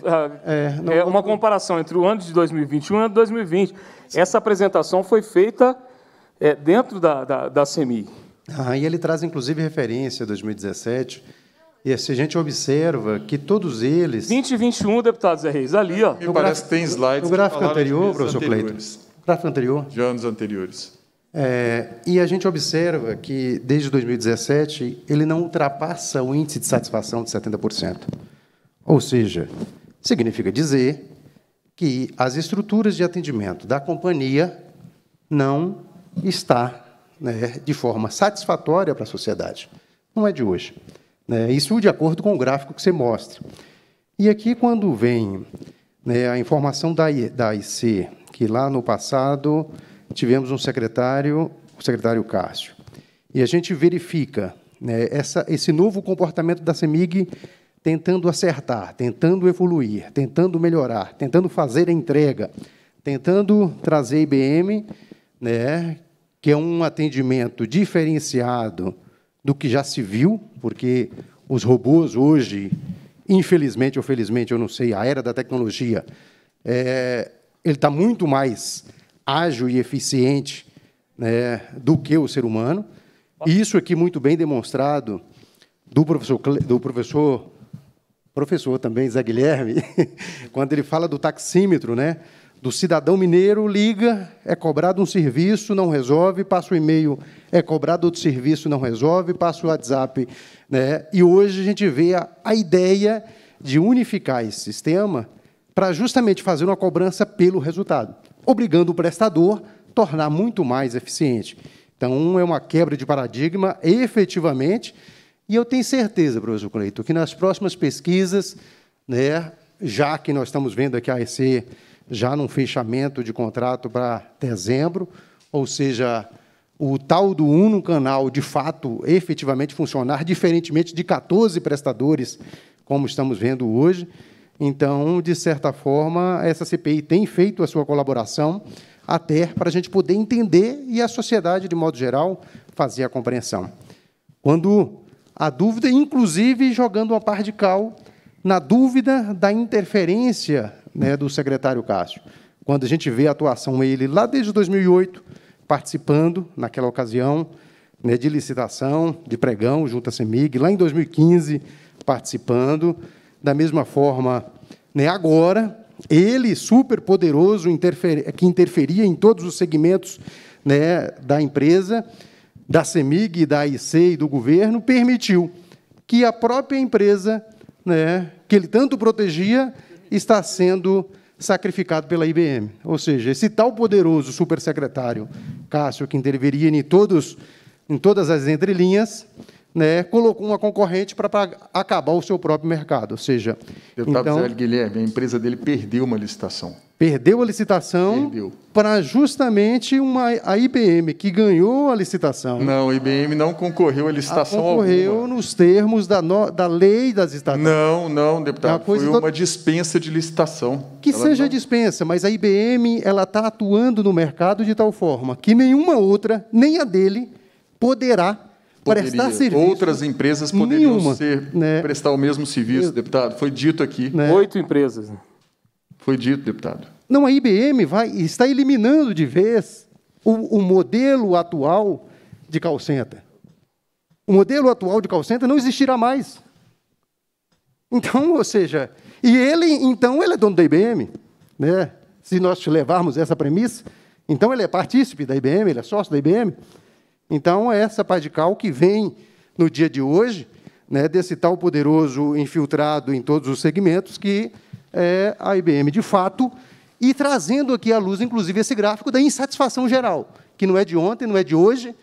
é, não, é, uma comparação entre o ano de 2021 e o ano de 2020. Essa apresentação foi feita é, dentro da, da, da CEMI. Ah, e ele traz, inclusive, referência a 2017 e se a gente observa que todos eles. 20 e 21, deputado Zé Reis, ali, ó. Me parece que tem slides. No gráfico anterior, professor Cleiton. Gráfico anterior. De anos anteriores. É, e a gente observa que, desde 2017, ele não ultrapassa o índice de satisfação de 70%. Ou seja, significa dizer que as estruturas de atendimento da companhia não está né, de forma satisfatória para a sociedade. Não é de hoje. Né? Isso de acordo com o gráfico que você mostra. E aqui, quando vem né, a informação da, da AIC, que lá no passado tivemos um secretário, o secretário Cássio, e a gente verifica né, essa, esse novo comportamento da CEMIG tentando acertar, tentando evoluir, tentando melhorar, tentando fazer a entrega, tentando trazer IBM, né, que é um atendimento diferenciado do que já se viu, porque os robôs hoje, infelizmente ou felizmente, eu não sei, a era da tecnologia, é, ele está muito mais ágil e eficiente né, do que o ser humano. Isso aqui muito bem demonstrado do professor, do professor, professor também, Zé Guilherme, [LAUGHS] quando ele fala do taxímetro, né? do cidadão mineiro, liga, é cobrado um serviço, não resolve, passa o e-mail, é cobrado outro serviço, não resolve, passa o WhatsApp. Né? E hoje a gente vê a, a ideia de unificar esse sistema para justamente fazer uma cobrança pelo resultado, obrigando o prestador a tornar muito mais eficiente. Então, é uma quebra de paradigma, efetivamente, e eu tenho certeza, professor Cleito, que nas próximas pesquisas, né, já que nós estamos vendo aqui a AEC já num fechamento de contrato para dezembro, ou seja, o tal do Uno Canal, de fato, efetivamente funcionar, diferentemente de 14 prestadores, como estamos vendo hoje. Então, de certa forma, essa CPI tem feito a sua colaboração até para a gente poder entender e a sociedade, de modo geral, fazer a compreensão. Quando a dúvida, inclusive jogando uma par de cal na dúvida da interferência né, do secretário Cássio. Quando a gente vê a atuação dele lá desde 2008, participando, naquela ocasião, né, de licitação, de pregão, junto à CEMIG, lá em 2015, participando. Da mesma forma, né, agora, ele, super poderoso, que interferia em todos os segmentos né, da empresa, da CEMIG, da AIC e do governo, permitiu que a própria empresa, né, que ele tanto protegia, está sendo sacrificado pela IBM. Ou seja, esse tal poderoso supersecretário Cássio, que interviria em, todos, em todas as entrelinhas, né, colocou uma concorrente para acabar o seu próprio mercado. Ou seja, Deputado então, Zé Guilherme, a empresa dele perdeu uma licitação. Perdeu a licitação para justamente uma, a IBM, que ganhou a licitação. Não, a IBM não concorreu à licitação a concorreu alguma. nos termos da, no, da lei das estatais. Não, não, deputado. Foi uma do... dispensa de licitação. Que ela seja não... dispensa, mas a IBM ela está atuando no mercado de tal forma que nenhuma outra, nem a dele, poderá Poderia. prestar serviço. Outras empresas poderiam nenhuma, ser, né? prestar o mesmo serviço, deputado. Foi dito aqui. Né? Oito empresas. Foi dito, deputado. Não, a IBM vai, está eliminando de vez o, o modelo atual de call center. O modelo atual de call center não existirá mais. Então, ou seja, e ele, então, ele é dono da IBM, né? Se nós levarmos essa premissa, então ele é partícipe da IBM, ele é sócio da IBM. Então, é essa pá de cal que vem no dia de hoje, né, desse tal poderoso infiltrado em todos os segmentos, que é a IBM, de fato, e trazendo aqui à luz, inclusive, esse gráfico da insatisfação geral, que não é de ontem, não é de hoje,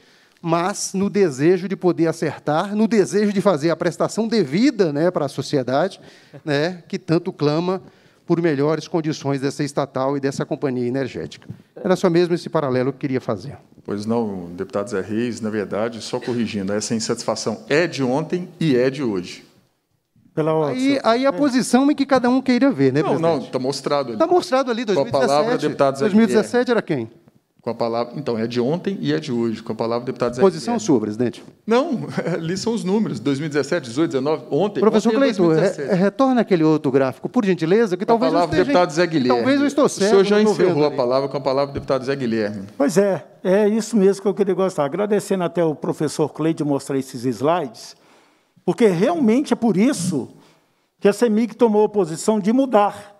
mas no desejo de poder acertar, no desejo de fazer a prestação devida né, para a sociedade, né, que tanto clama por melhores condições dessa estatal e dessa companhia energética. Era só mesmo esse paralelo que eu queria fazer. Pois não, deputado Zé Reis, na verdade, só corrigindo, essa insatisfação é de ontem e é de hoje. Pela aí, aí a posição em que cada um queira ver, né, não, presidente? Não, está mostrado ali. Está mostrado ali, 2017. Com a palavra, deputado Zé 2017 era quem? Com a palavra. Então, é de ontem e é de hoje. Com a palavra, deputado Zé Posição sua, presidente. Não, [LAUGHS] ali são os números. 2017, 18, 19, ontem. Professor ontem Cleiton, é retorna aquele outro gráfico, por gentileza, que talvez. A palavra, eu esteja, deputado Zé Guilherme. Talvez eu estou certo. O senhor já encerrou a palavra com a palavra do deputado Zé Guilherme. Pois é, é isso mesmo que eu queria gostar. Agradecendo até o professor Cleiton mostrar esses slides, porque realmente é por isso que a CEMIG tomou a posição de mudar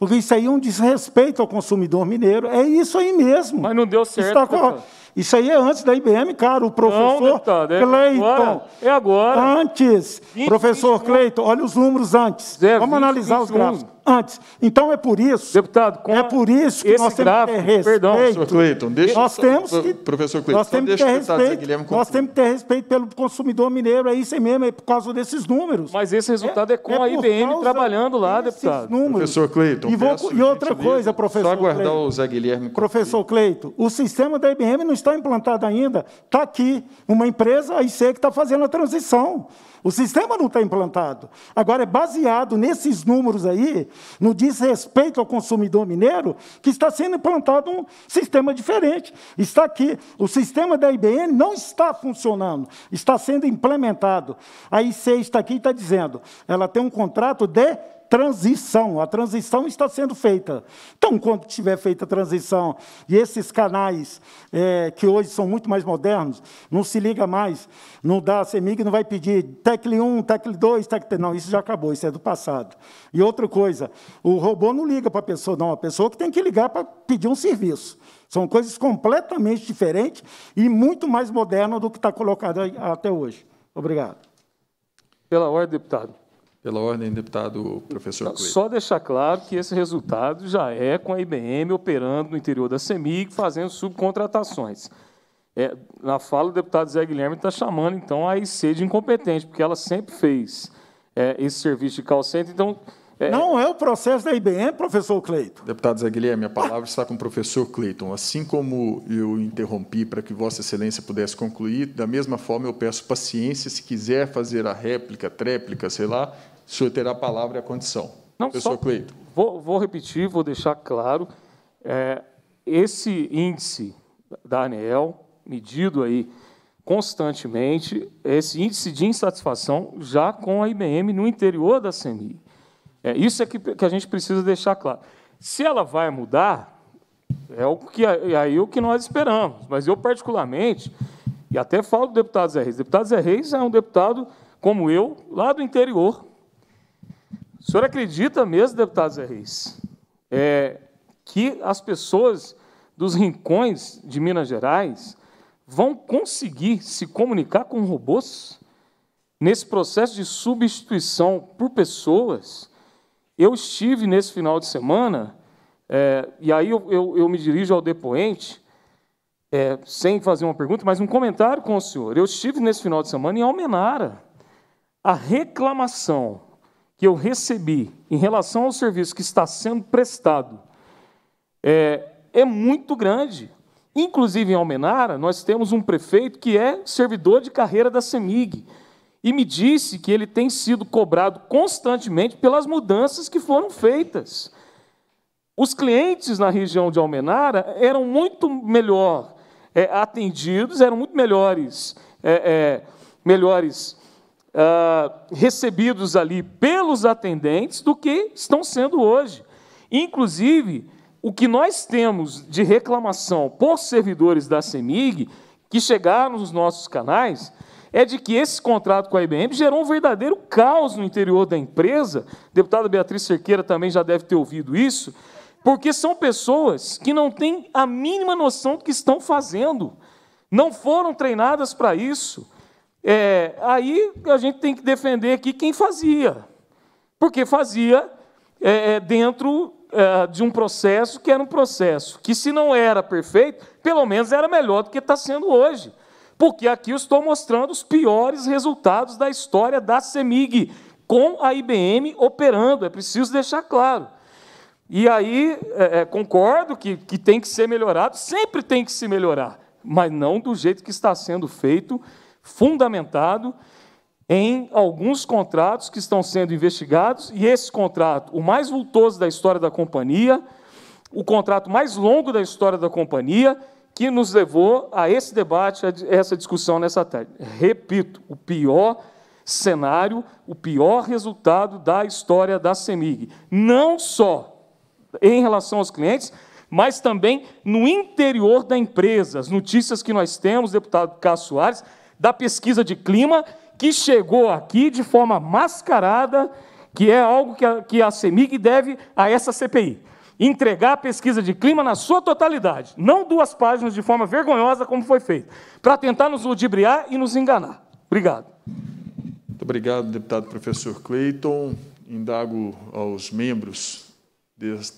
porque isso aí é um desrespeito ao consumidor mineiro. É isso aí mesmo. Mas não deu certo. Está, isso aí é antes da IBM, cara. O professor não, deputado, é Cleiton. Agora, é agora. Antes. 20, professor 20, Cleiton, olha os números antes. Vamos 20, analisar 21. os gráficos antes. Então é por isso. Deputado, é por isso que nós temos gráfico, que ter respeito. Perdão, professor Cleiton, deixa nós temos que, professor Cleiton, nós temos que ter respeito. Nós temos que ter respeito pelo consumidor mineiro, é isso mesmo, é por causa desses números. Mas esse resultado é, é com é a IBM trabalhando lá, deputado. Números. Professor Cleiton, e, vou, e outra coisa, professor. Só aguardar Cleiton, o Zé Guilherme. Professor Cleiton, o sistema da IBM não está implantado ainda. Está aqui, uma empresa a IC que está fazendo a transição. O sistema não está implantado. Agora, é baseado nesses números aí, no desrespeito ao consumidor mineiro, que está sendo implantado um sistema diferente. Está aqui. O sistema da IBM não está funcionando, está sendo implementado. A IC está aqui e está dizendo, ela tem um contrato de transição. A transição está sendo feita. Então, quando tiver feita a transição e esses canais é, que hoje são muito mais modernos, não se liga mais, não dá, a não vai pedir TECL 1, TECL 2, TECL Não, isso já acabou, isso é do passado. E outra coisa, o robô não liga para a pessoa, não, a pessoa que tem que ligar para pedir um serviço. São coisas completamente diferentes e muito mais modernas do que está colocado até hoje. Obrigado. Pela ordem, deputado. Pela ordem, deputado professor Cleiton. Só deixar claro que esse resultado já é com a IBM operando no interior da CEMIG, fazendo subcontratações. É, na fala, o deputado Zé Guilherme está chamando, então, a IC de incompetente, porque ela sempre fez é, esse serviço de call center, então... É... Não é o processo da IBM, professor Cleiton. Deputado Zé Guilherme, a palavra está com o professor Cleiton. Assim como eu interrompi para que Vossa Excelência pudesse concluir, da mesma forma eu peço paciência, se quiser fazer a réplica, tréplica, sei lá, o senhor terá a palavra e a condição. Não, Professor Cleito. Vou, vou, repetir, vou deixar claro. É, esse índice da ANEEL, medido aí constantemente, esse índice de insatisfação já com a IBM no interior da CMI. É, isso é que, que a gente precisa deixar claro. Se ela vai mudar, é o que é aí o que nós esperamos. Mas eu, particularmente, e até falo do deputado Zé Reis, o deputado Zé Reis é um deputado, como eu, lá do interior, o senhor acredita mesmo, deputado Zé Reis, é, que as pessoas dos rincões de Minas Gerais vão conseguir se comunicar com robôs nesse processo de substituição por pessoas? Eu estive nesse final de semana, é, e aí eu, eu, eu, me dirijo ao depoente, é, sem fazer uma pergunta, mas um comentário com o senhor. Eu estive nesse final de semana em Almenara. A reclamação que eu recebi em relação ao serviço que está sendo prestado é, é muito grande. Inclusive em Almenara, nós temos um prefeito que é servidor de carreira da CEMIG e me disse que ele tem sido cobrado constantemente pelas mudanças que foram feitas. Os clientes na região de Almenara eram muito melhor é, atendidos, eram muito melhores, é, é, melhores uh, recebidos ali pelos atendentes do que estão sendo hoje. Inclusive, o que nós temos de reclamação por servidores da CEMIG, que chegaram nos nossos canais, é de que esse contrato com a IBM gerou um verdadeiro caos no interior da empresa. A deputada Beatriz Cerqueira também já deve ter ouvido isso, porque são pessoas que não têm a mínima noção do que estão fazendo, não foram treinadas para isso. É, aí a gente tem que defender aqui quem fazia, porque fazia é, é, dentro é, de um processo que era um processo que, se não era perfeito, pelo menos era melhor do que está sendo hoje. Porque aqui eu estou mostrando os piores resultados da história da CEMIG, com a IBM operando, é preciso deixar claro. E aí, é, é, concordo que, que tem que ser melhorado, sempre tem que se melhorar, mas não do jeito que está sendo feito, fundamentado em alguns contratos que estão sendo investigados, e esse contrato, o mais vultoso da história da companhia, o contrato mais longo da história da companhia, que nos levou a esse debate, a essa discussão nessa tarde. Repito, o pior cenário, o pior resultado da história da CEMIG. Não só em relação aos clientes, mas também no interior da empresa. As notícias que nós temos, deputado Cássio Soares, da pesquisa de clima, que chegou aqui de forma mascarada, que é algo que a, que a CEMIG deve a essa CPI. Entregar a pesquisa de clima na sua totalidade, não duas páginas de forma vergonhosa como foi feito, para tentar nos ludibriar e nos enganar. Obrigado. Muito obrigado, deputado professor Cleiton. Indago aos membros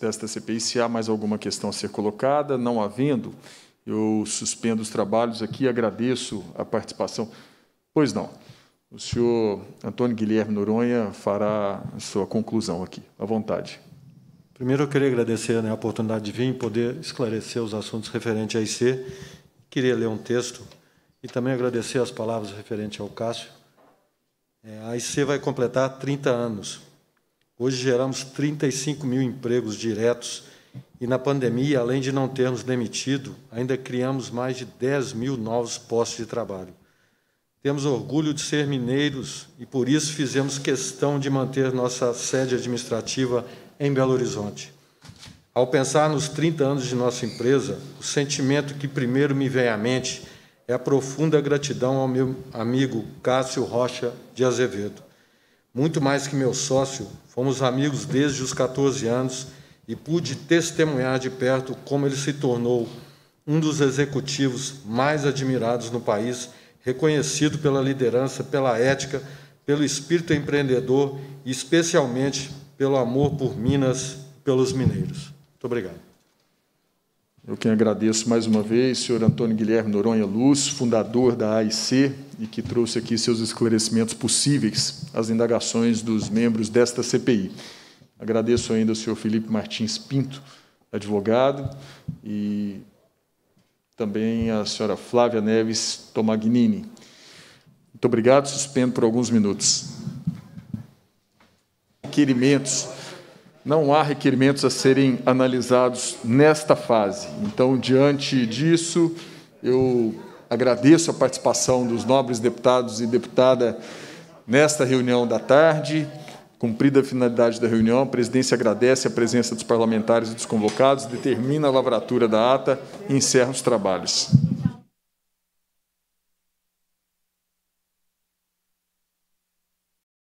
desta CPI se há mais alguma questão a ser colocada. Não havendo, eu suspendo os trabalhos aqui, agradeço a participação. Pois não. O senhor Antônio Guilherme Noronha fará a sua conclusão aqui. À vontade. Primeiro, eu queria agradecer né, a oportunidade de vir e poder esclarecer os assuntos referentes à IC. Queria ler um texto e também agradecer as palavras referentes ao Cássio. É, a IC vai completar 30 anos. Hoje geramos 35 mil empregos diretos e, na pandemia, além de não termos demitido, ainda criamos mais de 10 mil novos postos de trabalho. Temos orgulho de ser mineiros e, por isso, fizemos questão de manter nossa sede administrativa em Belo Horizonte. Ao pensar nos 30 anos de nossa empresa, o sentimento que primeiro me vem à mente é a profunda gratidão ao meu amigo Cássio Rocha de Azevedo. Muito mais que meu sócio, fomos amigos desde os 14 anos e pude testemunhar de perto como ele se tornou um dos executivos mais admirados no país, reconhecido pela liderança, pela ética, pelo espírito empreendedor e especialmente pelo amor por Minas, pelos mineiros. Muito obrigado. Eu quem agradeço mais uma vez, senhor Antônio Guilherme Noronha Luz, fundador da AIC, e que trouxe aqui seus esclarecimentos possíveis às indagações dos membros desta CPI. Agradeço ainda ao senhor Felipe Martins Pinto, advogado, e também à senhora Flávia Neves Tomagnini. Muito obrigado, suspendo por alguns minutos. Requerimentos não há requerimentos a serem analisados nesta fase. Então, diante disso, eu agradeço a participação dos nobres deputados e deputada nesta reunião da tarde. Cumprida a finalidade da reunião, a presidência agradece a presença dos parlamentares e dos convocados, determina a lavratura da ata e encerra os trabalhos.